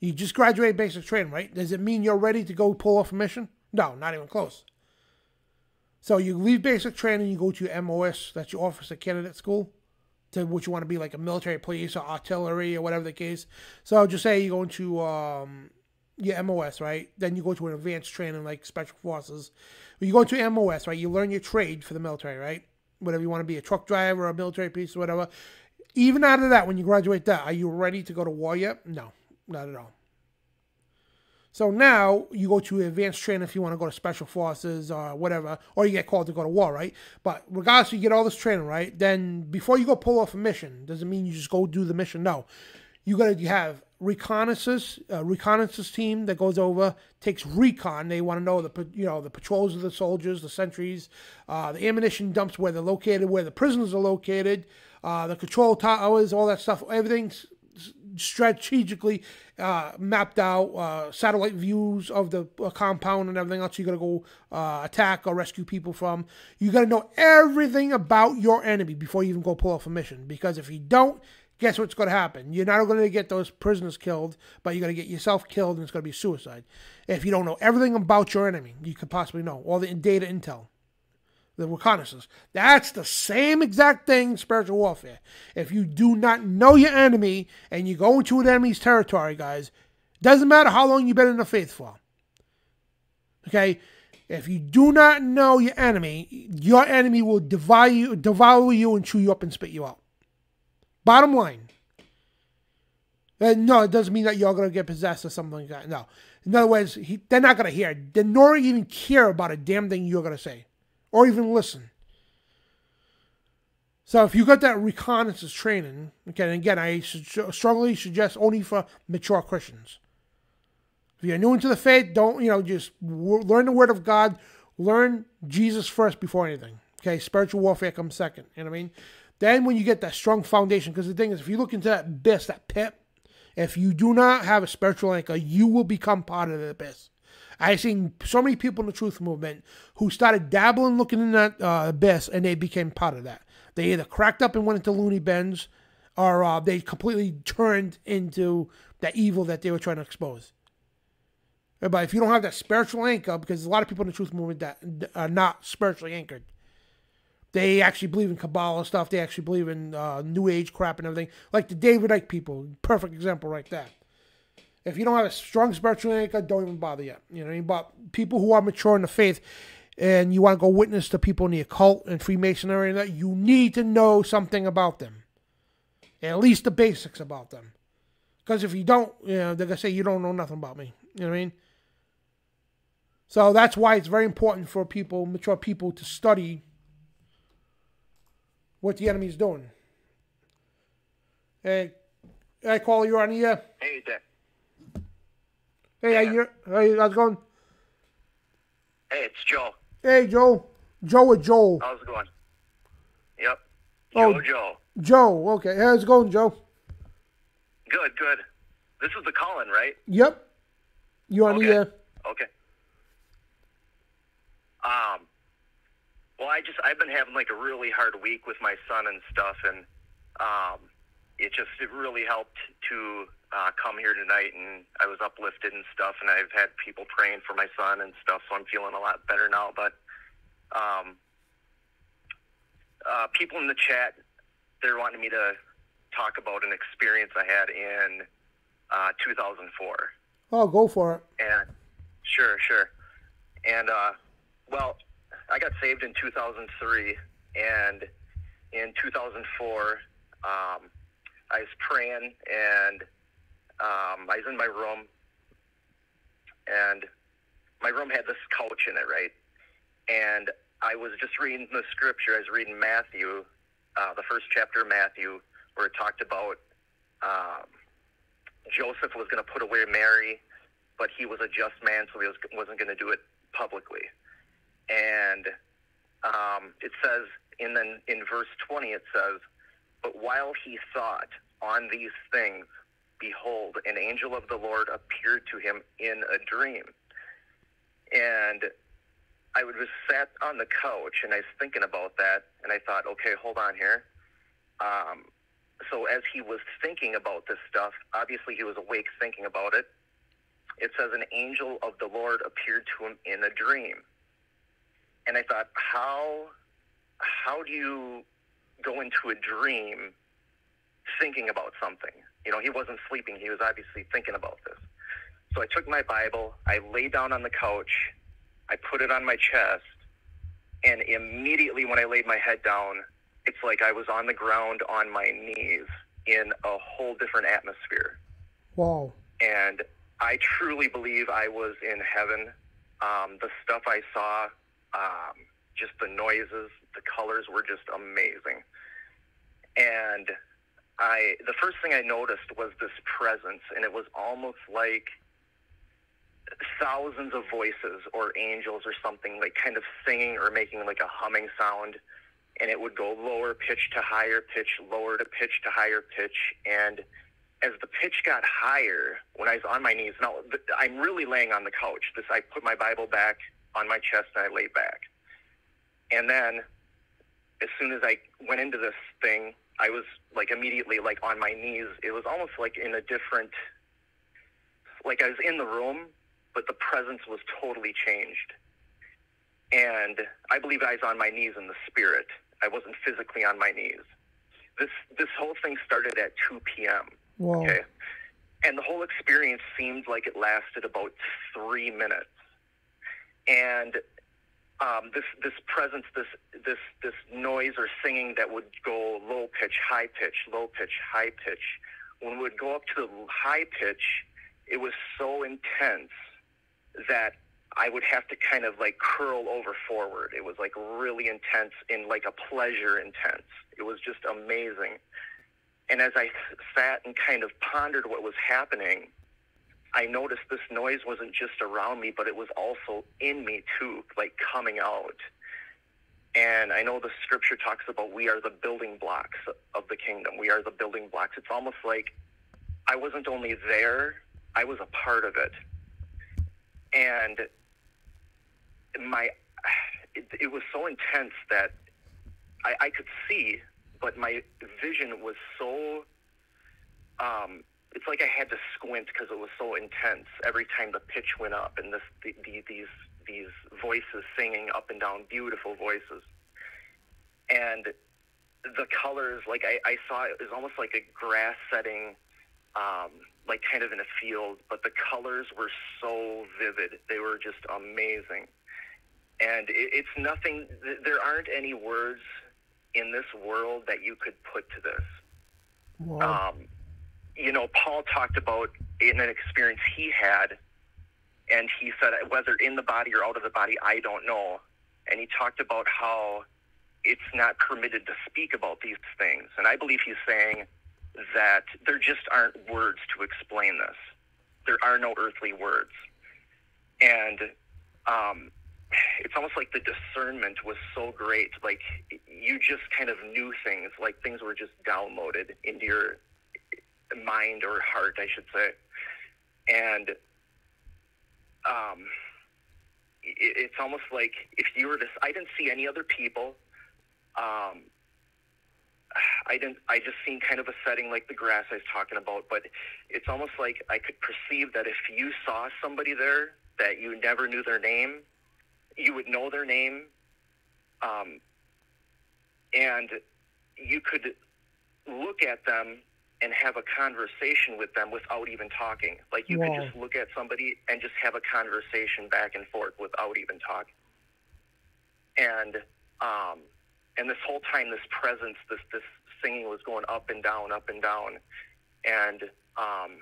You just graduate basic training, right? Does it mean you're ready to go pull off a mission? No, not even close. So you leave basic training, you go to your MOS, that's your officer candidate school to what you want to be like a military police or artillery or whatever the case. So just say you go into um, your MOS, right? Then you go to an advanced training like special forces. You go into MOS, right? You learn your trade for the military, right? Whatever you want to be, a truck driver, or a military piece, or whatever. Even out of that, when you graduate that, are you ready to go to war yet? No, not at all. So now you go to advanced training if you want to go to special forces or whatever, or you get called to go to war, right? But regardless, you get all this training, right? Then before you go pull off a mission, doesn't mean you just go do the mission. No, you got to have reconnaissance, uh, reconnaissance team that goes over, takes recon. They want to know the you know the patrols of the soldiers, the sentries, uh, the ammunition dumps where they're located, where the prisoners are located, uh, the control towers, all that stuff. Everything's strategically uh, mapped out, uh, satellite views of the uh, compound and everything else you got to go uh, attack or rescue people from. You got to know everything about your enemy before you even go pull off a mission. Because if you don't, guess what's going to happen? You're not going to get those prisoners killed, but you're going to get yourself killed and it's going to be suicide. If you don't know everything about your enemy, you could possibly know all the data intel the reconnaissance. That's the same exact thing spiritual warfare. If you do not know your enemy and you go into an enemy's territory, guys, doesn't matter how long you've been in the faith for. Okay? If you do not know your enemy, your enemy will devour you, devour you and chew you up and spit you out. Bottom line. And no, it doesn't mean that you're going to get possessed or something like that. No. In other words, he, they're not going to hear. They're not even care about a damn thing you're going to say or even listen. So if you got that reconnaissance training, okay, again, I strongly suggest only for mature Christians. If you're new into the faith, don't, you know, just learn the Word of God, learn Jesus first before anything. Okay, spiritual warfare comes second. You know what I mean? Then when you get that strong foundation, because the thing is, if you look into that abyss, that pit, if you do not have a spiritual anchor, you will become part of the abyss. I've seen so many people in the truth movement who started dabbling, looking in that uh, abyss, and they became part of that. They either cracked up and went into loony bends, or uh, they completely turned into the evil that they were trying to expose. But if you don't have that spiritual anchor, because a lot of people in the truth movement that are not spiritually anchored, they actually believe in Kabbalah stuff. They actually believe in uh, New Age crap and everything. Like the David Icke people, perfect example right there. If you don't have a strong spiritual anchor, don't even bother yet. You know, what I mean? but people who are mature in the faith and you want to go witness to people in the occult and Freemasonry and that, you need to know something about them. At least the basics about them. Because if you don't, you know, they're going to say you don't know nothing about me. You know what I mean? So that's why it's very important for people, mature people, to study what the enemy's doing. Hey, hey, call you on air. Hey, Dick. Hey, yeah. you, hey, how's it going? Hey, it's Joe. Hey, Joe. Joe or Joel? How's it going? Yep. Oh, Joe, Joe. Joe, okay. How's it going, Joe? Good, good. This is the Colin, right? Yep. You on okay. the air? Okay. Um, well, I just I've been having like a really hard week with my son and stuff, and um, it just it really helped to uh, come here tonight, and I was uplifted and stuff, and I've had people praying for my son and stuff, so I'm feeling a lot better now. But um, uh, people in the chat, they're wanting me to talk about an experience I had in uh, 2004. Oh, go for it. And sure, sure. And uh, well, I got saved in 2003, and in 2004, um, I was praying and um, I was in my room, and my room had this couch in it, right? And I was just reading the scripture. I was reading Matthew, uh, the first chapter of Matthew, where it talked about um, Joseph was going to put away Mary, but he was a just man, so he was, wasn't going to do it publicly. And um, it says in the, in verse 20, it says, "But while he thought on these things, behold, an angel of the Lord appeared to him in a dream. And I was sat on the couch and I was thinking about that, and I thought, okay, hold on here. Um, so as he was thinking about this stuff, obviously he was awake thinking about it. It says an angel of the Lord appeared to him in a dream. And I thought, how how do you go into a dream thinking about something? You know, he wasn't sleeping. He was obviously thinking about this. So I took my Bible, I lay down on the couch, I put it on my chest, and immediately when I laid my head down, it's like I was on the ground on my knees in a whole different atmosphere. Wow. And I truly believe I was in heaven. Um, the stuff I saw, um, just the noises, the colors were just amazing. And I the first thing I noticed was this presence, and it was almost like thousands of voices or angels or something like kind of singing or making like a humming sound. And it would go lower pitch to higher pitch lower to pitch to higher pitch. And as the pitch got higher when i was on my knees now i'm really laying on the couch. This i put my bible back on my chest and i lay back. And then as soon as i went into this thing i was like immediately like on my knees it was almost like in a different like i was in the room but the presence was totally changed. And I believe I was on my knees in the spirit. I wasn't physically on my knees. This this whole thing started at 2 p.m. Wow. Okay, and the whole experience seemed like it lasted about three minutes. And um, this this presence, this this this noise or singing that would go low pitch, high pitch, low pitch, high pitch. When we would go up to the high pitch, it was so intense that I would have to kind of like curl over forward. It was like really intense in like a pleasure intense. It was just amazing. And as I sat and kind of pondered what was happening, I noticed this noise wasn't just around me, but it was also in me too, like coming out. And I know the scripture talks about we are the building blocks of the kingdom. We are the building blocks. It's almost like I wasn't only there, I was a part of it and my it, it, was so intense that I, I, could see, but my vision was so. Um, it's like I had to squint because it was so intense every time the pitch went up, and this the, the, these these voices singing up and down, beautiful voices, and the colors. Like I, I saw it was almost like a grass setting. Um, like kind of in a field, but the colors were so vivid. They were just amazing. And it, it's nothing, there aren't any words in this world that you could put to this. Wow. Um, you know, Paul talked about in an experience he had, and he said, whether in the body or out of the body, I don't know. And he talked about how it's not permitted to speak about these things. And I believe he's saying, that there just aren't words to explain this. There are no earthly words. And um, it's almost like the discernment was so great. Like you just kind of knew things, like things were just downloaded into your mind or heart, I should say. And um, it, it's almost like if you were to, I didn't see any other people. Um, I didn't. I just seen kind of a setting like the grass I was talking about, but it's almost like I could perceive that if you saw somebody there that you never knew their name, you would know their name, um, and you could look at them and have a conversation with them without even talking. Like you wow. could just look at somebody and just have a conversation back and forth without even talking. And um, and this whole time, this presence, this this singing was going up and down, up and down, and um,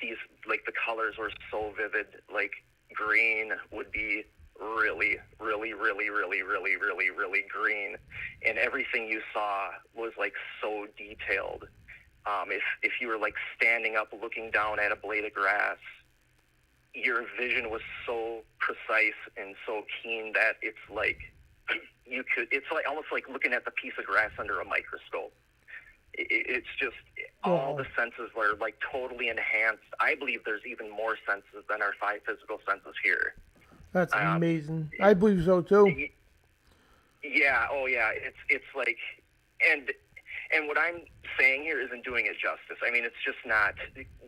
these like the colors were so vivid. Like green would be really, really, really, really, really, really, really green, and everything you saw was like so detailed. Um, if if you were like standing up, looking down at a blade of grass, your vision was so precise and so keen that it's like you could it's like almost like looking at the piece of grass under a microscope. It, it's just all the senses are like totally enhanced. I believe there's even more senses than our five physical senses here. That's um, amazing. i believe so too. yeah oh yeah. It's it's like and and what i'm saying here isn't doing it justice i mean it's just not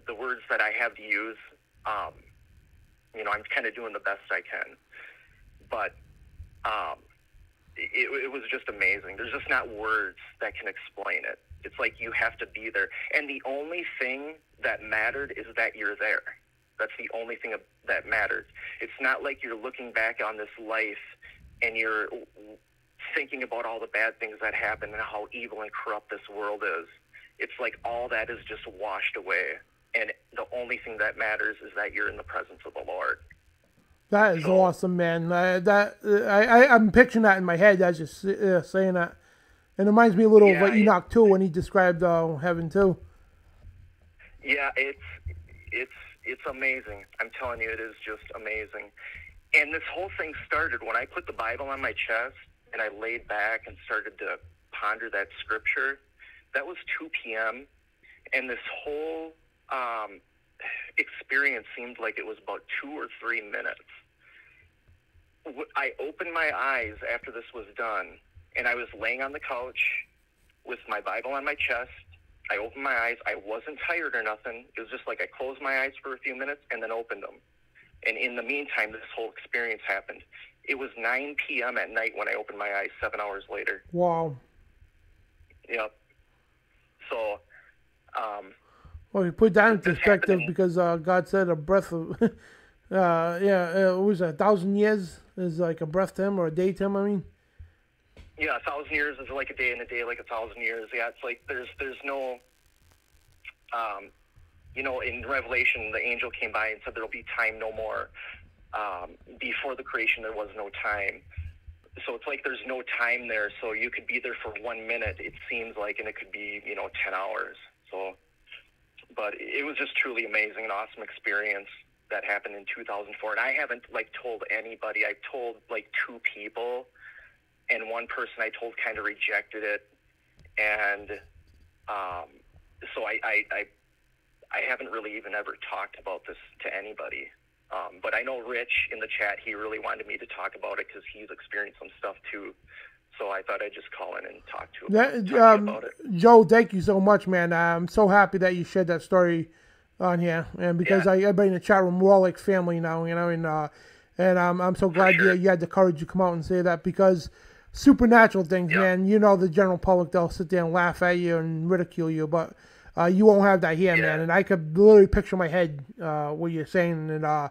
the words that i have to use um you know i'm kind of doing the best i can but um it, it was just amazing. There's just not words that can explain it. It's like you have to be there. And the only thing that mattered is that you're there. That's the only thing that matters. It's not like you're looking back on this life and you're thinking about all the bad things that happen and how evil and corrupt this world is. It's like all that is just washed away. And the only thing that matters is that you're in the presence of the Lord. That is awesome, man. Uh, that uh, I, I I'm picturing that in my head as just uh, saying that, And it reminds me a little Yeah, of it- Enoch too when he described uh, heaven too. Yeah, it's it's it's amazing. I'm telling you, it is just amazing. And this whole thing started when I put the Bible on my chest and I laid back and started to ponder that scripture. That was 2 p.m. and this whole um, experience seemed like it was about two or three minutes. I opened my eyes after this was done, and I was laying on the couch with my Bible on my chest. I opened my eyes. I wasn't tired or nothing. It was just like I closed my eyes for a few minutes and then opened them. And in the meantime, this whole experience happened. It was 9 p.m. at night when I opened my eyes seven hours later. Wow. Yep. So, um, Well, you put that in perspective happening- because uh, God said a breath of, uh, yeah, it was a thousand years is like a breath to him or a day to him. I mean, yeah, a thousand years is like a day, and a day like a thousand years. Yeah, it's like there's there's no, um, you know, in Revelation, the angel came by and said there'll be time no more. Um, before the creation, there was no time. So it's like there's no time there. So you could be there for one minute. It seems like, and it could be you know ten hours. So, but it was just truly amazing, an awesome experience that happened in 2004. And I haven't like told anybody. I've told like two people and one person I told kind of rejected it, and um, so I, I, I I haven't really even ever talked about this to anybody. Um, but I know Rich in the chat, he really wanted me to talk about it because he's experienced some stuff too. So I thought I'd just call in and talk to him that, talk um, about it. Joe, thank you so much, man. I'm so happy that you shared that story on here, and because Yeah. I, everybody in the chat room, we're all like family now, you know, and uh, and um, I'm so glad sure. you, you had the courage to come out and say that because supernatural things, Yeah. man. You know, the general public they'll sit there and laugh at you and ridicule you, but uh, you won't have that here, Yeah. man. And I could literally picture my head uh, what you're saying, and uh,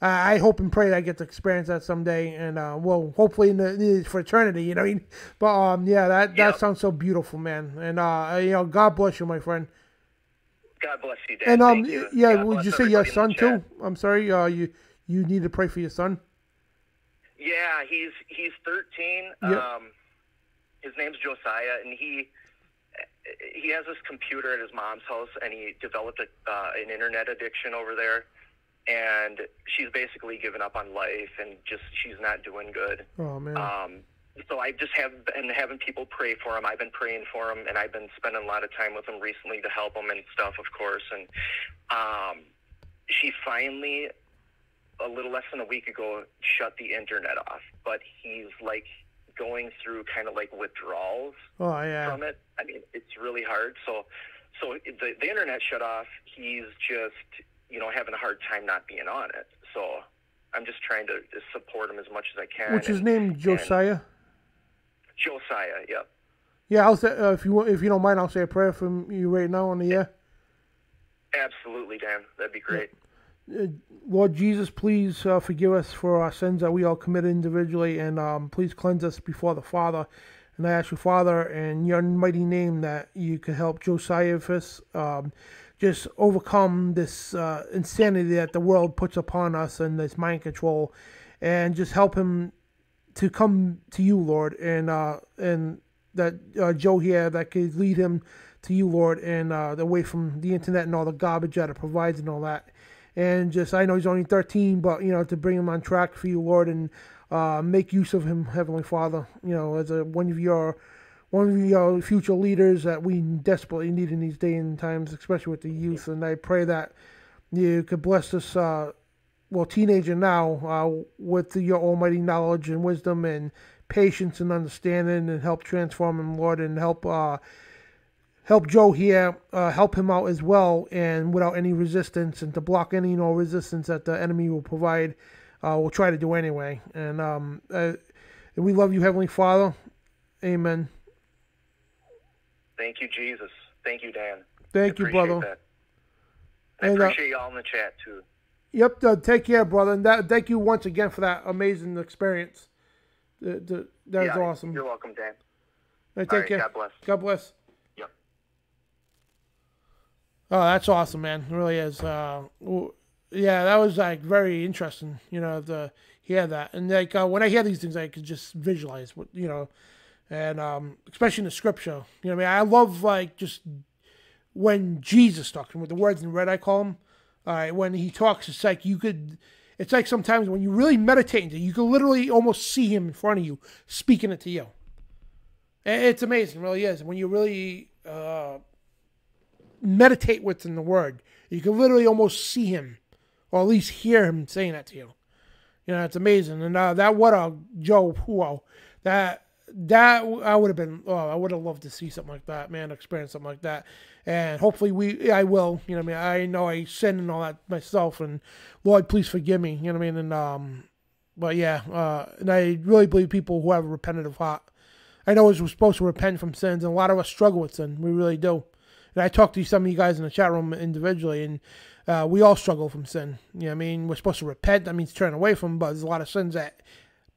I hope and pray that I get to experience that someday, and uh, well, hopefully in the, the fraternity, you know. What I mean? But um, yeah, that that Yep. sounds so beautiful, man. And uh, you know, God bless you, my friend. God bless you, Dad. And um, you. yeah, God would you say your son too? I'm sorry, uh, you you need to pray for your son. Yeah, he's he's 13. Yeah. Um, his name's Josiah, and he he has this computer at his mom's house, and he developed a, uh, an internet addiction over there. And she's basically given up on life, and just she's not doing good. Oh man, Um, so I just have been having people pray for him. I've been praying for him, and I've been spending a lot of time with him recently to help him and stuff, of course. And um, she finally, a little less than a week ago, shut the internet off. But he's like going through kind of like withdrawals oh yeah, from it. I mean, it's really hard. So, so the the internet shut off. He's just you know having a hard time not being on it. So. I'm just trying to, support him as much as I can. what's his and- name? Josiah. Josiah, yep. Yeah, I'll say uh, if you if you don't mind, I'll say a prayer for you right now on the air. Absolutely, Dan. That'd be great. Lord Jesus, please uh, forgive us for our sins that we all committed individually, and um, please cleanse us before the Father. And I ask you, Father, in your mighty name, that you could help Josiah Fist, um, just overcome this uh, insanity that the world puts upon us and this mind control, and just help him to come to you, Lord, and uh, and that uh, Joe here that could lead him to you, Lord, and uh, away from the internet and all the garbage that it provides and all that. And just, I know he's only 13, but you know, to bring him on track for you, Lord, and uh, make use of him, Heavenly Father, you know, as a one of your one of your future leaders that we desperately need in these days and times, especially with the youth. And I pray that you could bless this, uh, well, teenager now uh, with your almighty knowledge and wisdom and patience and understanding, and help transform him, Lord, and help uh, help Joe here, uh, help him out as well, and without any resistance, and to block any you know resistance that the enemy will provide. Uh, we'll try to do anyway. And um, uh, we love you, Heavenly Father. Amen. Thank you, Jesus. Thank you, Dan. Thank you, brother. That. I And, uh, appreciate y'all in the chat too. Yep. Uh, take care, brother. And that, thank you once again for that amazing experience. The, the, that is yeah, awesome. You're welcome, Dan. Hey, take right, care. God bless. God bless. Oh, that's awesome, man. It really is. Uh, yeah, that was like very interesting. You know, the hear that and like uh, when I hear these things, I could just visualize what you know, and um, especially in the scripture. You know, what I mean, I love like just when Jesus talking with the words in red. I call him. All right, when he talks, it's like you could. It's like sometimes when you really meditate you can literally almost see him in front of you speaking it to you. It's amazing, it really is. When you really uh, meditate within the word, you can literally almost see him, or at least hear him saying that to you. You know, it's amazing. And uh, that what a Joe Wow, that that I would have been. Oh, I would have loved to see something like that, man. Experience something like that, and hopefully we. I will. You know, what I mean, I know I sin and all that myself, and Lord, please forgive me. You know what I mean? And um, but yeah, uh, and I really believe people who have a repetitive heart. I know we're supposed to repent from sins, and a lot of us struggle with sin. We really do. And I talked to some of you guys in the chat room individually, and uh, we all struggle from sin. You know what I mean? We're supposed to repent. That means turn away from, but there's a lot of sins that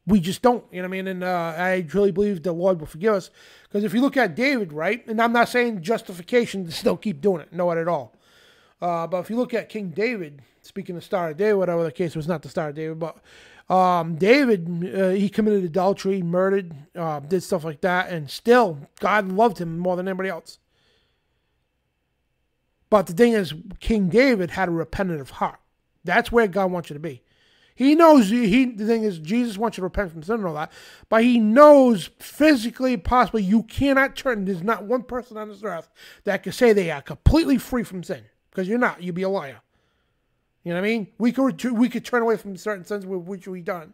we just don't. You know what I mean? And uh, I truly believe the Lord will forgive us. Because if you look at David, right, and I'm not saying justification to still keep doing it, no, at all. Uh, but if you look at King David, speaking of Star of David, whatever the case was, not the Star of David, but um, David, uh, he committed adultery, murdered, uh, did stuff like that, and still God loved him more than anybody else. But the thing is, King David had a repentant heart. That's where God wants you to be. He knows he the thing is Jesus wants you to repent from sin and all that, but he knows physically possibly you cannot turn. There's not one person on this earth that can say they are completely free from sin because you're not. You'd be a liar. You know what I mean? We could we could turn away from certain sins which we done,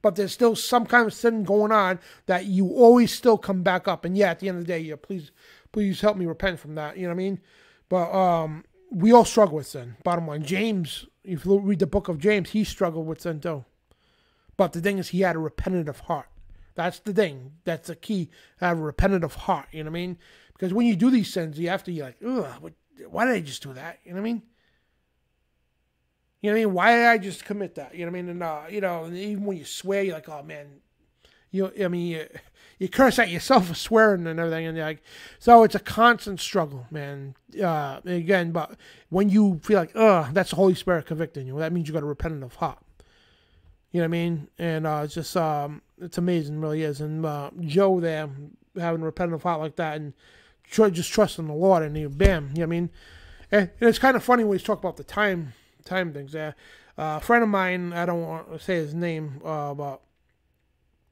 but there's still some kind of sin going on that you always still come back up. And yeah, at the end of the day, yeah, please please help me repent from that. You know what I mean? But um, we all struggle with sin. Bottom line, James, if you read the book of James, he struggled with sin too. But the thing is, he had a repentant heart. That's the thing. That's the key. Have a repentant heart. You know what I mean? Because when you do these sins, you have to. You're like, ugh, why did I just do that? You know what I mean? You know what I mean? Why did I just commit that? You know what I mean? And uh, you know, and even when you swear, you're like, oh man, you. know, I mean, you, curse at yourself for swearing and everything, and like, so it's a constant struggle, man. Uh, again, but when you feel like, oh, that's the Holy Spirit convicting you, that means you got a repentant heart. You know what I mean? And uh, it's just, um, it's amazing, really is. And uh, Joe there having a repentant heart like that, and tr- just trusting the Lord, and he, bam, you know what I mean? And, and it's kind of funny when he's talking about the time, time things there. Uh, a friend of mine, I don't want to say his name, uh, but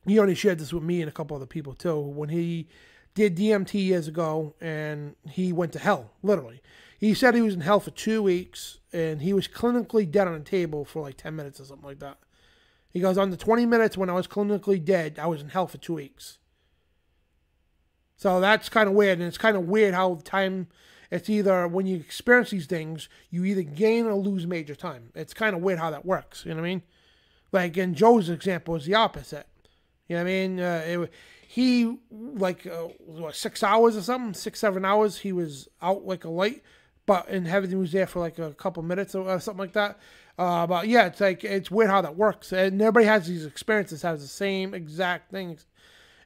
he only shared this with me and a couple other people too. When he did DMT years ago and he went to hell, literally. He said he was in hell for two weeks and he was clinically dead on a table for like 10 minutes or something like that. He goes, on the 20 minutes when I was clinically dead, I was in hell for two weeks. So that's kind of weird. And it's kind of weird how time, it's either when you experience these things, you either gain or lose major time. It's kind of weird how that works. You know what I mean? Like in Joe's example, is the opposite you know what I mean? Uh, it, he like uh, what, six hours or something, six seven hours. He was out like a light, but and everything was there for like a couple minutes or, something like that. Uh, but yeah, it's like it's weird how that works, and everybody has these experiences, has the same exact things.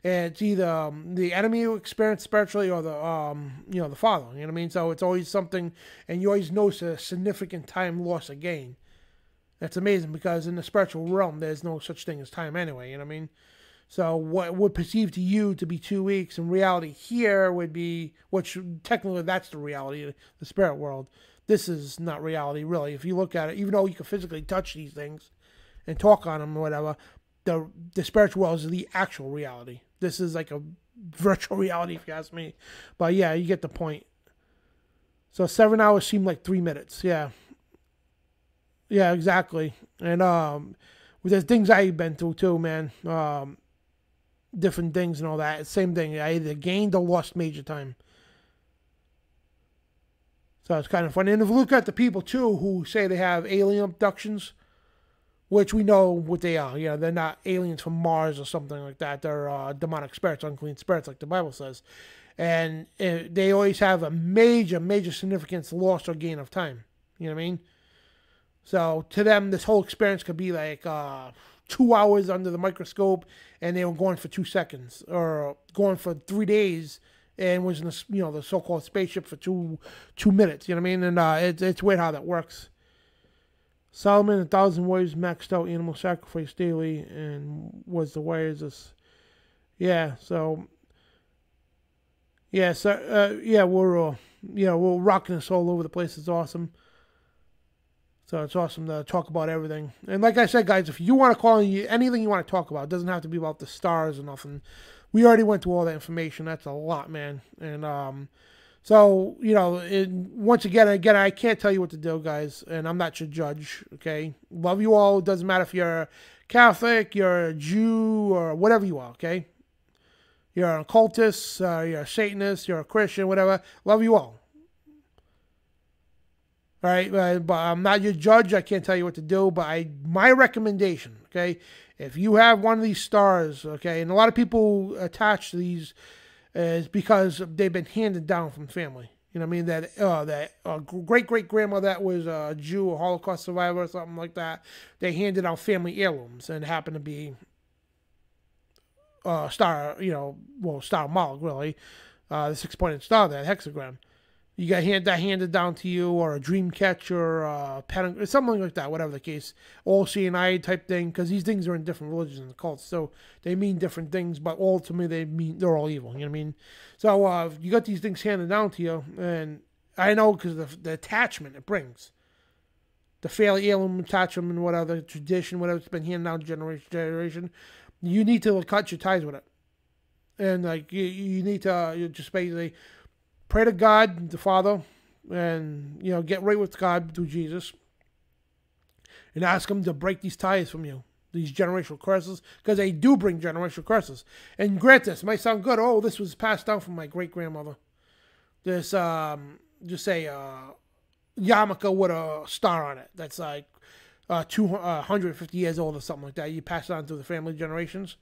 And it's either um, the enemy you experience spiritually or the um, you know the father. You know what I mean? So it's always something, and you always notice a significant time loss or gain. That's amazing because in the spiritual realm, there's no such thing as time anyway. You know what I mean? So what would perceive to you to be two weeks in reality here would be, which technically that's the reality, the spirit world. This is not reality really. If you look at it, even though you can physically touch these things and talk on them or whatever, the the spiritual world is the actual reality. This is like a virtual reality, if you ask me. But yeah, you get the point. So seven hours seem like three minutes. Yeah. Yeah, exactly. And um, there's things I've been through too, man. Um, different things and all that. Same thing. I either gained or lost major time. So it's kind of funny. And if you look at the people too who say they have alien abductions, which we know what they are. You know, they're not aliens from Mars or something like that. They're uh, demonic spirits, unclean spirits, like the Bible says. And uh, they always have a major, major significance, loss or gain of time. You know what I mean? So to them, this whole experience could be like uh, two hours under the microscope and they were going for two seconds or going for three days and was in the you know the so-called spaceship for two two minutes. You know what I mean? And uh, it's it's weird how that works. Solomon, a thousand ways maxed out animal sacrifice daily, and was the ways this. Yeah, so Yeah, so uh, yeah, we're uh, yeah we're rocking this all over the place. It's awesome. So it's awesome to talk about everything. And like I said, guys, if you want to call in anything you want to talk about, it doesn't have to be about the stars or nothing. We already went through all that information. That's a lot, man. And um, so you know, it, once again, again, I can't tell you what to do, guys, and I'm not your judge. Okay, love you all. It doesn't matter if you're Catholic, you're a Jew, or whatever you are. Okay, you're an occultist, uh, you're a Satanist, you're a Christian, whatever. Love you all. Right, but I'm not your judge. I can't tell you what to do. But I, my recommendation, okay, if you have one of these stars, okay, and a lot of people attach these is because they've been handed down from family. You know what I mean? That uh, that uh, great great grandma that was a Jew, a Holocaust survivor, or something like that. They handed out family heirlooms and happened to be uh, star, you know, well, star Moloch, really, uh, the six pointed star, that hexagram you got hand, that handed down to you, or a dream catcher, uh, pen, something like that, whatever the case, all eye type thing, because these things are in different religions and cults, so they mean different things, but ultimately they mean they're all evil. You know what I mean? So uh, you got these things handed down to you, and I know because the, the attachment it brings, the family heirloom attachment, and whatever tradition, whatever it's been handed down generation to generation, you need to cut your ties with it, and like you, you need to just basically pray to God, the Father, and you know, get right with God through Jesus, and ask Him to break these ties from you, these generational curses, because they do bring generational curses. And grant this might sound good. Oh, this was passed down from my great grandmother. This, um, just say, uh, yarmulke with a star on it. That's like uh, 250 uh, years old or something like that. You pass it on through the family generations.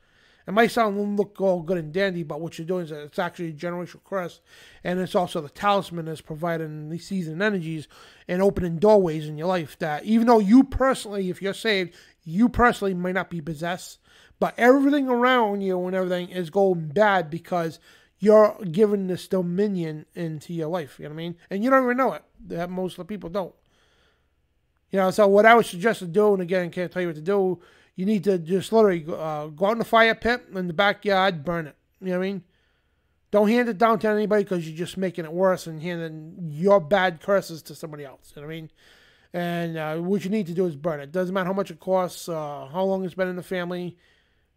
It might sound look all good and dandy, but what you're doing is it's actually a generational curse, and it's also the talisman that's providing these season energies and opening doorways in your life. That even though you personally, if you're saved, you personally might not be possessed, but everything around you and everything is going bad because you're giving this dominion into your life. You know what I mean? And you don't even know it. That most of the people don't. You know, so what I would suggest to do, and again, can't tell you what to do, you need to just literally uh, go out in the fire pit in the backyard, burn it. You know what I mean? Don't hand it down to anybody because you're just making it worse and handing your bad curses to somebody else. You know what I mean? And uh, what you need to do is burn it. Doesn't matter how much it costs, uh, how long it's been in the family.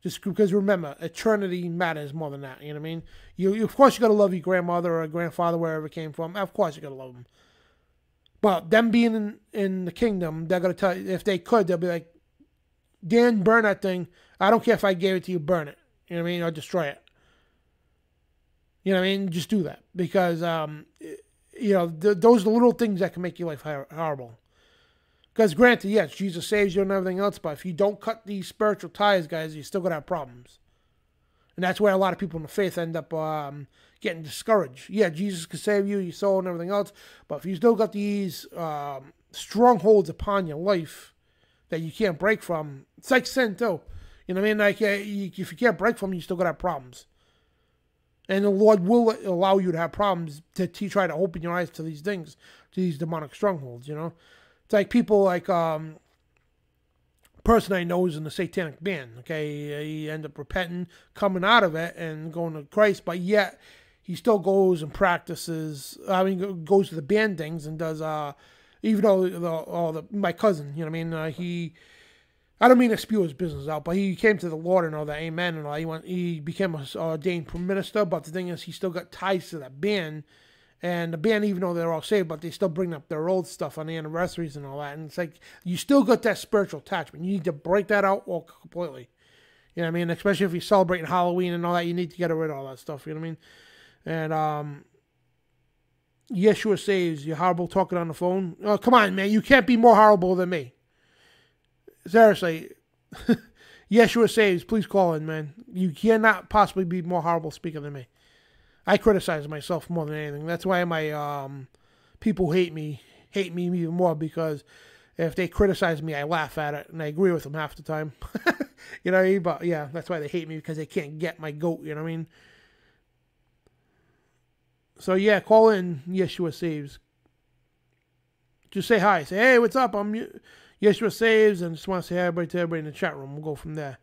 Just because remember, eternity matters more than that. You know what I mean? You, you of course you got to love your grandmother or grandfather wherever it came from. Of course you got to love them. But them being in, in the kingdom, they're gonna tell you if they could, they'll be like, Dan, burn that thing. I don't care if I gave it to you, burn it. You know what I mean? Or destroy it. You know what I mean? Just do that because um, you know th- those are the little things that can make your life horrible. Because granted, yes, Jesus saves you and everything else, but if you don't cut these spiritual ties, guys, you're still gonna have problems. And that's where a lot of people in the faith end up um, getting discouraged. Yeah, Jesus can save you, your soul, and everything else, but if you still got these um, strongholds upon your life, that you can't break from. It's like sin too. You know what I mean? Like uh, if you can't break from, you still gonna have problems. And the Lord will allow you to have problems to, to try to open your eyes to these things, to these demonic strongholds. You know, it's like people like um, person I know is in the satanic band. Okay, he end up repenting, coming out of it, and going to Christ, but yet he still goes and practices. I mean, goes to the band things and does uh even though the, all the my cousin, you know what I mean, uh, he. I don't mean to spew his business out, but he came to the Lord and all that, amen, and all. He went, he became a ordained minister, but the thing is, he still got ties to that band, and the band, even though they're all saved, but they still bring up their old stuff on the anniversaries and all that, and it's like you still got that spiritual attachment. You need to break that out all completely. You know what I mean? Especially if you're celebrating Halloween and all that, you need to get rid of all that stuff. You know what I mean? And um, Yeshua saves, you're horrible talking on the phone. Oh, come on, man. You can't be more horrible than me. Seriously. Yeshua saves, please call in, man. You cannot possibly be more horrible speaker than me. I criticize myself more than anything. That's why my um, people hate me, hate me even more because if they criticize me, I laugh at it and I agree with them half the time. you know, but yeah, that's why they hate me because they can't get my goat. You know what I mean? So yeah, call in Yeshua Saves. Just say hi. Say, hey, what's up? I'm Yeshua Saves, and just want to say hi everybody to everybody in the chat room. We'll go from there.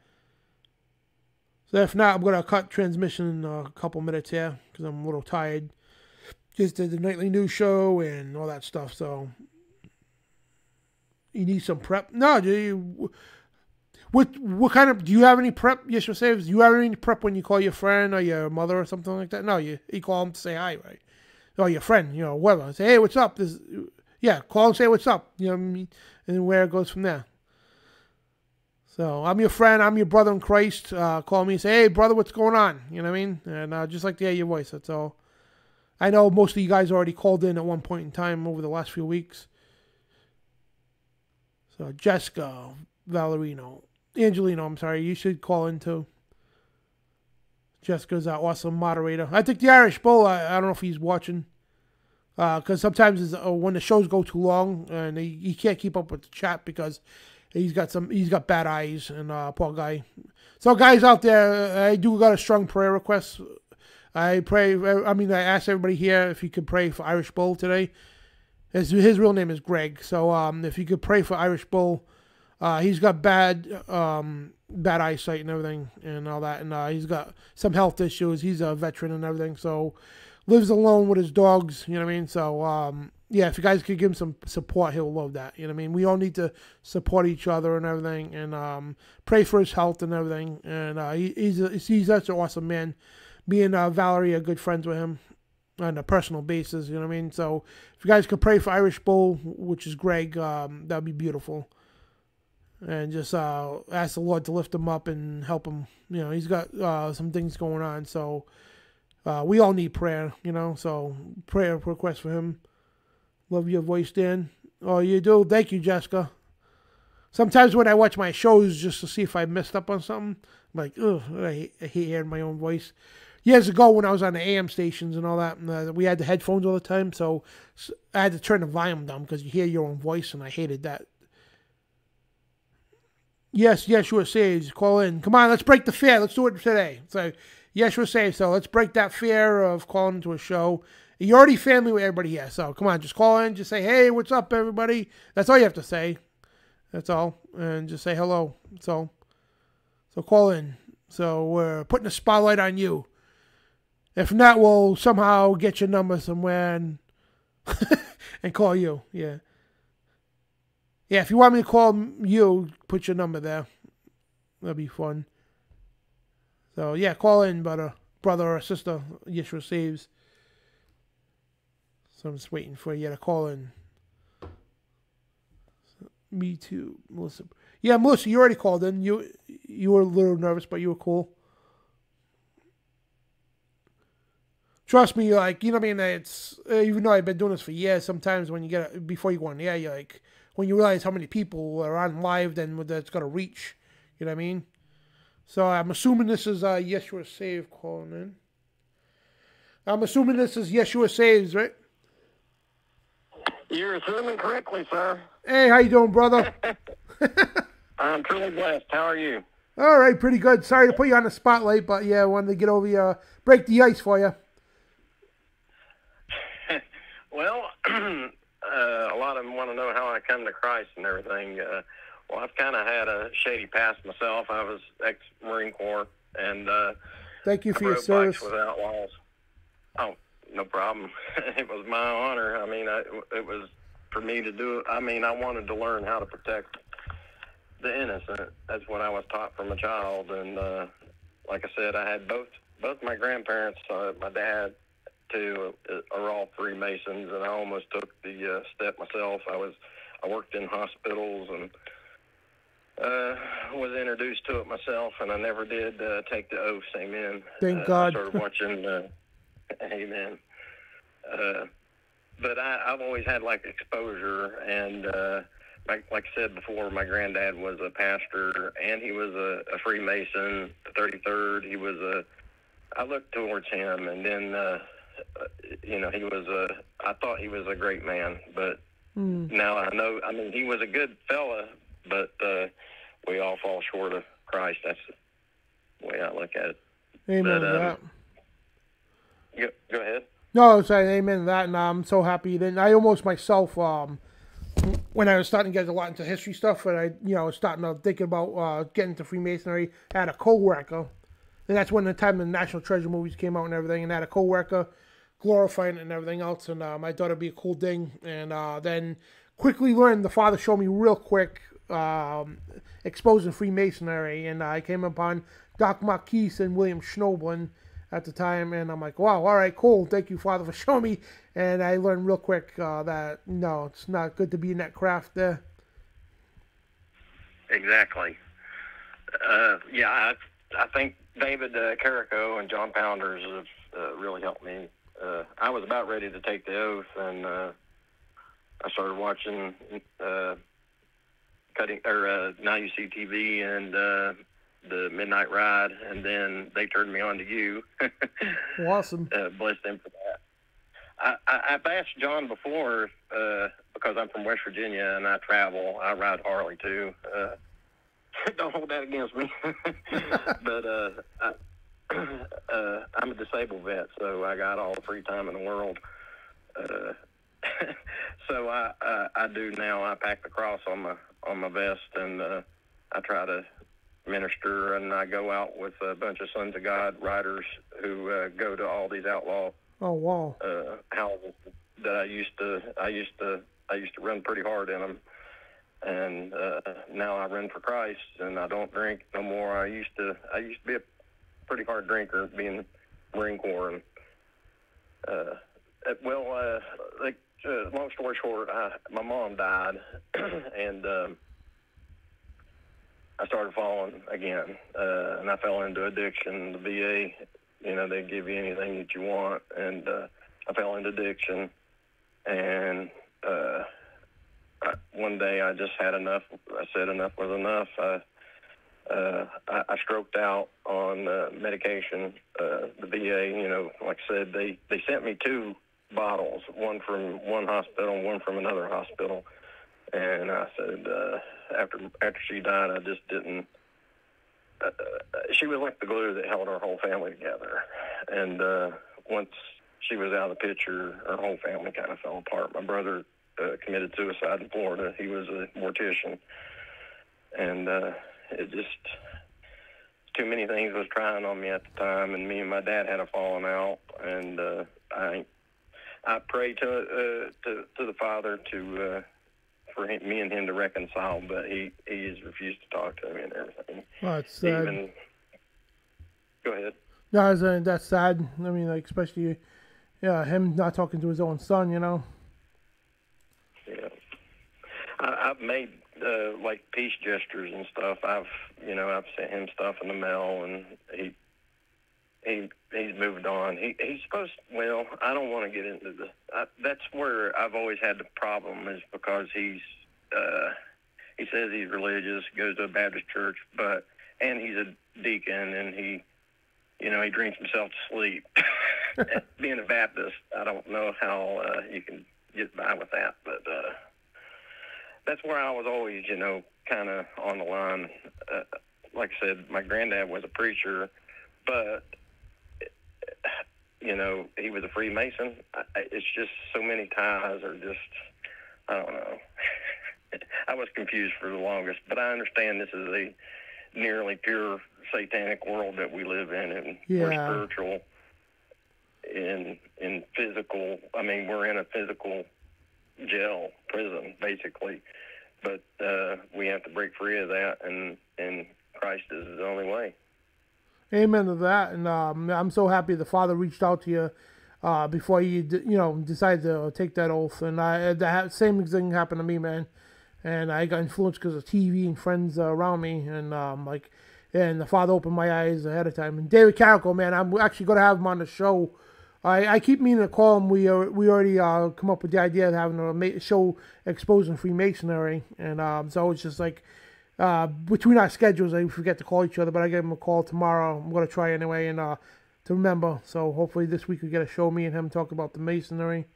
So if not, I'm gonna cut transmission in a couple minutes here because I'm a little tired. Just did the nightly news show and all that stuff. So you need some prep. No, do you? What what kind of do you have any prep? Yes, saves. Do you have any prep when you call your friend or your mother or something like that? No, you you call them to say hi, right? Or your friend, you know, whatever. Say, hey, what's up? This, yeah, call and say what's up. You know, what I mean? and where it goes from there. So I'm your friend. I'm your brother in Christ. Uh, call me and say, hey, brother, what's going on? You know what I mean? And uh, just like to hear your voice. That's all. I know most of you guys already called in at one point in time over the last few weeks. So Jessica, Valerino, Angelino, I'm sorry, you should call in too. Jessica's an awesome moderator. I think the Irish Bull, I, I don't know if he's watching. Because uh, sometimes uh, when the shows go too long and he, he can't keep up with the chat because he's got some he's got bad eyes and uh, poor guy. So guys out there, I do got a strong prayer request. I pray. I mean, I asked everybody here if you could pray for Irish Bull today. His his real name is Greg. So um, if you could pray for Irish Bull, uh, he's got bad um, bad eyesight and everything and all that, and uh, he's got some health issues. He's a veteran and everything, so lives alone with his dogs. You know what I mean? So um, yeah, if you guys could give him some support, he'll love that. You know what I mean? We all need to support each other and everything, and um, pray for his health and everything. And uh, he, he's a, he's such an awesome man. Me and uh, Valerie are good friends with him on a personal basis. You know what I mean? So if you guys could pray for Irish Bull, which is Greg, um, that'd be beautiful. And just uh, ask the Lord to lift him up and help him. You know, he's got uh, some things going on, so uh, we all need prayer. You know, so prayer request for him. Love your voice, Dan. Oh, you do. Thank you, Jessica. Sometimes when I watch my shows just to see if I messed up on something, I'm like, ugh, I hate, hearing my own voice years ago when I was on the AM stations and all that, and, uh, we had the headphones all the time, so I had to turn the volume down because you hear your own voice, and I hated that. Yes, yes, you says call in. Come on, let's break the fear. Let's do it today. So, yes, you say so. Let's break that fear of calling into a show. You're already family with everybody here, so come on, just call in. Just say, hey, what's up, everybody? That's all you have to say. That's all, and just say hello. So, so call in. So we're putting a spotlight on you. If not, we'll somehow get your number somewhere and and call you. Yeah. Yeah, if you want me to call you, put your number there. That'd be fun. So yeah, call in, brother, brother or sister. Yeshua saves. So I'm just waiting for you to call in. Me too, Melissa. Yeah, Melissa, you already called in. You you were a little nervous, but you were cool. trust me, like you know what I mean. It's even though I've been doing this for years. Sometimes when you get before you go on the air, you like when you realize how many people are on live, then that's gonna reach. You know what I mean? So I'm assuming this is uh, Yeshua Save calling in. I'm assuming this is Yeshua Saves, right? You're assuming correctly, sir. Hey, how you doing, brother? I'm truly blessed. How are you? All right, pretty good. Sorry to put you on the spotlight, but yeah, I wanted to get over you, uh, break the ice for you. Well, uh, a lot of them want to know how I come to Christ and everything. Uh, well, I've kind of had a shady past myself. I was ex-Marine Corps, and uh, thank you for I your service. with outlaws. Oh, no problem. it was my honor. I mean, I, it was for me to do. I mean, I wanted to learn how to protect the innocent. That's what I was taught from a child, and uh, like I said, I had both both my grandparents. Uh, my dad too uh, are all Freemasons, and I almost took the uh, step myself. I was I worked in hospitals and uh, was introduced to it myself, and I never did uh, take the oaths. Amen. Thank uh, God. I started watching. Uh, amen. Uh, but I, I've always had like exposure, and uh, like, like I said before, my granddad was a pastor, and he was a, a Freemason. The 33rd, he was a. I looked towards him, and then uh, you know, he was a. I thought he was a great man, but mm. now I know. I mean, he was a good fella, but uh, we all fall short of Christ. That's the way I look at it. Amen but, to um, that. Go, go ahead. No, I was saying amen to that, and I'm so happy. Then I almost myself, um, when I was starting to get a lot into history stuff, and I, you know, was starting to think about uh, getting into Freemasonry, I had a co-worker and that's when the time the National Treasure movies came out and everything. And I had a coworker glorifying it and everything else, and um, I thought it'd be a cool thing. And uh, then quickly learned the father showed me real quick um, exposing Freemasonry, and I came upon Doc Marquis and William Schnoebelen at the time, and I'm like, wow, all right, cool, thank you, Father, for showing me. And I learned real quick uh, that no, it's not good to be in that craft there. Exactly. Uh, yeah, I, I think David uh, Carrico and John Pounders have uh, really helped me. Uh, I was about ready to take the oath, and uh, I started watching uh, cutting or uh, now you see TV and uh, the Midnight Ride, and then they turned me on to you. awesome. Uh, bless them for that. I, I, I've asked John before uh, because I'm from West Virginia and I travel. I ride Harley too. Uh, don't hold that against me. but uh, I, uh, I'm a disabled vet, so I got all the free time in the world. Uh, so I, I I do now. I pack the cross on my on my vest, and uh, I try to minister. And I go out with a bunch of Sons of God riders who uh, go to all these outlaw Oh wow. uh, houses that I used to. I used to. I used to run pretty hard in them, and uh, now I run for Christ, and I don't drink no more. I used to. I used to be a pretty hard drinker, being Marine Corps, and uh, well, uh, like uh, long story short, I, my mom died, and um, I started falling again, uh, and I fell into addiction. The VA, you know, they give you anything that you want, and uh, I fell into addiction, and uh, I, one day I just had enough. I said enough was enough. I, uh, I, I stroked out on uh, medication. Uh, the VA, you know, like I said, they they sent me two bottles, one from one hospital, one from another hospital. And I said, uh, after after she died, I just didn't. Uh, uh, she was like the glue that held our whole family together. And uh, once she was out of the picture, our whole family kind of fell apart. My brother uh, committed suicide in Florida. He was a mortician, and uh, it just too many things was trying on me at the time. And me and my dad had a falling out, and uh, I I prayed to uh, to to the Father to uh, for him, me and him to reconcile, but he he has refused to talk to me and everything. Oh, it's sad. Even go ahead. No, uh, that's sad. I mean, like especially, yeah, him not talking to his own son. You know. Yeah, I, I've made uh, like peace gestures and stuff. I've you know I've sent him stuff in the mail, and he he he's moved on. He he's supposed. Well, I don't want to get into the. I, that's where I've always had the problem is because he's uh, he says he's religious, goes to a Baptist church, but and he's a deacon, and he you know he drinks himself to sleep. Being a Baptist, I don't know how uh, you can get by with that, but uh, that's where I was always, you know, kind of on the line. Uh, like I said, my granddad was a preacher, but you know, he was a Freemason. I, it's just so many ties are just, I don't know. I was confused for the longest, but I understand this is a nearly pure satanic world that we live in, and we're spiritual in in physical. I mean, we're in a physical jail prison basically, but uh, we have to break free of that, and and Christ is the only way. Amen to that. And um, I'm so happy the father reached out to you uh, before you, you know, decided to take that oath. And I, the same thing happened to me, man. And I got influenced because of TV and friends uh, around me. And um, like, and the father opened my eyes ahead of time. And David Carrico, man, I'm actually going to have him on the show. I, I keep meaning to call him. We uh, we already uh, come up with the idea of having a ma- show exposing Freemasonry, and um, so it's just like uh, between our schedules, I forget to call each other, but I give him a call tomorrow. I'm gonna try anyway, and uh, to remember. So hopefully this week we get a show. Me and him talk about the masonry.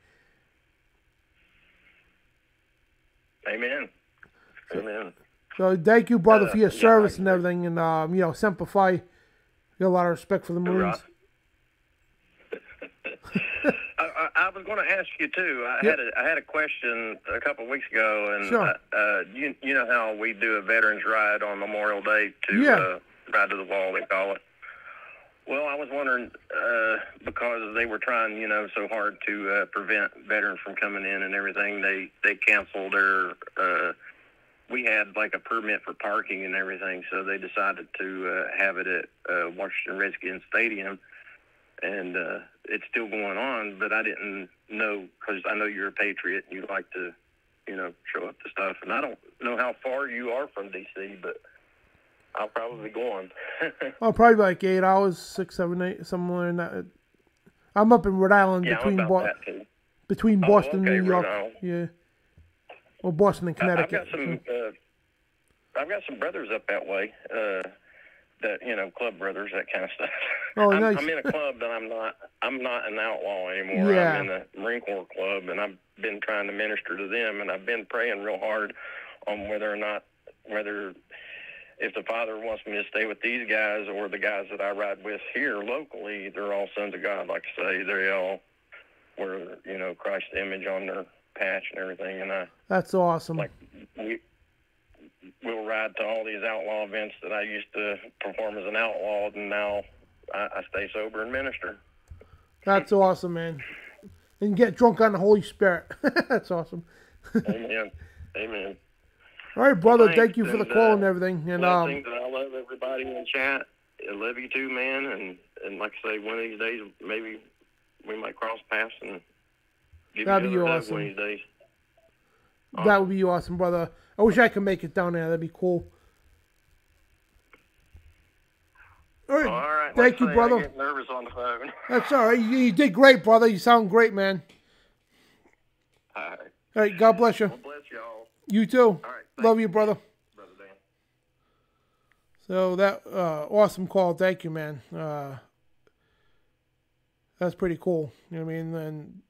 Amen. Amen. So thank you, brother, Uh, for your yeah, service and everything, and um, you know, Semper Fi. Got a lot of respect for the Marines. I, I, I was going to ask you too. I Yep. had a, I had a question a couple of weeks ago, and Sure. uh, uh, you you know how we do a veterans ride on Memorial Day to Yeah. uh, ride to the wall, they call it. Well, I was wondering uh, because they were trying, you know, so hard to uh, prevent veterans from coming in and everything. They they canceled their. Uh, we had like a permit for parking and everything, so they decided to uh, have it at uh, Washington Redskins Stadium, and uh, it's still going on. But I didn't know because I know you're a patriot and you like to, you know, show up to stuff. And I don't know how far you are from DC, but I'll probably be going. Oh, probably like eight hours, six, seven, eight, somewhere in that. I'm up in Rhode Island yeah, between Bo- between Oh, Boston okay, and New York. Yeah. Or Boston and I- I've Connecticut. got some. Uh, I've got some brothers up that way. Uh, that you know, club brothers, that kind of stuff. Oh, I'm, nice. I'm in a club, that I'm not. I'm not an outlaw anymore. Yeah. I'm in the Marine Corps club, and I've been trying to minister to them, and I've been praying real hard on whether or not whether if the Father wants me to stay with these guys or the guys that I ride with here locally. They're all sons of God, like I say. They all wear you know Christ's image on their patch and everything, and I That's awesome. like we we'll ride to all these outlaw events that I used to perform as an outlaw, and now I, I stay sober and minister. That's awesome, man. And get drunk on the Holy Spirit. That's awesome. Amen. Amen. All right, brother. Thanks, thank you for the call uh, and everything. And um, Blessings, and I love everybody in chat. I love you too, man. And and like I say, one of these days maybe we might cross paths and give That'd each be other a hug awesome. one of these days. that would be awesome, brother. I wish I could make it down there. That'd be cool. All right. All right. Thank you, say, brother. I get nervous on the phone. That's all right. You, you did great, brother. You sound great, man. All right. All right. God bless you. Well, bless y'all. You too. All right. Love you, brother. Brother Dan. So that uh, awesome call. Thank you, man. Uh, that's pretty cool. You know what I mean? And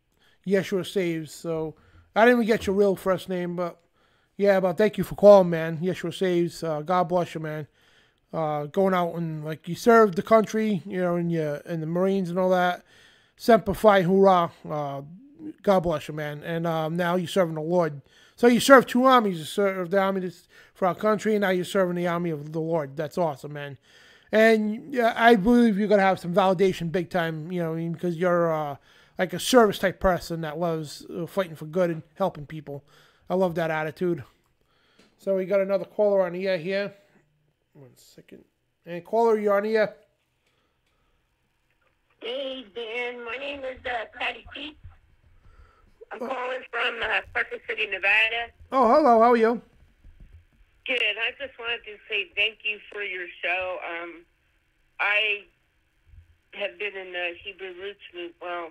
Yeshua saves. So I didn't even get your real first name, but yeah, but thank you for calling, man. Yeshua saves. Uh, God bless you, man. Uh, going out and like you served the country, you know, and you and the Marines and all that. Semper Fi, hoorah! Uh, God bless you, man. And um, now you're serving the Lord. So you served two armies. You served the army for our country, and now you're serving the army of the Lord. That's awesome, man. And yeah, I believe you're gonna have some validation, big time. You know, because you're uh, like a service type person that loves uh, fighting for good and helping people. I love that attitude. So we got another caller on here here. One second. And caller, you're on here. Hey, Dan. My name is uh, Patty Pete. I'm calling from uh, Parker City, Nevada. Oh, hello. How are you? Good. I just wanted to say thank you for your show. Um, I have been in the Hebrew Roots movement. Well,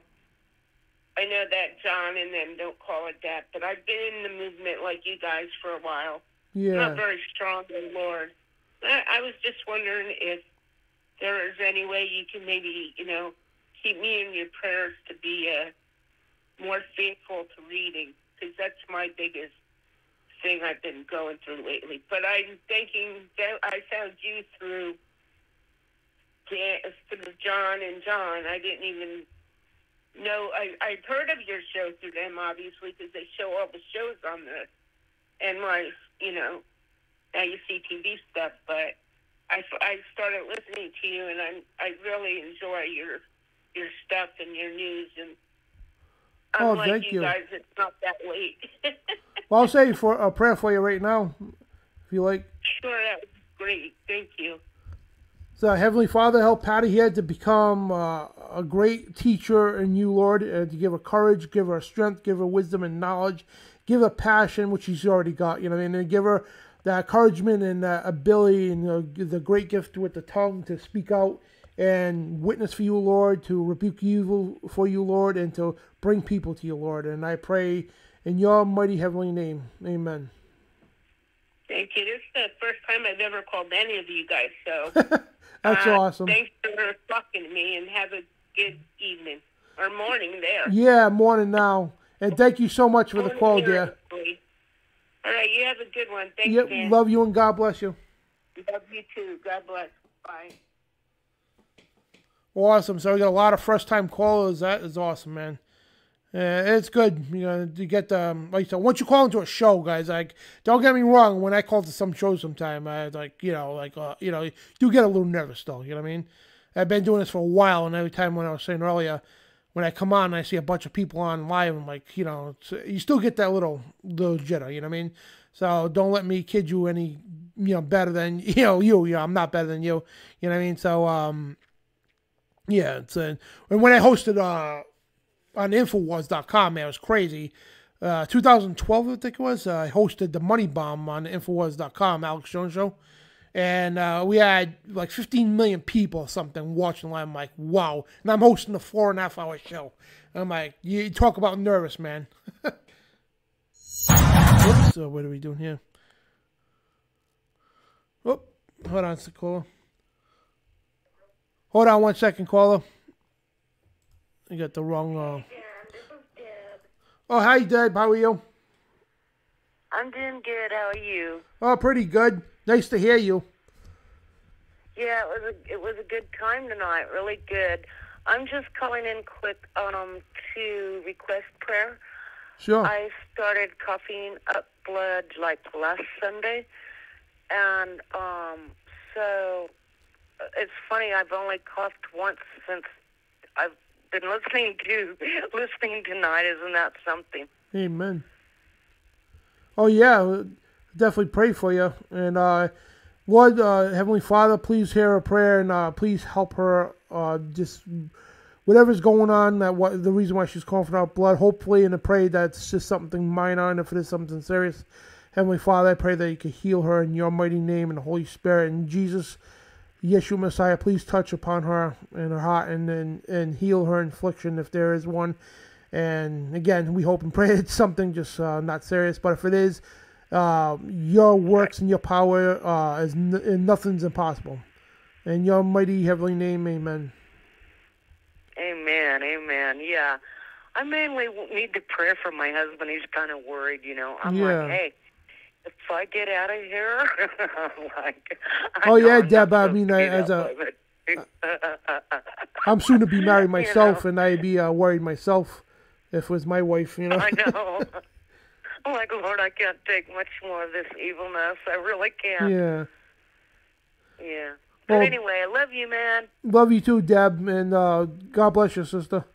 I know that John and them don't call it that, but I've been in the movement like you guys for a while. Yeah. Not very strong in the Lord. I, I was just wondering if there is any way you can maybe, you know, keep me in your prayers to be uh, more faithful to reading, because that's my biggest thing I've been going through lately. But I'm thinking that I found you through through John and John. I didn't even know. I I've heard of your show through them, obviously, because they show all the shows on the and my you know now you see TV stuff. But I I started listening to you, and I I really enjoy your your stuff and your news and. Oh, Unlike thank you. guys, it's not that late. Well, I'll say for a prayer for you right now, if you like. Sure, that was great. Thank you. So, Heavenly Father, help Patty here to become uh, a great teacher in you, Lord, and to give her courage, give her strength, give her wisdom and knowledge, give her passion, which she's already got, you know, what I mean? and give her the encouragement and uh, ability and uh, the great gift with the tongue to speak out and witness for you, Lord, to rebuke evil for you, Lord, and to bring people to you, Lord. And I pray in your mighty heavenly name. Amen. Thank you. This is the first time I've ever called any of you guys, so That's uh, awesome. Thanks for talking to me, and have a good evening or morning there. Yeah, morning now. And thank you so much for the call, dear. All right, you have a good one. Thanks, Yep, Dan. love you and God bless you. Love you too. God bless. Bye. Awesome. So we got a lot of first time callers. That is awesome, man. Uh, it's good, you know, to get the um, like said. Once you call into a show, guys, like don't get me wrong. When I call to some show, sometime I like you know, like uh, you know, you do get a little nervous though. You know what I mean? I've been doing this for a while, and every time when I was saying earlier, when I come on and I see a bunch of people on live, I'm like, you know, you still get that little little jitter, you know what I mean? So don't let me kid you any, you know, better than you know you. You know, I'm not better than you. You know what I mean? So um, yeah, it's uh, and when I hosted uh on Infowars.com, man, it was crazy. Uh, 2012, I think it was. Uh, I hosted the Money Bomb on Infowars.com, Alex Jones show, and uh, we had like 15 million people or something watching live. I'm like, wow! And I'm hosting a four and a half hour show. I'm like, you talk about nervous, man. Whoops! So what are we doing here? Oh, hold on, caller. Hold on one second, caller. I got the wrong. Uh... Oh, hi, Deb. How are you? I'm doing good. How are you? Oh, pretty good. Nice to hear you. Yeah, it was a it was a good time tonight. Really good. I'm just calling in quick um to request prayer. Sure. I started coughing up blood like last Sunday, and um so uh, it's funny. I've only coughed once since I've been listening to listening tonight. Isn't that something? Amen. Oh yeah, definitely pray for you. And uh, Lord, uh, Heavenly Father, please hear her prayer and uh, please help her. Uh, just whatever's going on, that what the reason why she's coughing out blood. Hopefully, and I pray that's just something minor, and if it is something serious, Heavenly Father, I pray that you can heal her in Your mighty name and the Holy Spirit and Jesus. Yeshua Messiah, please touch upon her and her heart and, and, and heal her infliction if there is one. And again, we hope and pray it's something just uh, not serious. But if it is, uh, your works and your power uh, is n- and nothing's impossible. In your mighty heavenly name, amen. Amen. Amen. Yeah. I mainly need the prayer for my husband. He's kind of worried, you know. I'm Yeah. like, hey, if I get out of here, like, I Oh know yeah, I'm Deb. I mean, I, be as a, I'm soon to be married You myself, know. and I'd be uh, worried myself if it was my wife. You know. I know. I'm like, Lord, I can't take much more of this evilness. I really can't. yeah. Yeah. Well- but anyway, I love you, man. Love you too, Deb, and uh, God bless you, sister.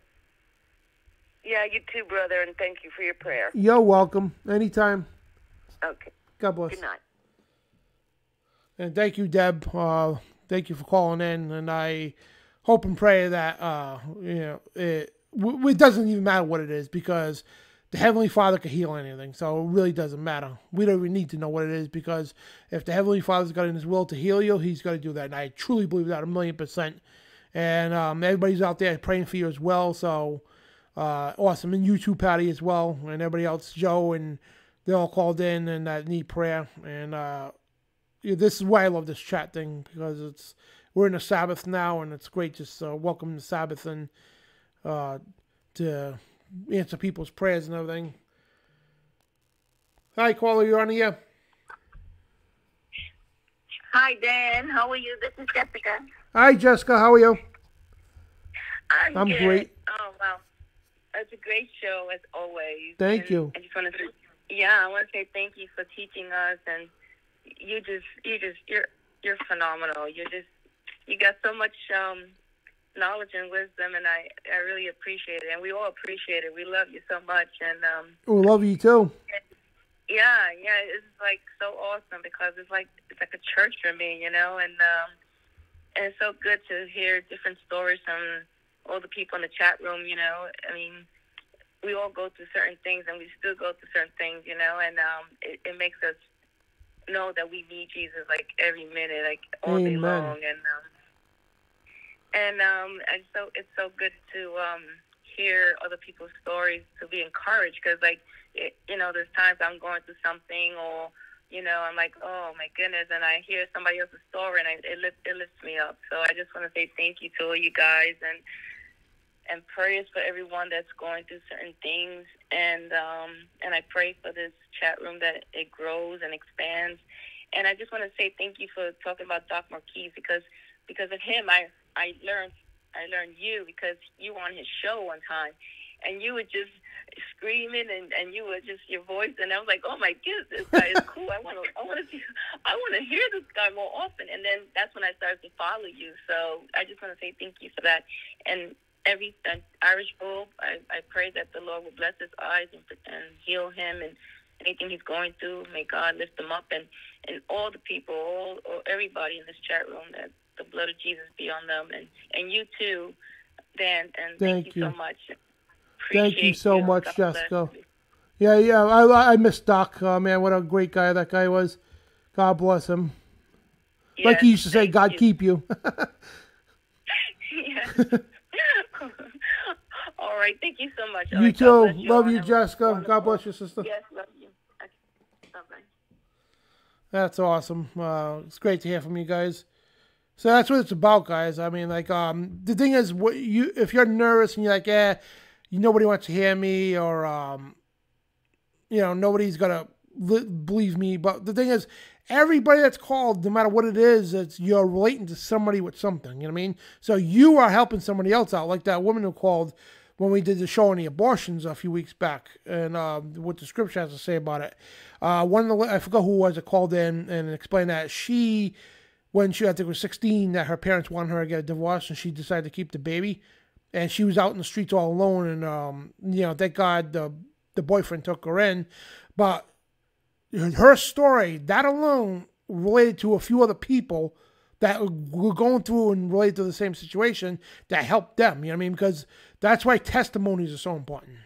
Yeah, you too, brother, and thank you for your prayer. You're welcome. Anytime. Okay. God bless. Good night. And thank you, Deb. Uh, thank you for calling in. And I hope and pray that uh, you know it. w- It doesn't even matter what it is because the Heavenly Father can heal anything. So it really doesn't matter. We don't even need to know what it is because if the Heavenly Father's got in His will to heal you, He's got to do that. And I truly believe that a million percent. And um, everybody's out there praying for you as well. So uh, awesome. And you too, Patty, as well. And everybody else, Joe, and they all called in and that need prayer. And uh, this is why I love this chat thing because it's we're in the Sabbath now, and it's great just uh, welcome the Sabbath and uh, to answer people's prayers and everything. Hi, caller, you're on the air. Hi, Dan. How are you? This is Jessica. Hi, Jessica. How are you? I'm, I'm great. Oh, wow. It's a great show, as always. Thank And you. I just want to yeah, I want to say thank you for teaching us, and you just, you just, you're, you're phenomenal. You're just, you got so much um, knowledge and wisdom, and I, I really appreciate it, and we all appreciate it. We love you so much, and um, We love you too. yeah, yeah, it's like so awesome because it's like it's like a church for me, you know, and um, and it's so good to hear different stories from all the people in the chat room, you know. I mean, we all go through certain things, and we still go through certain things, you know, and um, it, it makes us know that we need Jesus like every minute, like all day long, and um, and um, and so it's so good to um hear other people's stories to be encouraged because like it, you know there's times I'm going through something or you know I'm like oh my goodness and I hear somebody else's story and I, it lifts it lifts me up. So I just want to say thank you to all you guys and and prayers for everyone that's going through certain things and um and I pray for this chat room that it grows and expands and I just want to say thank you for talking about Doc Marquis because because of him I I learned I learned you because you were on his show one time and you were just screaming and and you were just your voice and I was like, oh my goodness, this guy is cool. I want to I want to see I want to hear this guy more often. And then that's when I started to follow you. So I just want to say thank you for that. And every uh, Irish Bull, I I pray that the Lord will bless his eyes and and heal him and anything he's going through. May God lift him up and and all the people, all, all everybody in this chat room that the blood of Jesus be on them and and you too, Dan. And thank, Thank you, you. so much. Thank you Appreciate so much, God Jessica. Yeah, yeah. I I miss Doc. Oh, man, what a great guy that guy was. God bless him. like he used to say, God you. keep you. Yes. All right. Thank you so much. You right, too. you Love you, Jessica. God bless you, sister. Yes, love you. Bye bye. That's awesome. Uh, it's great to hear from you guys. So that's what it's about, guys. I mean, like, um, the thing is, what you if you're nervous and you're like, yeah, nobody wants to hear me, or um, you know, nobody's gonna li- believe me. But the thing is, everybody that's called, no matter what it is, it's you're relating to somebody with something. You know what I mean? So you are helping somebody else out, like that woman who called when we did the show on the abortions a few weeks back, and um, what the scripture has to say about it. Uh, one of the I forgot who was that called in and explained that she, when she I think was 16, that her parents wanted her to get a divorce, and she decided to keep the baby, and she was out in the streets all alone, and um, you know, thank God the the boyfriend took her in, but her story, that alone, related to a few other people that were going through and related to the same situation that helped them. You know what I mean? Because that's why testimonies are so important.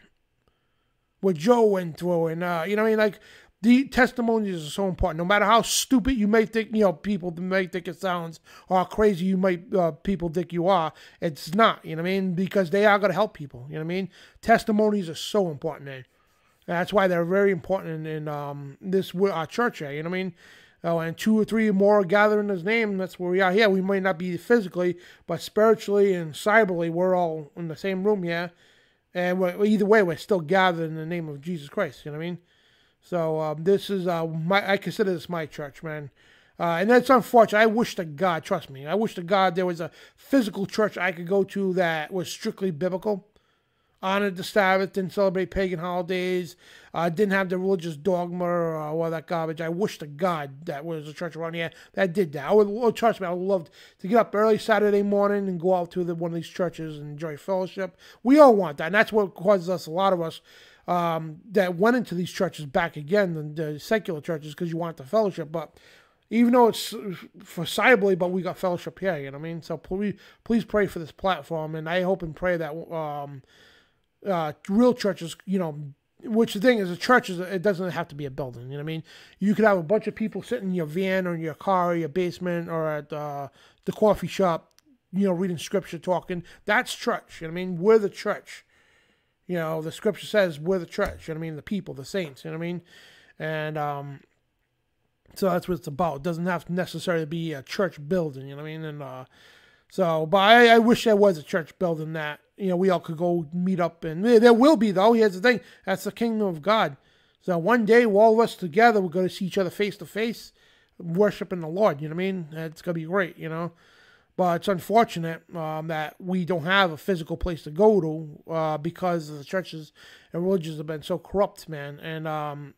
What Joe went through, and uh, you know what I mean? Like the testimonies are so important. No matter how stupid you may think, you know, people may think it sounds, or how crazy you might uh, people think you are, it's not. You know what I mean? Because they are going to help people. You know what I mean? Testimonies are so important. Man. That's why they're very important in, in um, this our church here. You know what I mean? Oh, and two or three more gather in His name. That's where we are here. We might not be physically, but spiritually and cyberly, we're all in the same room here. And either way, we're still gathered in the name of Jesus Christ. You know what I mean? So um, this is uh, my. I consider this my church, man. Uh, and that's unfortunate. I wish to God, trust me, I wish to God there was a physical church I could go to that was strictly biblical honored the Sabbath, didn't celebrate pagan holidays, uh, didn't have the religious dogma or all that garbage. I wish to God that was a church around here that did that. I would, oh, trust me, I would love to get up early Saturday morning and go out to the, one of these churches and enjoy fellowship. We all want that, and that's what causes us, a lot of us, um, that went into these churches back again, the, the secular churches, because you want the fellowship. But even though it's for cyberly, but we got fellowship here, you know what I mean? So please, please pray for this platform, and I hope and pray that um, uh, real churches, you know, which the thing is, a church is it doesn't have to be a building. You know what I mean? You could have a bunch of people sitting in your van or in your car or your basement or at uh, the coffee shop, you know, reading scripture, talking. That's church. You know what I mean? We're the church. You know, the scripture says we're the church. You know what I mean? The people, the saints. You know what I mean? And um, so that's what it's about. It doesn't have to necessarily be a church building. You know what I mean? And uh, so, but I, I wish there was a church building that you know we all could go meet up and there will be though. Here's the thing: that's the kingdom of God. So one day, all of us together, we're going to see each other face to face, worshiping the Lord. You know what I mean? It's going to be great. You know. But it's unfortunate um, that we don't have a physical place to go to uh, because the churches and religions have been so corrupt, man. And um,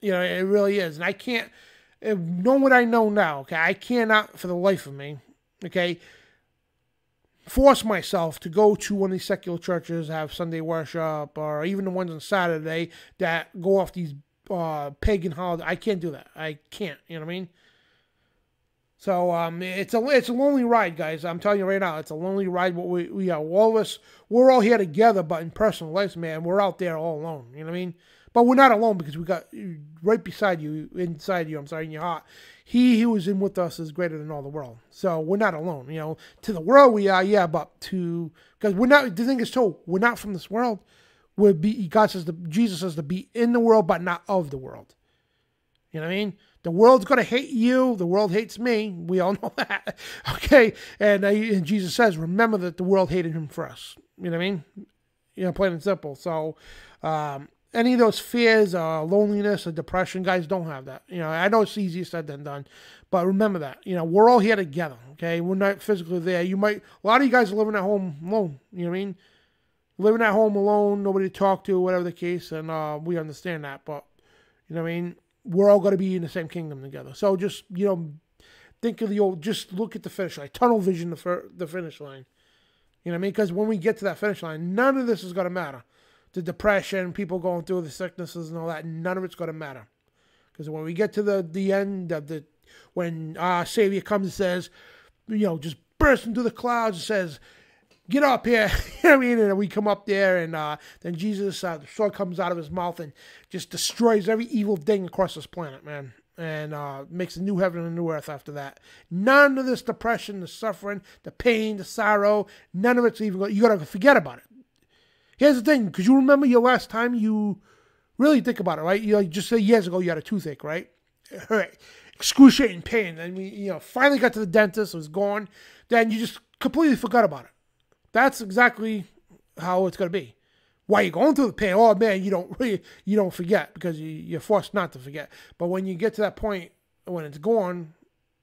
you know, it really is. And I can't uh, know what I know now. Okay, I cannot for the life of me. Okay, force myself to go to one of these secular churches, have Sunday worship, or even the ones on Saturday that go off these uh, pagan holidays. I can't do that. I can't. You know what I mean? So um, it's a it's a lonely ride, guys. I'm telling you right now, it's a lonely ride. What we we are all of us, we're all here together, but in personal lives, man, we're out there all alone. You know what I mean? But we're not alone because we got right beside you, inside you. I'm sorry, in your heart. He who is in with us is greater than all the world. So we're not alone. You know, to the world we are, yeah, but to because we're not. The thing is, too, we're not from this world. We're be God says the Jesus says to be in the world, but not of the world. You know what I mean? The world's going to hate you. The world hates me. We all know that. Okay. And, uh, and Jesus says, remember that the world hated him for us. You know what I mean? You know, plain and simple. So, um, any of those fears, uh, loneliness, or depression, guys don't have that. You know, I know it's easier said than done, but remember that. You know, we're all here together. Okay, we're not physically there. You might a lot of you guys are living at home alone. You know what I mean? living at home alone, nobody to talk to, whatever the case, and uh, we understand that. But you know what I mean? We're all going to be in the same kingdom together. So just you know, think of the old. Just look at the finish line, tunnel vision the the finish line. You know what I mean? Because when we get to that finish line, none of this is going to matter. The depression, people going through the sicknesses and all that, none of it's going to matter. Because when we get to the the end of the, when our Savior comes and says, you know, just bursts into the clouds and says, get up here. I mean? And we come up there, and uh, then Jesus, uh, the sword comes out of his mouth and just destroys every evil thing across this planet, man. And uh, makes a new heaven and a new earth after that. None of this depression, the suffering, the pain, the sorrow, none of it's even, you got to forget about it. Here's the thing, because you remember your last time you really think about it, right? You like, just say years ago you had a toothache, right? right. Excruciating pain. And we, you know, finally got to the dentist, it was gone. Then you just completely forgot about it. That's exactly how it's going to be. While you're going through the pain, oh man, you don't really, you don't forget because you, you're forced not to forget. But when you get to that point when it's gone,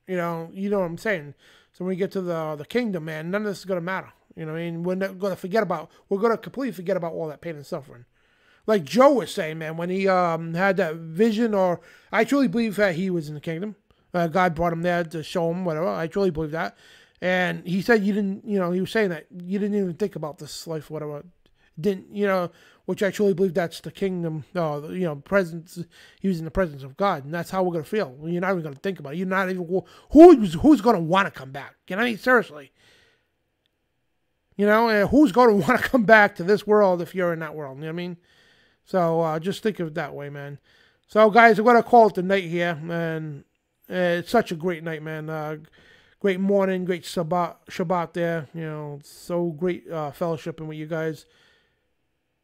you know, you know what I'm saying. So when we get to the the kingdom, man, none of this is going to matter. You know, what I mean, we're not going to forget about. We're going to completely forget about all that pain and suffering. Like Joe was saying, man, when he um, had that vision, or I truly believe that he was in the kingdom. Uh, God brought him there to show him whatever. I truly believe that. And he said you didn't, you know, he was saying that you didn't even think about this life, whatever. Didn't, you know, which I truly believe that's the kingdom, uh, you know, presence. He was in the presence of God, and that's how we're gonna feel. You're not even gonna think about it. You're not even who's who's gonna want to come back. Know, I mean, seriously. You know, who's gonna want to come back to this world if you're in that world? You know what I mean? So uh, just think of it that way, man. So guys, we're gonna call it the night here, and uh, it's such a great night, man. Uh, great morning, great Shabbat, Shabbat there. You know, so great uh, fellowshipping with you guys.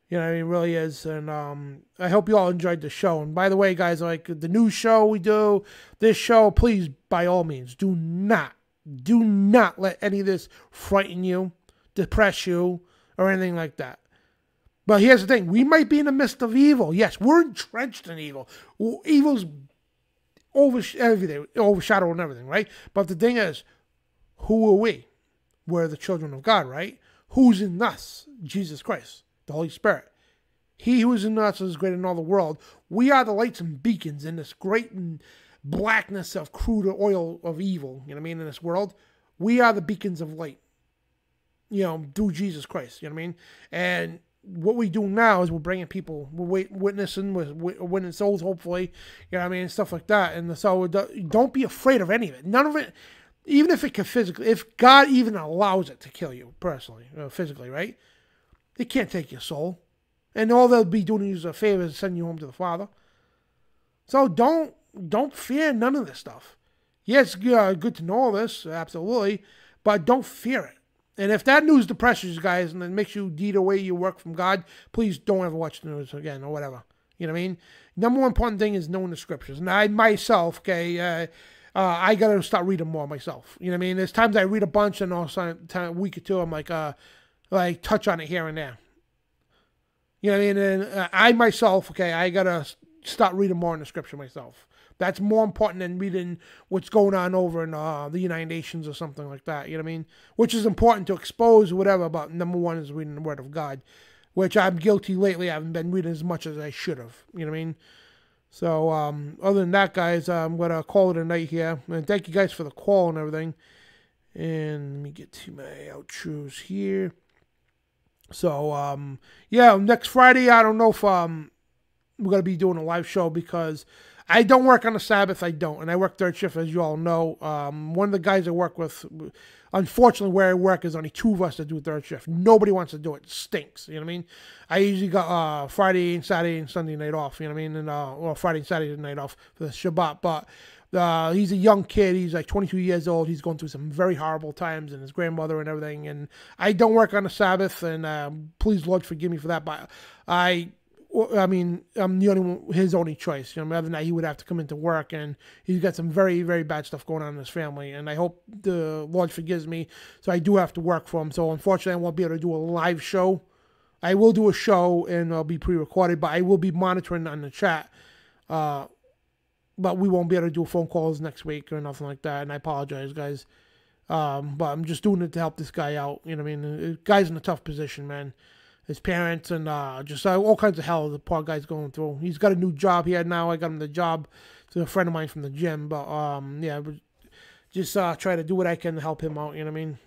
You know, it really is. And um, I hope you all enjoyed the show. And by the way, guys, like the new show we do, this show, please, by all means, do not, do not let any of this frighten you, depress you, or anything like that. But here's the thing we might be in the midst of evil. Yes, we're entrenched in evil. Evil's everything, overshadowing everything, right? But the thing is, who are we? We're the children of God, right? Who's in us? Jesus Christ, the Holy Spirit. He who is in us is greater than all the world. We are the lights and beacons in this great blackness of crude oil of evil, you know what I mean, in this world. We are the beacons of light, you know, do Jesus Christ, you know what I mean? And what we do now is we're bringing people, we're witnessing, we're, winning souls, hopefully, you know what I mean, stuff like that. And so don't be afraid of any of it. None of it, even if it can physically, if God even allows it to kill you personally, uh, physically, right? It can't take your soul. And all they'll be doing is a favor is send you home to the Father. So don't don't fear none of this stuff. Yes, uh, good to know all this, absolutely, but don't fear it. And if that news depresses you guys and it makes you deed away your work from God, please don't ever watch the news again or whatever. You know what I mean? Number one important thing is knowing the scriptures. And I myself, okay, uh, uh, I gotta start reading more myself. You know what I mean? There's times I read a bunch and all of a time, a week or two, I'm like, uh, like touch on it here and there. You know what I mean? And uh, I myself, okay, I gotta start reading more in the scripture myself. That's more important than reading what's going on over in uh, the United Nations or something like that. You know what I mean? Which is important to expose whatever. But number one is reading the Word of God, which I'm guilty lately. I haven't been reading as much as I should have. You know what I mean? So um, other than that, guys, uh, I'm gonna call it a night here. And thank you guys for the call and everything. And let me get to my outros here. So um, yeah, next Friday I don't know if um, we're gonna be doing a live show because I don't work on the Sabbath. I don't, and I work third shift, as you all know. Um, one of the guys I work with, unfortunately, where I work is only two of us that do third shift. Nobody wants to do it. it stinks. You know what I mean? I usually got uh, Friday and Saturday and Sunday night off. You know what I mean? And uh, well, Friday and Saturday night off for the Shabbat. But uh, he's a young kid. He's like 22 years old. He's going through some very horrible times, and his grandmother and everything. And I don't work on the Sabbath, and um, please, Lord, forgive me for that. But I I mean, I'm the only one, his only choice. You know, other than that, he would have to come into work, and he's got some very, very bad stuff going on in his family. And I hope the Lord forgives me. So I do have to work for him. So unfortunately, I won't be able to do a live show. I will do a show, and it'll be pre-recorded, but I will be monitoring on the chat. Uh, but we won't be able to do phone calls next week or nothing like that. And I apologize, guys. Um, but I'm just doing it to help this guy out. You know I mean? The guy's in a tough position, man his parents, and uh, just uh, all kinds of hell the poor guy's going through. He's got a new job here now. I got him the job to a friend of mine from the gym, but um, yeah, just uh, try to do what I can to help him out. You know what I mean?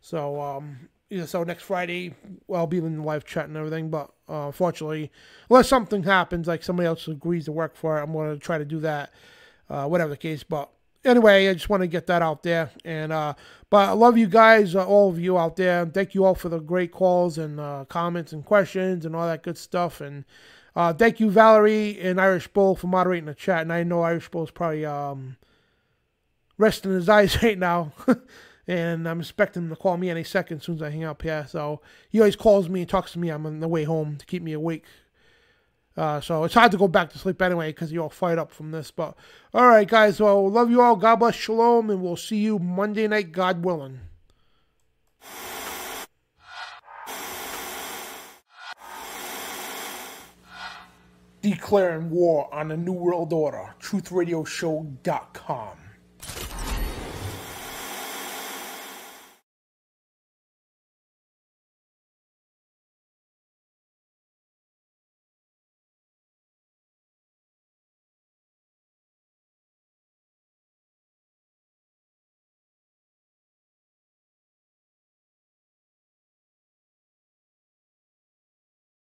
So um, yeah, so next Friday I'll be in the live chat and everything, but uh, unfortunately, unless something happens, like somebody else agrees to work for it, I'm to try to do that, uh, whatever the case. But anyway, I just want to get that out there. And uh, but I love you guys, uh, all of you out there. Thank you all for the great calls and uh, comments and questions and all that good stuff. And uh, thank you, Valerie and Irish Bull, for moderating the chat. And I know Irish Bull is probably um, resting his eyes right now. and I'm expecting him to call me any second as soon as I hang up here. So he always calls me and talks to me. I'm on the way home to keep me awake. Uh, so it's hard to go back to sleep anyway because you're all fired up from this. But all right, guys. Well, love you all. God bless. Shalom, and we'll see you Monday night, God willing. Declaring war on the New World Order. TruthRadioShow.com.